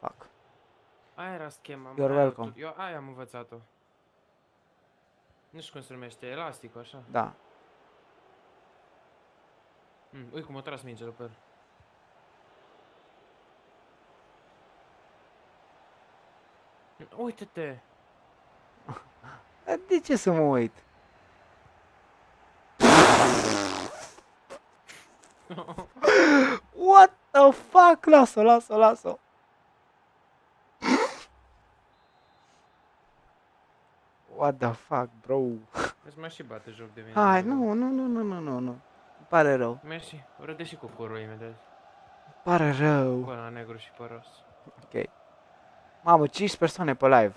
Fuck. Aia era schema. mă, You're aia welcome. tu- Eu aia am învățat-o. Nu știu cum se numește, elastic, așa. Da. Mm, ui, cum a tras mingea după el. Uite-te! Dar De ce să mă uit? [LAUGHS] What the fuck? Lasă, lasă, lasă. What the fuck, bro? Îți mai și bate joc de mine. Hai, bă. nu, nu, nu, nu, nu, nu, nu. Îmi pare rău. Mersi, râde și cu curul imediat. Îmi pare rău. Cu ăla negru și păros. Ok. Mamă, 5 persoane pe live.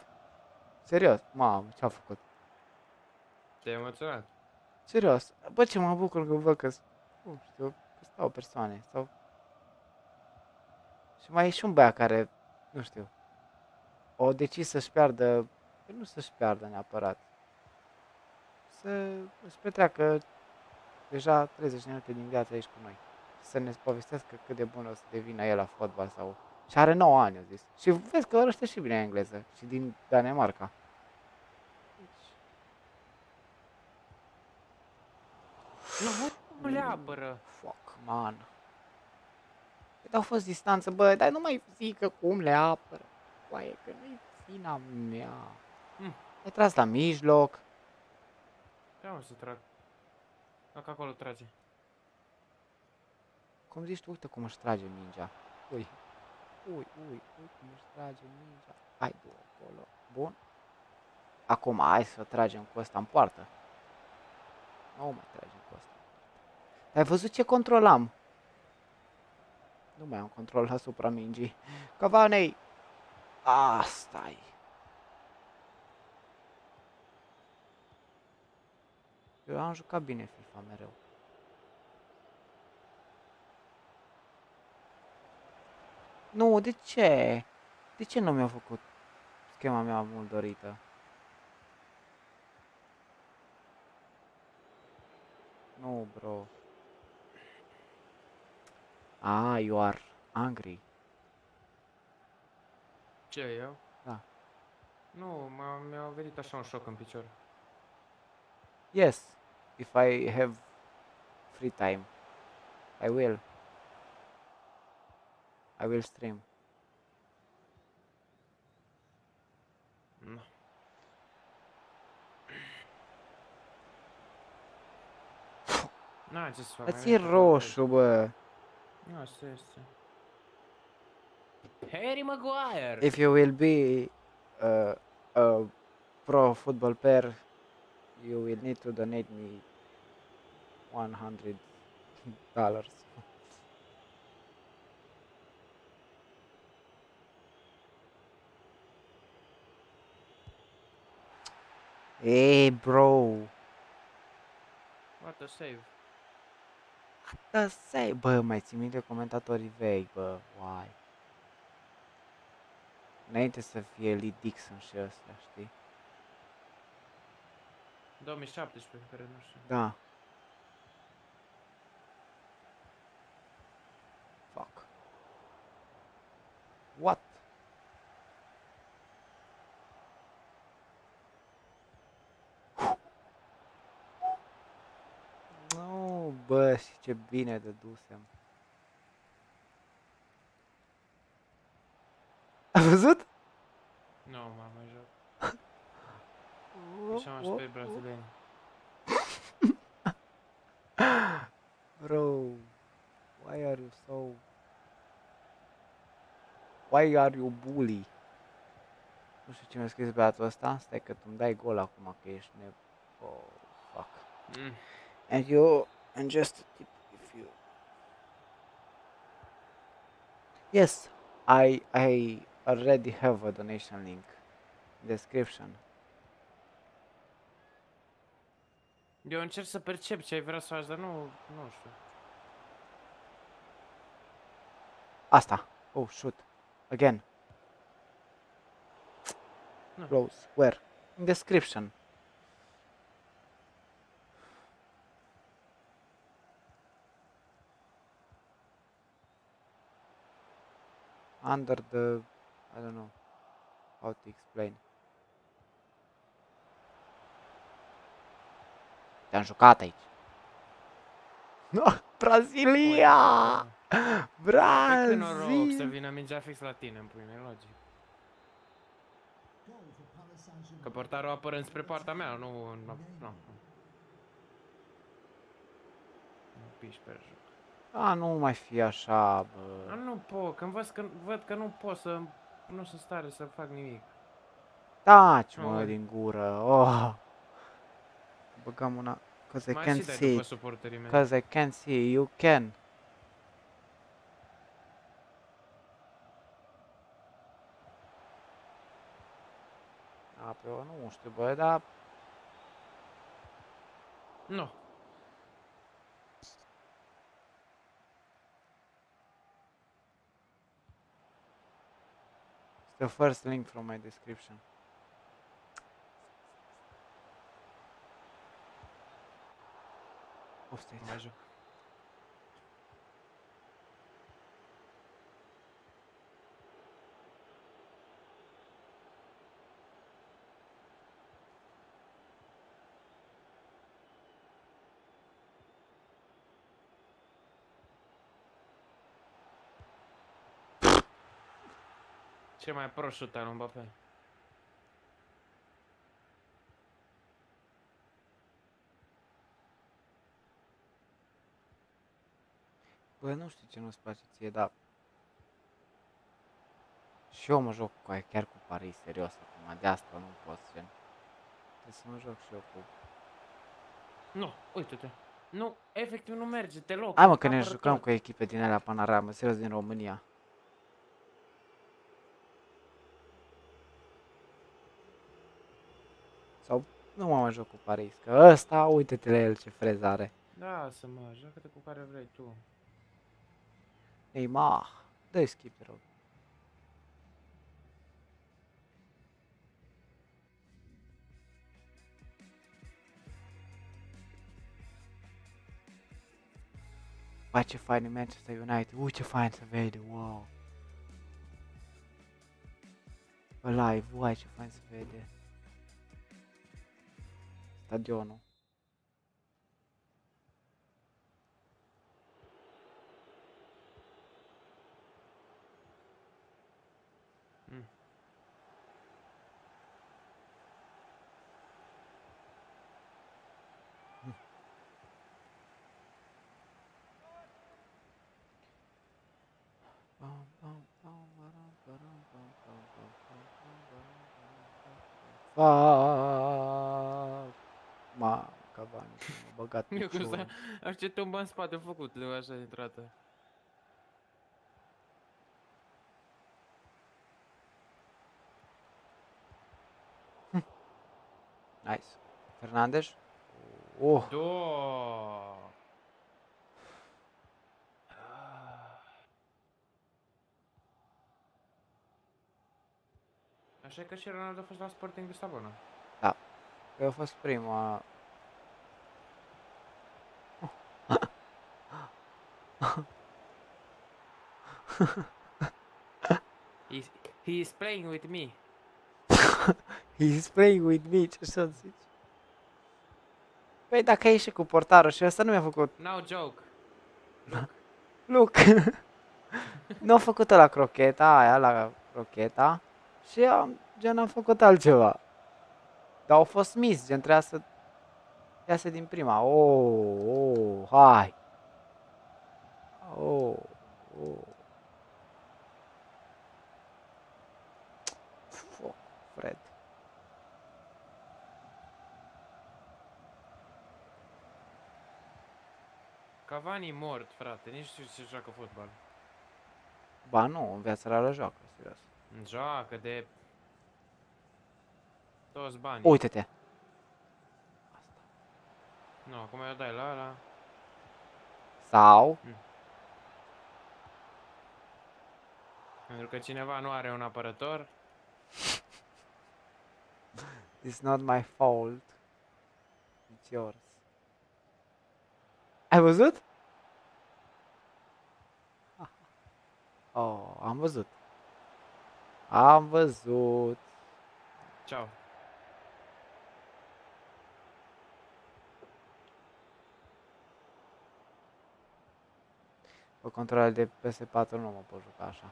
Serios, mamă, ce-a făcut? Te-ai emoționat? Serios. Bă, ce mă bucur că văd că, s- nu știu, că stau persoane. Sau... Și mai e și un băiat care, nu știu, o decis să-și piardă, că nu să-și piardă neapărat, să își petreacă deja 30 de minute din viața aici cu noi. Să ne povestească cât de bun o să devină el la fotbal sau... Și are 9 ani, a zis. Și vezi că vorbește și bine engleză. Și din Danemarca. Deci, Nu, mă, nu le apără. Fuck, man. Cât au fost distanță, bă, dar nu mai zic că cum le apără. Oaie, că nu-i vina mea. Mm. Ai tras la mijloc. Ia mă să trag. Dacă acolo trage. Cum zici tu, uite cum își trage mingea. Ui. Ui, ui, ui, cum își trage mingea. Hai, du acolo. Bun. Acum, hai să tragem cu ăsta în poartă. Nu mai tragem cu ăsta. Ai văzut ce controlam? Nu mai am control asupra mingii. Cavanei! Asta e. Eu am jucat bine FIFA mereu. Nu, de ce? De ce nu mi-a făcut schema mea mult dorită? Nu, bro. Ah, you are angry. Ce, eu? Da. Nu, m-a, mi-a venit așa un șoc în picior. Yes, if I have free time, I will. I will stream. No. Na, ce să fac? mai Îți bine că mă roșu, bă. Nu, asta este. Harry Maguire! If you will be uh, a pro football player, you will need to donate me 100 dollars. Hey, bro. What a save. Da, sai, bă, mai ții minte comentatorii vechi, bă, uai. Înainte să fie Lee Dixon și ăstea, știi? 2017, care nu știu. Da. Fuck. What? Nu, bă, și ce bine de dusem. Ai văzut? Nu, m-am mai joc. Așa mă sper brazilieni. Bro, why are you so... Why are you bully? Nu știu ce mi-a scris băiatul ăsta, stai că tu îmi dai gol acum că ești ne... Oh, fuck. Mm. And you, and just a tip if you... Yes, I, I already have a donation link. Description. Eu încerc să percep ce ai vrea să faci, dar nu, nu știu. Asta. Oh, shoot. Again. No. Close. Where? In description. Under the... I don't know how to explain. Te-am jucat aici. No, [LAUGHS] Brazilia! Păi când noroc să Brazil! vină mingea fix la tine în pâine, logic. Că portarul apără spre poarta mea, nu... Nu, nu. Nu piși pe joc. A, nu mai fi așa, A, bă. nu pot, când văd că, văd că nu pot să... Nu sunt stare să fac nimic. Taci, Nu, mă, mă. din gură. Oh. Băgăm una... Cause I Mai can't și dai see. după suporterii mei. Cause I can't see. You can. A, pe eu nu știu, bă, dar... Nu. It's the first link from my description. Nu Cel mai prost șut al lui Mbappé. Bă, nu știu ce nu-ți place ție, dar... Și eu mă joc cu aia, chiar cu Paris, serios, acum, de asta nu pot, gen. Trebuie să mă joc și eu cu... Nu, uite-te. Nu, efectiv nu merge deloc. Hai mă, că ne apără jucăm tot. cu echipe din alea panoramă, serios, din România. Sau nu m-am ajuns cu Paris, că ăsta, uite-te la el ce freză are. Da, să mă, joacă-te cu care vrei tu. Neymar, dă-i schimb, te rog. Vai ce fain e Manchester United, Uite ce fain se vede, wow. Alive, vai ce fain se vede. Stadionul. Mm. Pam, pam, pam, param, param, pam, pam, pam, pam, pam, param, param, pam, pam. Băgat piciorul. să așteptăm în spate făcut, de așa intrată. Nice. Fernandes. Oh, Do. Așa că și Ronaldo a fost la Sporting Lisabona. eu a fost prima. [LAUGHS] He's, he is playing with me. [LAUGHS] He's playing with me, ce să zici? Păi dacă ai ieșit cu portarul și ăsta nu mi-a făcut No joke. [LAUGHS] Look! nu a făcut la crocheta aia, la crocheta și am, gen am făcut altceva. Dar au fost mis, gen trebuia să iasă din prima. Oh, oh, hai! Oh, oh. Fuck, Fred. Cavani mort, frate. Nici nu știu ce joacă fotbal. Ba nu, în viața reală joacă, serios. Joacă de... Toți banii. Uite-te! Nu, acum eu dai la ăla. Sau, Pentru că cineva nu are un apărător. [LAUGHS] It's not my fault. It's yours. Ai văzut? Oh, am văzut. Am văzut. Ceau. Pe controle de PS4 nu mă pot juca așa.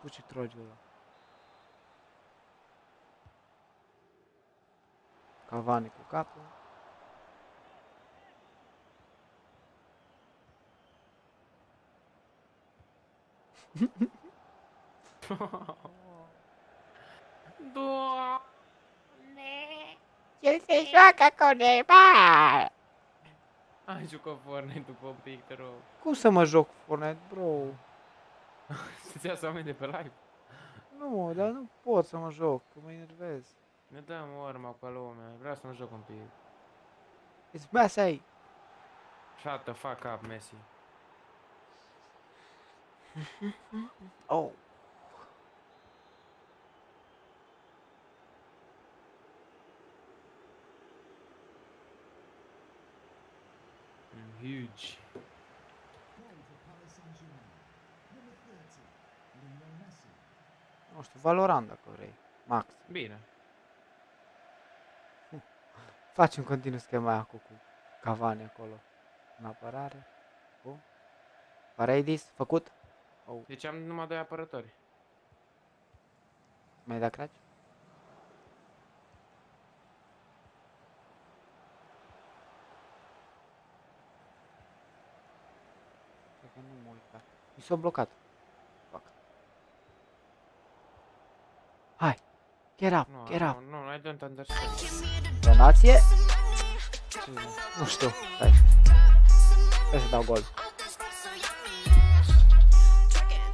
Cu ce trogi ăla? Cavani cu capul. El se joacă cu Neymar! Ai jucat Fortnite după un pic, te rog. Cum să mă joc Fortnite, bro? [LAUGHS] Să-ți iasă oameni de pe live. Nu, dar nu pot să mă joc, că mă enervez. Ne dăm urma cu lume. Vreau să mă joc un pic. It's Messi! Shut the fuck up, Messi. Oh! Mm, Huge. Nu știu, Valorant dacă vrei. Max. Bine. Faci în continuu schema aia cu, cu Cavani acolo. În apărare. Bun. Paredes, făcut. Oh, Deci am numai doi apărători. mai da craci? Cred că nu mă uita. Mi s-a blocat. Fuck. Hai! Get up, Nu, get up! nu, nu, I don't understand. Donație? Nu știu, stai. Stai să dau gol.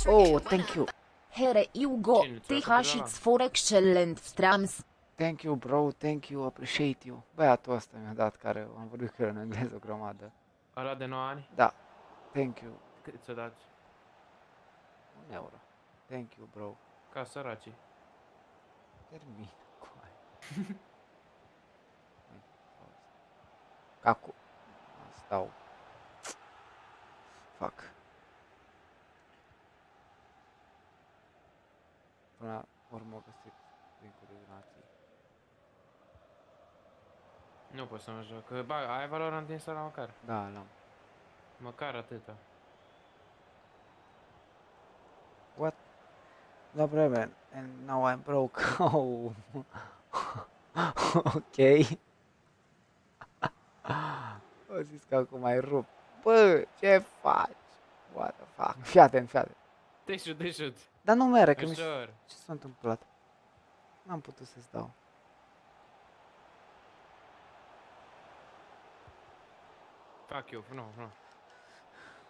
Oh, thank you. Here you go. Cine ți-a TH făcut ăla? it's for excellent strams. Thank you, bro, thank you, appreciate you. Băiatul ăsta mi-a dat care am vorbit cu el în engleză o grămadă. Ăla de 9 ani? Da, thank you. Cât ți-o dat? Un euro. Thank you, bro. Ca săracii. Termin cu aia. [LAUGHS] Hai, pauză. Ca cu... Stau. Fuck. Până la urmă o găsit prin cu donații. Nu pot să mă joc. Că, Ba, ai Valorant instalat măcar. Da, l-am. Măcar atâta. No problem. And now I'm broke. [LAUGHS] Oh. ok. [LAUGHS] O zis că acum ai rupt. Bă, ce faci? What the fuck? Fii atent, fii atent. Te shoot, te shoot. Dar nu mere, că mi s- Ușor. Ce s-a întâmplat? N-am putut să-ți dau. Fuck you, nu, nu.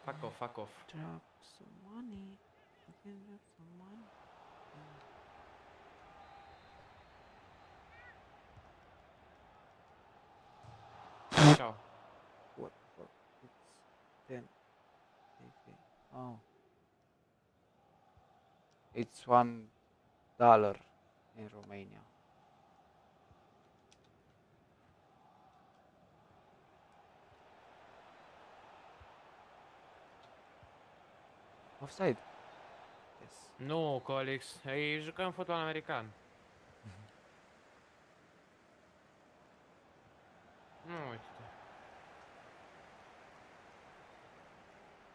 Fuck off, fuck off. Drop some money. I can drop some money. Ciao. What the fuck? It's 10. Okay. Oh. It's one dollar in Romania. Offside. Yes. Nu, Colix, ei jucăm fotbal american. Nu, uite-te.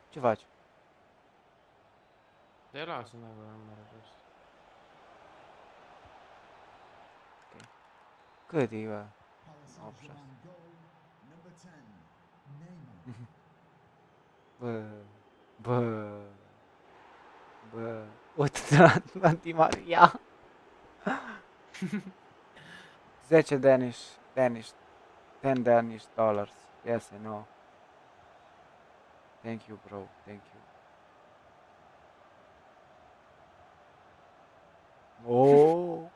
Ce faci? De lasă, nu mai mare jos. Cât e, bă? Opșa. Bă, bă, bă, uite-te la, la Di Maria. [LAUGHS] 10 Danish, Danish, 10 Danish dollars. Yes, I know. Thank you, bro. Thank you. Oh.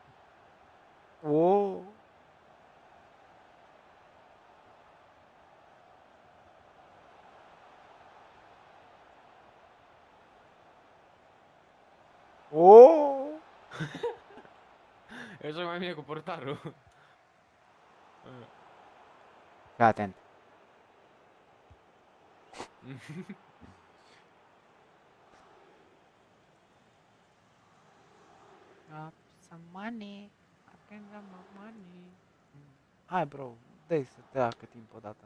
Oh. Oh. Eu joc mai bine cu portarul. Fii atent. Drop some money. I can drop my money. Hai, bro, dă-i să treacă timp odată.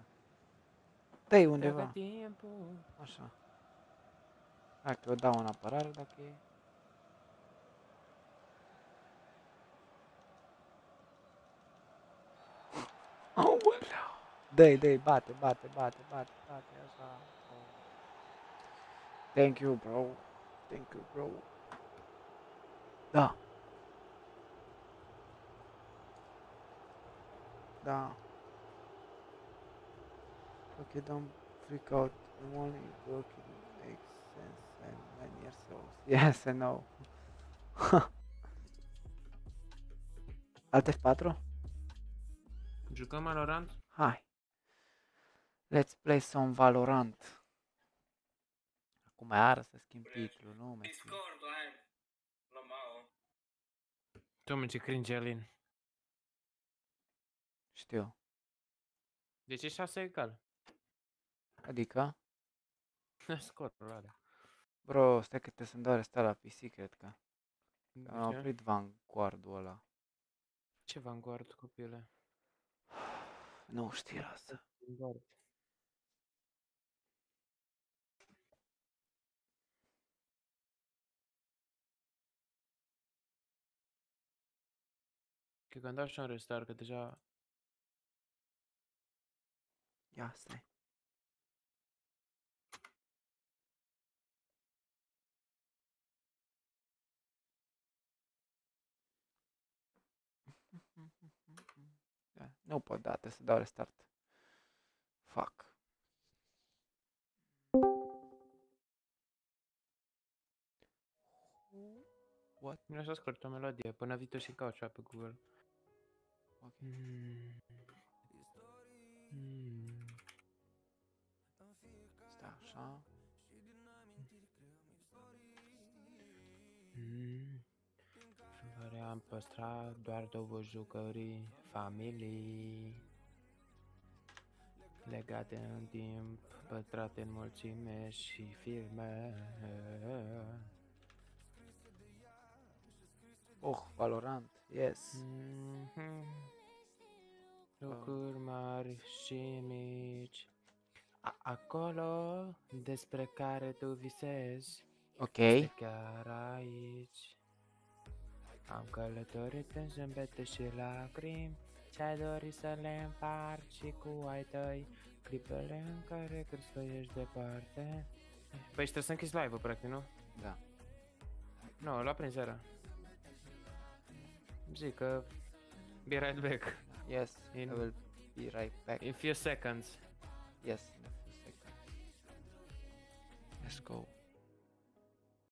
Dă-i undeva, timpul. așa. Hai că eu dau în apărare dacă e. Aoleu! Dă-i, dă-i, bate, bate, bate, bate, bate, așa. Oh. Thank you, bro. Thank you, bro. Da. Da. Okay, don't freak out. I'm only joking. Makes sense. I'm nine years old. Yes, I know. [LAUGHS] Alt F4? Jucăm Valorant? Hai. Let's play some Valorant. Acum iară să schimb titlul, nu? Messi. Tu ce cringe Alin. Știu. De ce 6 egal? Adică? [LAUGHS] Scorul are. Bro, stai că te să-mi doare sta la PC, cred că. Am Ce? oprit Vanguard-ul ăla. Ce Vanguard, copile? [SIGHS] Nu știi, lasă. Vanguard. Cred că am dat și un restart, că deja... Ia, stai. [LAUGHS] Da, nu pot da, trebuie să dau restart. Fuck. What? Nu așa scurt o melodie, până vii tu și cauți ceva pe Google. Ok. Mm. Mm. Stai așa. Mm. Care am păstrat doar două jucării, familii. legate în timp, pătrate în mulțime și filme. Oh, Valorant, yes. Mhm. Lucruri mari și mici. A- acolo despre care tu visezi, Ok. este chiar aici. Am călătorit în zâmbete și lacrimi, ce-ai dori să le împarți și cu ai tăi, clipele în care crezi că ești departe. Păi și trebuie să închizi live-ul, practic, nu? Da. Nu, la prin seara. Zic că be right back Yes, I In- will be right back. in few seconds. Yes, Let's go.